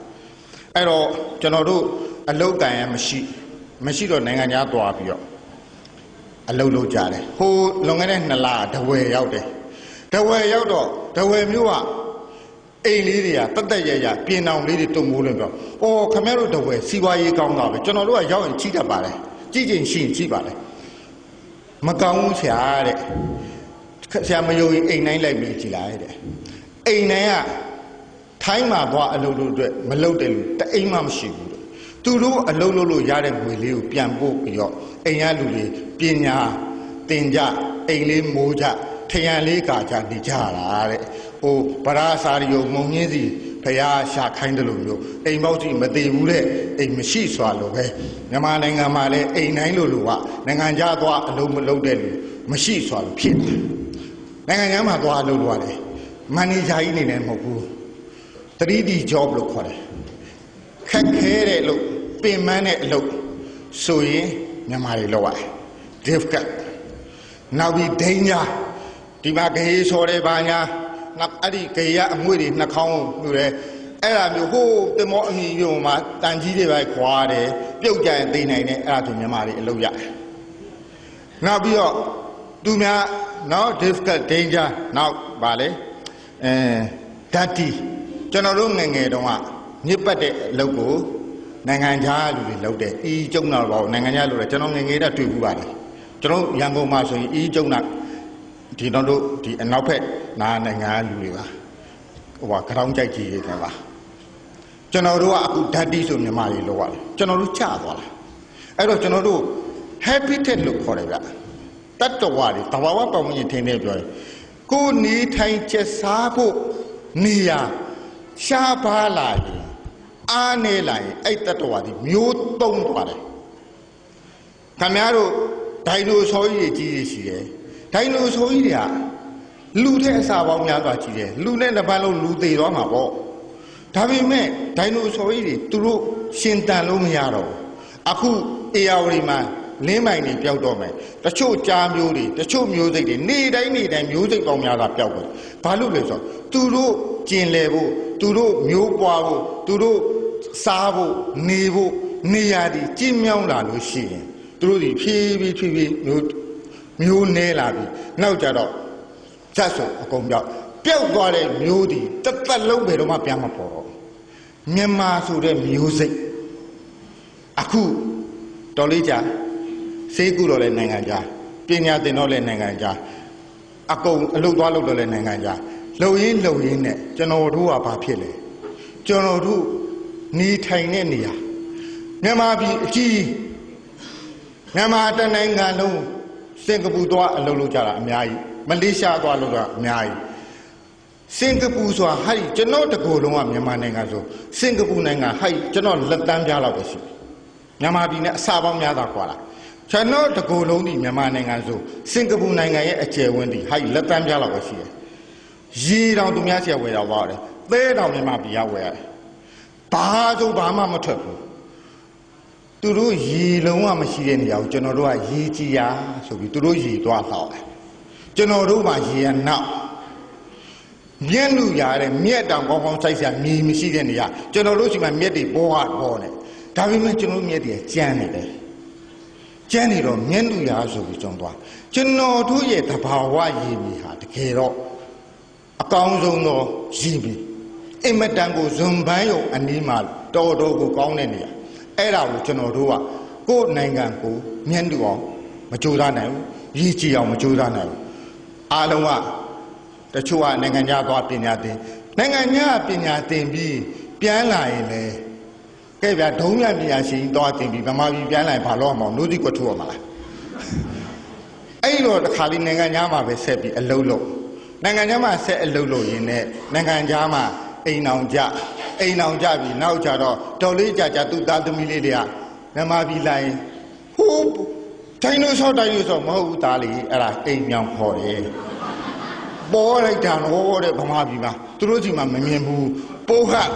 အဲ့တော့ကျွန်တော်တို့အလုတ်ကံရမရှိ မရှိတော့နိုင်ငံခြားသွားပြီးတော့ အလုတ်လုပ်ကြတယ်ဟိုလွန်ခဲ့တဲ့နှစ်လတဝယ်ရောက်တယ်တဝယ်ရောက်တော့တဝယ်မျိုးကအိမ်လေးတွေကတက်တက်ရရပြင်အောင်လေးတွေတုံမိုးလို့ပြော။အော်ခမရတို့တဝယ်စီးပွားရေးကောင်းတာပဲကျွန်တော်တို့ကရောက်ရင်ကြီးတတ်ပါတယ်။ကြီးကျင်ရှိရင်ကြီးပါလေ။မကောင်းဘူးဆရာတဲ့။ဆရာမယုံရင်အိမ်တိုင်းလိုက်ပြီးကြည်လာတဲ့အိမ်တိုင်းကထိုင်းမှာသွားအလုပ်လုပ်အတွက်မလုပ်တဲ့လူတအိမ်မှမရှိဘူးသူတို့အလုပ်လုပ်လို့ရတဲ့ငွေလေးကိုပြန်ပို့ပြီးတော့အိမ်ရလူတွေ ပညာသင်ကြအိမ်လေးမိုးကြထရန်လေးကာကြနေကြတာတဲ့ဟိုဗရာစာရီယုံမုံညင်းစီဖရာရှာခိုင်းတယ်လို့မျိုးအိမ်ပေါက်ကြီးမသေးဘူးတဲ့အိမ်မရှိစွာလို့ပဲမြန်မာနိုင်ငံမှာလည်းအိမ်တိုင်းလို့လို့ကနိုင်ငံခြားသွားအလုံးမလုံးတဲ့လူမရှိစွာလို့ဖြစ်တယ်နိုင်ငံခြားမှာသွားအလုပ်လုပ်ရတယ်မန်နေဂျာကြီးနေနေမဟုတ်ဘူး 3D job လို့ခေါ်တယ်ခက်ခဲတဲ့အလုပ်ပင်ပန်းတဲ့အလုပ်ဆိုရင်မြန်မာတွေလုပ်ရတယ် difficult နောက်ပြီးဒိန်းညာဒီမှာဂေးဆော်တယ်ဘာညာနောက်အဲ့ဒီဂေးရအငွေ့တွေနှာခေါင်းကိုပြတယ်အဲ့ဒါမျိုးဟိုးတင်မောအမီပြုံမှာတန်ကြီးတွေပဲခွာတယ်ပြုတ်ကြရင်သိနိုင်တယ်အဲ့ဒါဆိုမြန်မာတွေအလုပ်ရတယ်နောက်ပြီးတော့သူများနောက် difficult danger နောက်ဗာလေအဲ dirty ကျွန်တော်တို့ငယ်ငယ်တုန်းကမြစ်ပတ်တဲ့အလုပ်ကိုနိုင်ငံခြားလူတွေလုပ်တယ်အီးကျုံတော့ပေါ့နိုင်ငံခြားလူတွေကျွန်တော်ငယ်ငယ်တည်းတွေ့ဘူးပါတယ် ကျွန်တော်ရန်ကုန်မှာဆိုရင်အီးကျုံတာဒီတော့တို့ဒီအနောက်ဘက်နာနိုင်ငံလူတွေပါဟိုကကြောင်ကြိုက်ကြီးတွေလည်းပါကျွန်တော်တို့ကအခုဓာတ်တီဆိုမြန်မာတွေလောက်ရတယ်ကျွန်တော်တို့ချသွားတာအဲ့တော့ကျွန်တော်တို့ habitat လို့ခေါ်တယ်ဗျတတ္တဝါတွေတဘာဝပတ်ဝန်းကျင်ထင်းနေပြောတယ်ကိုယ်နေထိုင်ချက်စားဖို့နေရာရှားပါလာရင်အားနေလာရင်အဲ့တတ္တဝါဒီမျိုးသုံးသွားတယ်ခင်ဗျားတို့ ဒိုင်နိုဆောကြီးတွေကြီးကြီးရှိတယ်ဒိုင်နိုဆောကြီးတွေကလူတဲ့အစာပေါင်းများစွာကြီးတယ်လူနဲ့တစ်ပတ်လုံးလူသေးသွားမှာပေါ့ဒါပေမဲ့ဒိုင်နိုဆောကြီးတွေသူတို့ရှင်တန်လို့မရတော့ဘူးအခုအေယာဝတီမှာလင်းမိုင်တွေပျောက်တော့မယ်တချို့ကြားမျိုးတွေတချို့မျိုးစိတ်တွေနေတိုင်းနေတိုင်းမျိုးစိတ်ပေါင်းများစွာပျောက်တယ်ဘာလို့လဲဆိုတော့သူတို့ကျင်လည်ဖို့သူတို့မျိုးပွားဖို့သူတို့စားဖို့နေဖို့နေရာဒီကျင်းမြောင်းလာလို့ရှိရင် သူတို့ဒီဖြည်းဖြည်းဖြည်းဖြည်းမျိုးမျိုးနေလာပြီနောက်ကြတော့ဇတ်ဆိုအကုန်ပြောက်ပျောက်သွားတဲ့မျိုးဒီတစ်သက်လုံးဘယ်တော့မှပြန်မပေါ်တော့မြန်မာဆိုတဲ့မျိုးစိတ်အခုတော်လေးကြာစေးကူတော့လဲနိုင်ငံခြားပညာသင်တော့လဲနိုင်ငံခြားအကုန်အလုပ်သွားလုပ်တော့လဲနိုင်ငံခြားလုံရင်းလုံရင်းနဲ့ကျွန်တော်တို့ကဘာဖြစ်လဲကျွန်တော်တို့နေထိုင်တဲ့နေရာမြန်မာပြည်အကြီး မြန်မာတနိုင်ငံလုံးစင်ကာပူသွားအလုပ်လုပ်ကြတာအများကြီးမလေးရှားသွားလုပ်တာအများကြီးစင်ကာပူဆိုတာဟဲ့ကျွန်တော်တကူလုံးကမြန်မာနိုင်ငံဆိုစင်ကာပူနိုင်ငံဟဲ့ကျွန်တော်လက်တန်းပြားလောက်ပဲရှိမြန်မာပြည်နဲ့အစာပေါင်းများတာကွာလားကျွန်တော်တကူလုံးဒီမြန်မာနိုင်ငံဆိုစင်ကာပူနိုင်ငံရဲ့အကျယ်ဝန်းဒီဟဲ့လက်တန်းပြားလောက်ပဲရှိတယ်ရေတောင်သူများဆီဝယ်တော့ပါတယ်သဲတောင်မြန်မာပြည်ကဝယ်ရတယ်ဘာဆိုဘာမှမထွက်ဘူး သူတို့ရေလုံးဝမရှိတဲ့နေရာကိုကျွန်တော်တို့ကရေကြီးရာဆိုပြီးသူတို့ရေသွားတော့တယ်ကျွန်တော်တို့မှရေရနောက်မြက်လူရတဲ့မြက်တောင်ကောင်းကောင်းစိုက်စရာမြေမရှိတဲ့နေရာကျွန်တော်တို့ရှိမှမြက်တွေပေါ်ဟာပေါ်နေဒါပေမဲ့ကျွန်တော်မြက်တွေကျန်းနေတယ်ကျန်းနေတော့မြက်လူရဆိုပြီးကျွန်တော်သွားကျွန်တော်တို့ရဲ့တဘာဝရေမြေဟာတကယ်တော့အကောင်းဆုံးသောရည်ပြီအင်မတန်ကိုဇွန်ပန်းရုံအနီးမှာတော်တော်ကိုကောင်းတဲ့နေရာ အဲ့ဒါကိုကျွန်တော်တို့ကကိုယ့်နိုင်ငံကိုမြင့်တူအောင်မကြိုးစားနိုင်ဘူးရည်ကြည်အောင်မကြိုးစားနိုင်ဘူးအားလုံးကတချို့ကနိုင်ငံခြားသွားပညာသင်နိုင်ငံခြားပညာသင်ပြီးပြန်လာရင်လေကဲဗျာဒုံးရပညာရှင်သွားသင်ပြီးဗမာပြည်ပြန်လာရင်ဘာလို့အောင်နိုးဒီကွထွရမှာလားအဲ့လိုတစ်ခါလေးနိုင်ငံခြားမှာပဲဆက်ပြီးအလုံးလုံးနိုင်ငံခြားမှာဆက်အလုပ်လုပ်ရင်းနဲ့နိုင်ငံခြားမှာ အိမ်အောင်ကြအိမ်အောင်ကြပြီနောက်ကြတော့တော်လေးကြကြသူ့သားသမီးလေးတွေကမြန်မာပြည်လာရင်ဟိုးဒိုင်နိုဆောဒိုင်နိုဆောမဟုတ်ဘူးသားလေးအဲ့ဒါအိမ်မြောင်ခေါ်တယ်ပေါ်လိုက်တာတော့တဲ့ဗမာပြည်မှာသူတို့စီမှာမမြင်ဘူးပိုးဟတ်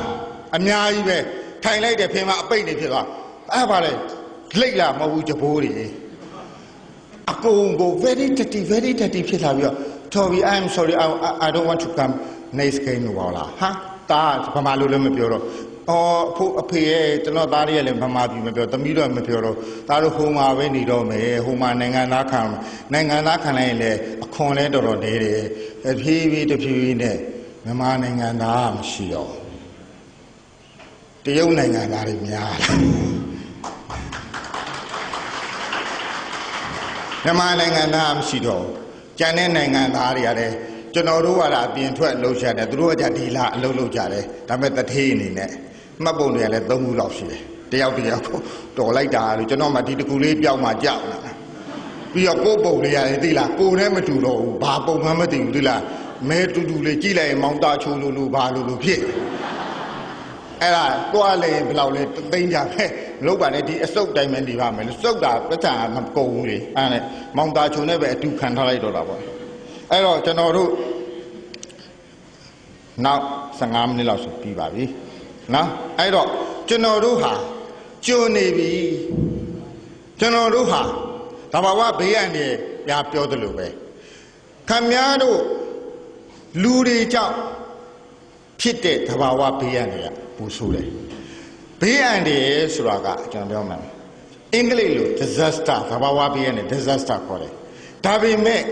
အများကြီးပဲထိုင်လိုက်တယ်ဖင်မအပိတ်နေဖြစ်သွားအဲ့ပါလေလိတ်လာမဟုတ်ဘူးကြဘိုးတွေအကုန်ကို very dirty very dirty ဖြစ်လာပြီးတော့ Toby I'm sorry I, I don't want to come next game လို့ပါလားဟာ တာဗမာလိုလည်းမပြောတော့အော်ဖို့အဖေရဲ့ကျွန်တော်သားလေးရဲ့လည်းဗမာပြည်မပြောသမီးတော့မပြောတော့သားတို့ဟိုမှာပဲနေတော့မယ်ဟိုမှာနိုင်ငံသားခံနိုင်ငံသားခံလိုက်ရင်လည်းအခွန်လဲတော်တော်နေတယ်ဖြည်းဖြည်းတဖြည်းဖြည်းနဲ့မြန်မာနိုင်ငံသားမရှိတော့တရုတ်နိုင်ငံသားတွေများလာမြန်မာနိုင်ငံသားမရှိတော့ကျန်တဲ့နိုင်ငံသားတွေရတယ် ကျွန်တော်တို့ကလာအပြင်ထွက်လှုပ်ရှားတယ်သူတို့ကကြဒီလာအလုပ်လုပ်ကြတယ်ဒါပေမဲ့တထေးအနေနဲ့မှတ်ပုံတွေကလည်း၃ခုလောက်ရှိတယ်တယောက်တယောက်တော်လိုက်တာလို့ကျွန်တော်မှဒီတကူလေးပြောက်မှကြောက်လာပြီးတော့ကိုယ်ပုံလေးရတယ်သိလားကိုယ်နဲ့မတူတော့ဘူးဘာပုံမှန်မသိဘူးသိလားမဲတူတူလေးကြည့်လိုက်ရင်မောင်တာချိုးလို့လို့ဘာလို့လို့ဖြစ်အဲ့ဒါတွားလေဘယ်လောက်လဲသိမ့်ကြပဲမလုပ်ပါနဲ့ဒီအစုပ်တိုင်းပဲနေပါမယ်လို့စုပ်တာပတ်ချာမကုန်ဘူးလေအဲ့ဒါနဲ့မောင်တာချိုနဲ့ပဲအတူခံထားလိုက်တော့တာပေါ့ အဲ့တော့ကျွန်တော်တို့နောက်15မိနစ်လောက်ဆိုပြီးပါပြီနော်အဲ့တော့ကျွန်တော်တို့ဟာကျွနေပြီကျွန်တော်တို့ဟာတဘာဝဘေးရန်တွေညာပြောသလိုပဲခမများတို့လူတွေကြောင့်ဖြစ်တဲ့တဘာဝဘေးရန်တွေကပူဆိုးတယ်ဘေးရန်တွေဆိုတာကကျွန်တော်ပြောမှာအင်္ဂလိပ်လို disaster တဘာဝဘေးရန်တွေ disaster ခေါ်တယ်ဒါပေမဲ့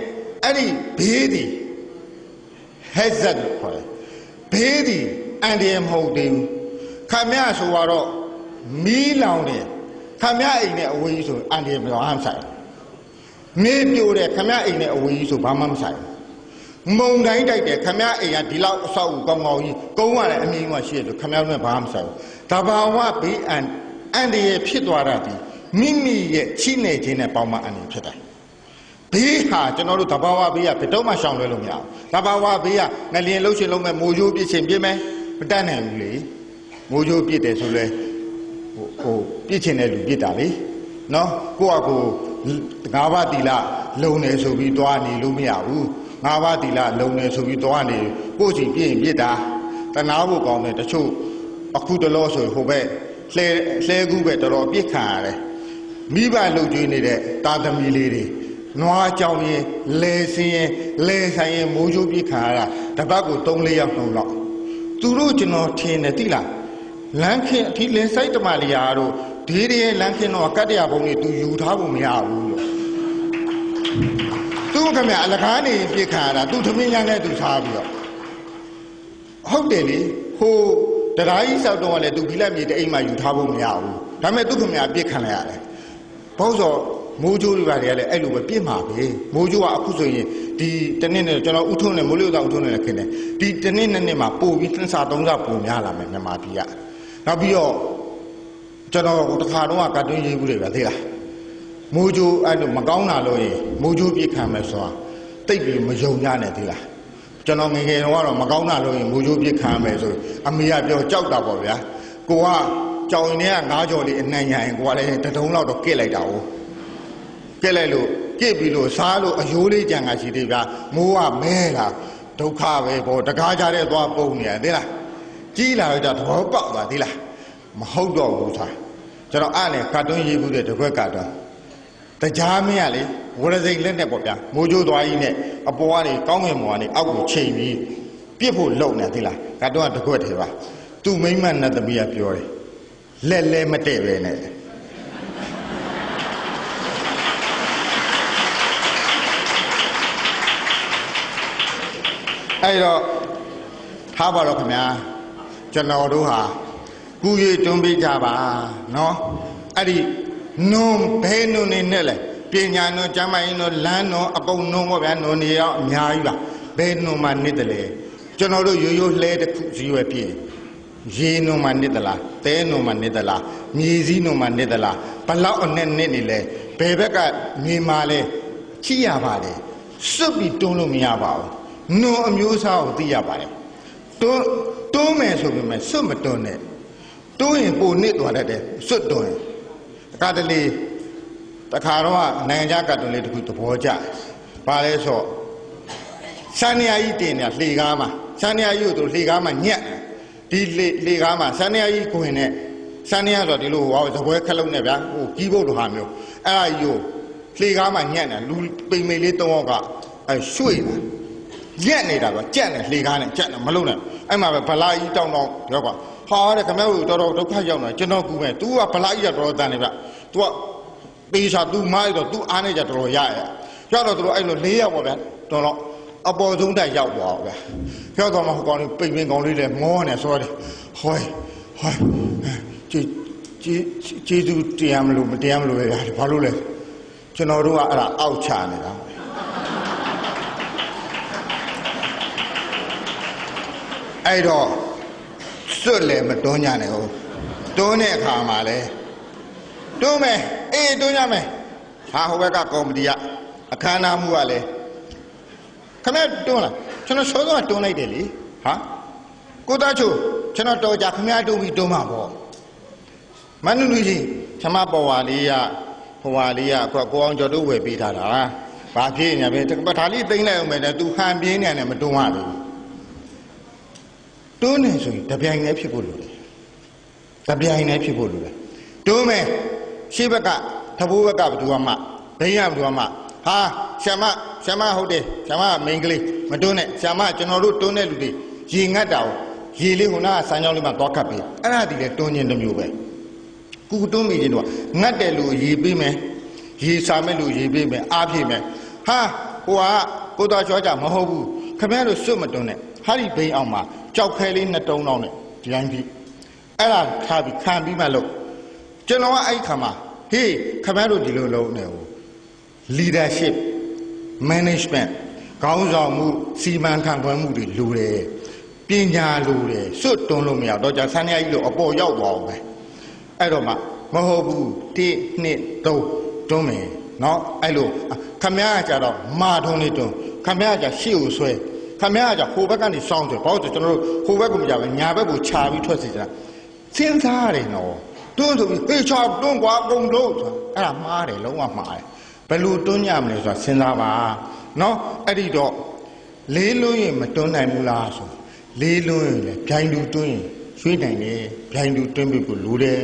အဲ့ဒီဘေးဒီ hazard လို့ခေါ်တယ်ဘေးဒီအန်ဒီယမဟုတ်သေးဘူးခမရဆိုတော့မီးလောင်တယ်ခမရအိမ်နဲ့အဝေးကြီးဆိုအန်ဒီယမလောင်ဟမ်းဆိုင်မေးပြိုတယ်ခမရအိမ်နဲ့အဝေးကြီးဆိုဘာမှမဆိုင်ဘူးမုံတိုင်းတိုက်တယ်ခမရအိမ်ကဒီလောက်အဆောက်အဦကောင်းကောင်းကြီးကုန်းရတယ်အမြင့်ကရှိတယ်လို့ခမရနဲ့ဘာမှမဆိုင်ဘူးတဘာဝဘေးအန်အန်ဒီယဖြစ်သွားတာဒီမိမိရဲ့ချိနေခြင်းနဲ့ပေါင်းမအန်ဒီဖြစ်တယ် ဘေးဟာကျွန်တော်တို့တဘာဝဘေးကဘယ်တော့မှရှောင်လွဲလို့မရဘူးတဘာဝဘေးကငလျင်လှုပ်ရှင်လုံးမဲ့မိုးကြိုးပြစ်ချင်းပြစ်မယ်မတတ်နိုင်ဘူးလေမိုးကြိုးပြစ်တယ်ဆိုလဲဟိုဟိုပြစ်ချင်တဲ့လူပြစ်တာလေနော်ကိုယ့်အကိုငါးပါးတီလာလုံနေဆိုပြီးတွားနေလို့မရဘူးငါးပါးတီလာလုံနေဆိုပြီးတွားနေကိုယ့်စီပြစ်ရင်ပြစ်တာတနာဖို့ကောင်းတယ်တချို့အခုတလောဆိုဟိုဘက်လှဲလှဲကူးပဲတော်တော်ပြစ်ခံရတယ်မိဘလှုပ်ကြွေးနေတဲ့တာသမီလေးတွေ နွားကြောင်ရင်လဲစင်းရင်လဲဆိုင်ရင်မိုးချိုးပြစ်ခံရတာတပတ်ကို3-4ရောက်နှုံတော့သူတို့ကျွန်တော်ထင်တယ်တိလားလမ်းခင်အထိလင်းဆိုင်တမလီယာတို့ဒေးရဲလမ်းခင်တော့ကတ္တရာဘုံတွေသူယူထားဖို့မရဘူးလို့သူကမြအလကားနေပြစ်ခံရတာသူသမင်းညာနဲ့သူထားပြီးတော့ဟုတ်တယ်လေဟိုတရားကြီးဆောက်တော့လည်းသူဘီလက်မြေတအိမ်မှာယူထားဖို့မရဘူးဒါပေမဲ့သူကမြပြစ်ခံလိုက်ရတယ်ဘုန်းစော မိုးကြိုးတွေပါတယ်လည်းအဲ့လိုပဲပြစ်မှာပဲမိုးကြိုးကအခုဆိုရင်ဒီတနည်းနဲ့ကျွန်တော်ဥထုံးနဲ့မိုးလေဥသောဥထုံးနဲ့ခင်တယ်ဒီတနည်းနဲ့နဲ့မှာပို့ပြီးသင်္စာသုံးစာပုံများလာမယ်မြန်မာပြည်ကနောက်ပြီးတော့ကျွန်တော်တခါတော့ကတ်တွင်းရေးဘူးတွေပဲသိလားမိုးကြိုးအဲ့လိုမကောင်းတာလို့ရင်မိုးကြိုးပြစ်ခံမယ်ဆိုတာတိတ်ပြီးမယုံကြနဲ့သိလားကျွန်တော်ငယ်ငယ်တော့မကောင်းတာလို့ရင်မိုးကြိုးပြစ်ခံမယ်ဆိုအမေကပြောကြောက်တာပေါ့ဗျာကိုကကြောင်ရင်ထဲကငါးကြော်လေးအနှံ့ရရင်ကိုကလည်းတဒုံလောက်တော့ကစ်လိုက်တာ哦 ကဲလိုက်လို့ကြည့်ပြီးလို့စားလို့အယိုးလေးကြံကရှိသေးဗျာမိုးကမဲလာဒုက္ခပဲပေါ့တကားကြတဲ့သွားပုံနေရသေးလားကြီးလာတော့သဘောပေါက်သွားသေးလားမဟုတ်တော့ဘူးသာကျွန်တော်အဲ့နဲ့ကတ်တွန်းရေးဘူးတဲ့တစ်ခွက်ကတ်တွန်းတကြားမင်းကလေဝရစိတ်လက်နဲ့ပေါ့ဗျာမိုးကြိုးသွားကြီးနဲ့အပေါ်ကနေကောင်းငင်မော်ကနေအောက်ကိုချိန်ပြီးပြစ်ဖို့လုံနေသေးလားကတ်တွန်းကတစ်ခွက်ထဲပါသူ့မိမ့်မနဲ့သမီးကပြောတယ်လက်လဲမတည့်ပဲနဲ့ အဲ့တော့ထားပါတော့ခင်ဗျာကျွန်တော်တို့ဟာကူရတွန်းပေးကြပါနော်အဲ့ဒီနုံဘဲနုံနေနဲ့လေပညာနုံကျမ်းမာရင်နုံလမ်းနုံအကုန်နုံပေါ့ဗျာနုံနေရောအများကြီးပါဘဲနုံမှနစ်တယ်လေကျွန်တော်တို့ရိုးရိုးလှဲတစ်ခုစီရွယ်ပြည့်ရေနုံမှနစ်သလားတဲနုံမှနစ်သလားမြေစည်းနုံမှနစ်သလားဘလောက်အနဲ့နစ်နေလဲဘယ်ဘက်ကမြေမာလဲချိရပါလေစွတ်ပြီးတွန်းလို့မရပါဘူး နုံအမျိုးအစားကိုသိရပါတယ်တွန်းတွန်းမယ်ဆိုပေမဲ့စွတ်မတွန်းနဲ့တွန်းရင်ပိုနစ်သွားတတ်တယ်စွတ်တွန်းရင်တခါတလေတခါတော့နိုင်ငံခြားကတ်တွန်းလေးတစ်ခုသဘောကျပါလဲဆိုစန္ဒယာကြီးတင်နေလှေကားမှာစန္ဒယာကြီးကိုသူလှေကားမှာညက်ဒီလှေလှေကားမှာစန္ဒယာကြီးကိုဝင်နဲ့စန္ဒယာဆိုဒီလိုဟောသပွဲခက်လုံးနဲ့ဗျာဟိုကြီးဖို့လိုဟာမျိုးအဲ့ဒါကြီးကိုလှေကားမှာညက်နေလူပိန်မိန်လေး၃ယောက်ကအဲရွှေ့လာ ရက်နေတာကကြက်နေလှေကားနဲ့ကြက်နေမလုံးနဲ့အဲ့မှာပဲဗလာကြီးတောင်းတောင်းရောကဟာတဲ့ခမည်းတော်တော်ဒုက္ခရောက်နေကျွန်တော်ကူမယ် तू ကဗလာကြီးကတော်တော်တန်နေဗျ तू ကပေစာ तू မိုက်တော့ तू အားနေကြတော်တော်ရရရောက်တော့သူတို့အဲ့လို၄ရောက်ပါဗျတော်တော့အပေါ်ဆုံးတက်ရောက်သွားဗျရောက်တော့မှဟိုကောင်လေးပိတ်ပင်ကောင်လေးလည်းမောနေဆိုတယ်ဟိုဟိုကြည်ကြည်ကြည်သူတရားမလို့မတရားမလို့ပဲဗျဘာလို့လဲကျွန်တော်တို့ကအဲ့ဒါအောက်ချနေတာ အဲ့တော့စွတ်လည်းမတွန်းကြနဲ့ဟုတ်တွန်းတဲ့အခါမှာလဲတွန်းမယ်အေးတွန်းကြမယ်ဟာဟိုဘက်ကကော်မတီကအခမ်းအနားမှုကလည်းခမရတွန်းလာကျွန်တော်စောစောကတွန်းလိုက်တယ်လေဟာကိုသားချိုကျွန်တော်တော်ကြခမရတွန်းပြီးတွန်းမှာပေါ့မနုလူကြီးခမပေါ်ဝါလေးရဟိုဝါလေးရအခုကိုအောင်ကျော်တို့ဝယ်ပေးထားတာဘာဖြစ်နေလဲပထာလေးသိမ့်လိုက်အောင်မယ်သူဟန်ပြင်းနေတယ်မတွန်းရဘူး တွန်းနေဆိုရင်တပြိုင်တည်းဖြစ်ဖို့လိုတယ်တပြိုင်တည်းဖြစ်ဖို့လိုတယ်တွန်းမယ်ရှေ့ဘက်ကသဘိုးဘက်ကဘယ်သူမှဘိန်းရဘယ်သူမှဟာရှာမရှာမဟုတ်တယ်ရှာမမိန်ကလေးမတွန်းနဲ့ရှာမကျွန်တော်တို့တွန်းတဲ့လူတွေရေငတ်တာကိုရေလေးဟိုနာဆန်းကြောင်းလေးမှာသွားခတ်ပေးအဲ့ဒါဒီလေတွန်းခြင်းတစ်မျိုးပဲကူတွန်းမိခြင်းတော့ငတ်တယ်လို့ရေပေးမယ်ရေစာမဲ့လို့ရေပေးမယ်အားဖြည့်မယ်ဟာဟိုကကိုတော်ချောကြမဟုတ်ဘူးခမရတို့စွတ်မတွန်းနဲ့ဟာဒီဘိန်းအောင်မှာ ကြောက်ခဲလေးနှစ်တုံးတောင်းနဲ့ဒီတိုင်းပြီအဲ့ဒါထားပြီးခံပြီးမှလို့ကျွန်တော်ကအဲ့ခါမှာဟေးခမရတို့ဒီလိုလုံးနေဟို leadership management ခေါင်းဆောင်မှုစီမံခန့်ခွဲမှုတွေလိုတယ်ပညာလိုတယ်စွတ်တွန်းလို့မရတော့ကြာဆန်းရကြီးလို့အပေါ်ရောက်သွားအောင်ပဲအဲ့တော့မှမဟုတ်ဘူး1 2 3တွန်းမယ်เนาะအဲ့လိုခမရကြတော့မာထုံးလေးတွန်းခမရကြရှေ့ကိုဆွဲ ခမရကြဟိုဘက်ကနေစောင်းတယ်ဘာလို့ကျွန်တော်တို့ဟိုဘက်ကမကြပဲညာဘက်ကိုခြာပြီးထွက်စီကြတာစဉ်းစားရတယ်နော်တွန်းဆိုပြီးဟေးချောက်တွန်းကွာအကုန်လုံးဆိုတာအဲ့ဒါမှားတယ်လုံးဝမှားတယ်ဘယ်လိုတွန်းကြမလဲဆိုတာစဉ်းစားပါနော်အဲ့ဒီတော့လေးလွန်းရင်မတွန်းနိုင်ဘူးလားဆိုလေးလွန်းရင်လည်းဗျိုင်းတူတွန်းရင်ရွှေ့နိုင်တယ်ဗျိုင်းတူတွန်းပြီးကိုလိုတယ်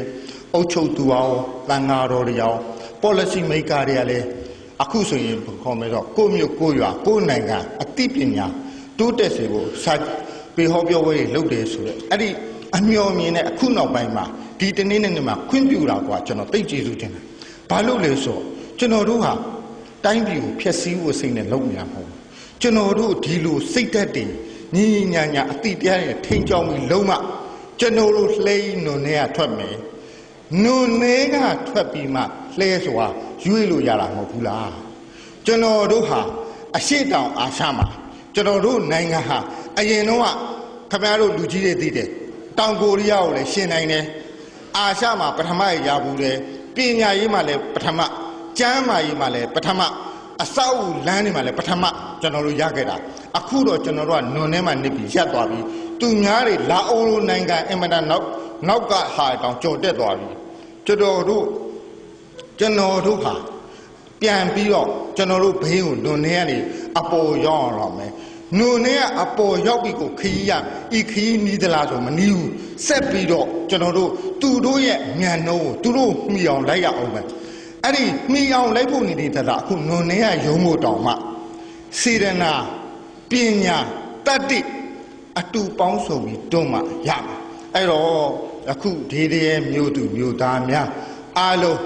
အုတ်ချုပ်သူအောင်တန်ဃာတော်တွေအောင် policy maker တွေကလည်းအခုဆိုရင်ခေါ်မယ်တော့ကိုမျိုးကိုရွာကိုနိုင်ငံအသိပညာ တိုးတက်စေဖို့စာပေဟောပြောပွဲတွေလုပ်တယ်ဆိုတော့အဲ့ဒီအမျော်မြင်တဲ့အခုနောက်ပိုင်းမှာဒီတနေ့နဲ့မှာခွင့်ပြုတာကွာကျွန်တော်သိကျေးဇူးတင်တယ်ဘာလို့လဲဆိုတော့ကျွန်တော်တို့ဟာတိုင်းပြည်ကိုဖျက်ဆီးဖို့စိတ်နဲ့လုပ်နေရမှာမဟုတ်ဘူးကျွန်တော်တို့ဒီလိုစိတ်သက်တည်ညီညီညာညာအတိတရားနဲ့ထိန်ကြောင်းပြီးလုံးမကျွန်တော်တို့လှိမ့်နုံနဲ့ထွက်မယ်နုံနေကထွက်ပြီးမှလှဲဆိုတာရွေးလို့ရတာမဟုတ်ဘူးလားကျွန်တော်တို့ဟာအရှိတောင်အာရှမှာ ကျွန်တော်တို့နိုင်ငံဟာအရင်တော့ခင်ဗျားတို့လူကြီးတွေသိတယ်တောင်ကိုရီးယားကိုလည်းရှင်နိုင်တယ်အာရှမှာပထမရဘူးတယ်ပညာရေးမှာလည်းပထမကျမ်းမာရေးမှာလည်းပထမအဆောက်အဦလမ်းတွေမှာလည်းပထမကျွန်တော်တို့ရခဲ့တာအခုတော့ကျွန်တော်တို့ကနွန်ထဲမှာနေပြီးရက်သွားပြီသူများတွေလာအိုလိုနိုင်ငံအင်မတန်နောက်နောက်ကဟာတောင်ကြော်တက်သွားပြီကျွန်တော်တို့ကျွန်တော်တို့ဟာပြန်ပြီးတော့ကျွန်တော်တို့ဘေးကိုလွန်နေရနေအပေါ်ရောက်အောင်တော့မယ် နုံနဲ့အပေါ်ရောက်ပြီးကိုခီးရဤခီးနီးသလားဆိုမနီးဘူးဆက်ပြီးတော့ကျွန်တော်တို့သူတို့ရဲ့ညံနှုံးကိုသူတို့မှီအောင်လိုက်ရအောင်ပဲအဲ့ဒီမှီအောင်လိုက်ဖို့နေတဲ့တာအခုနုံနဲ့ရုံးဖို့တောင်မှစေရနာပညာတတ္တိအတူပေါင်းစုံပြီးတွန်းမှရမှာအဲ့တော့အခုဒီတည်းမြို့သူမြို့သားများအားလုံး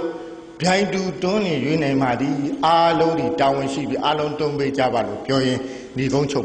ဗျိုင်းတူတွန်းနေရွေးနိုင်မှဒီအားလုံးဒီတာဝန်ရှိပြီးအားလုံးတွန်းပေးကြပါလို့ပြောရင် ညီကုန်းချု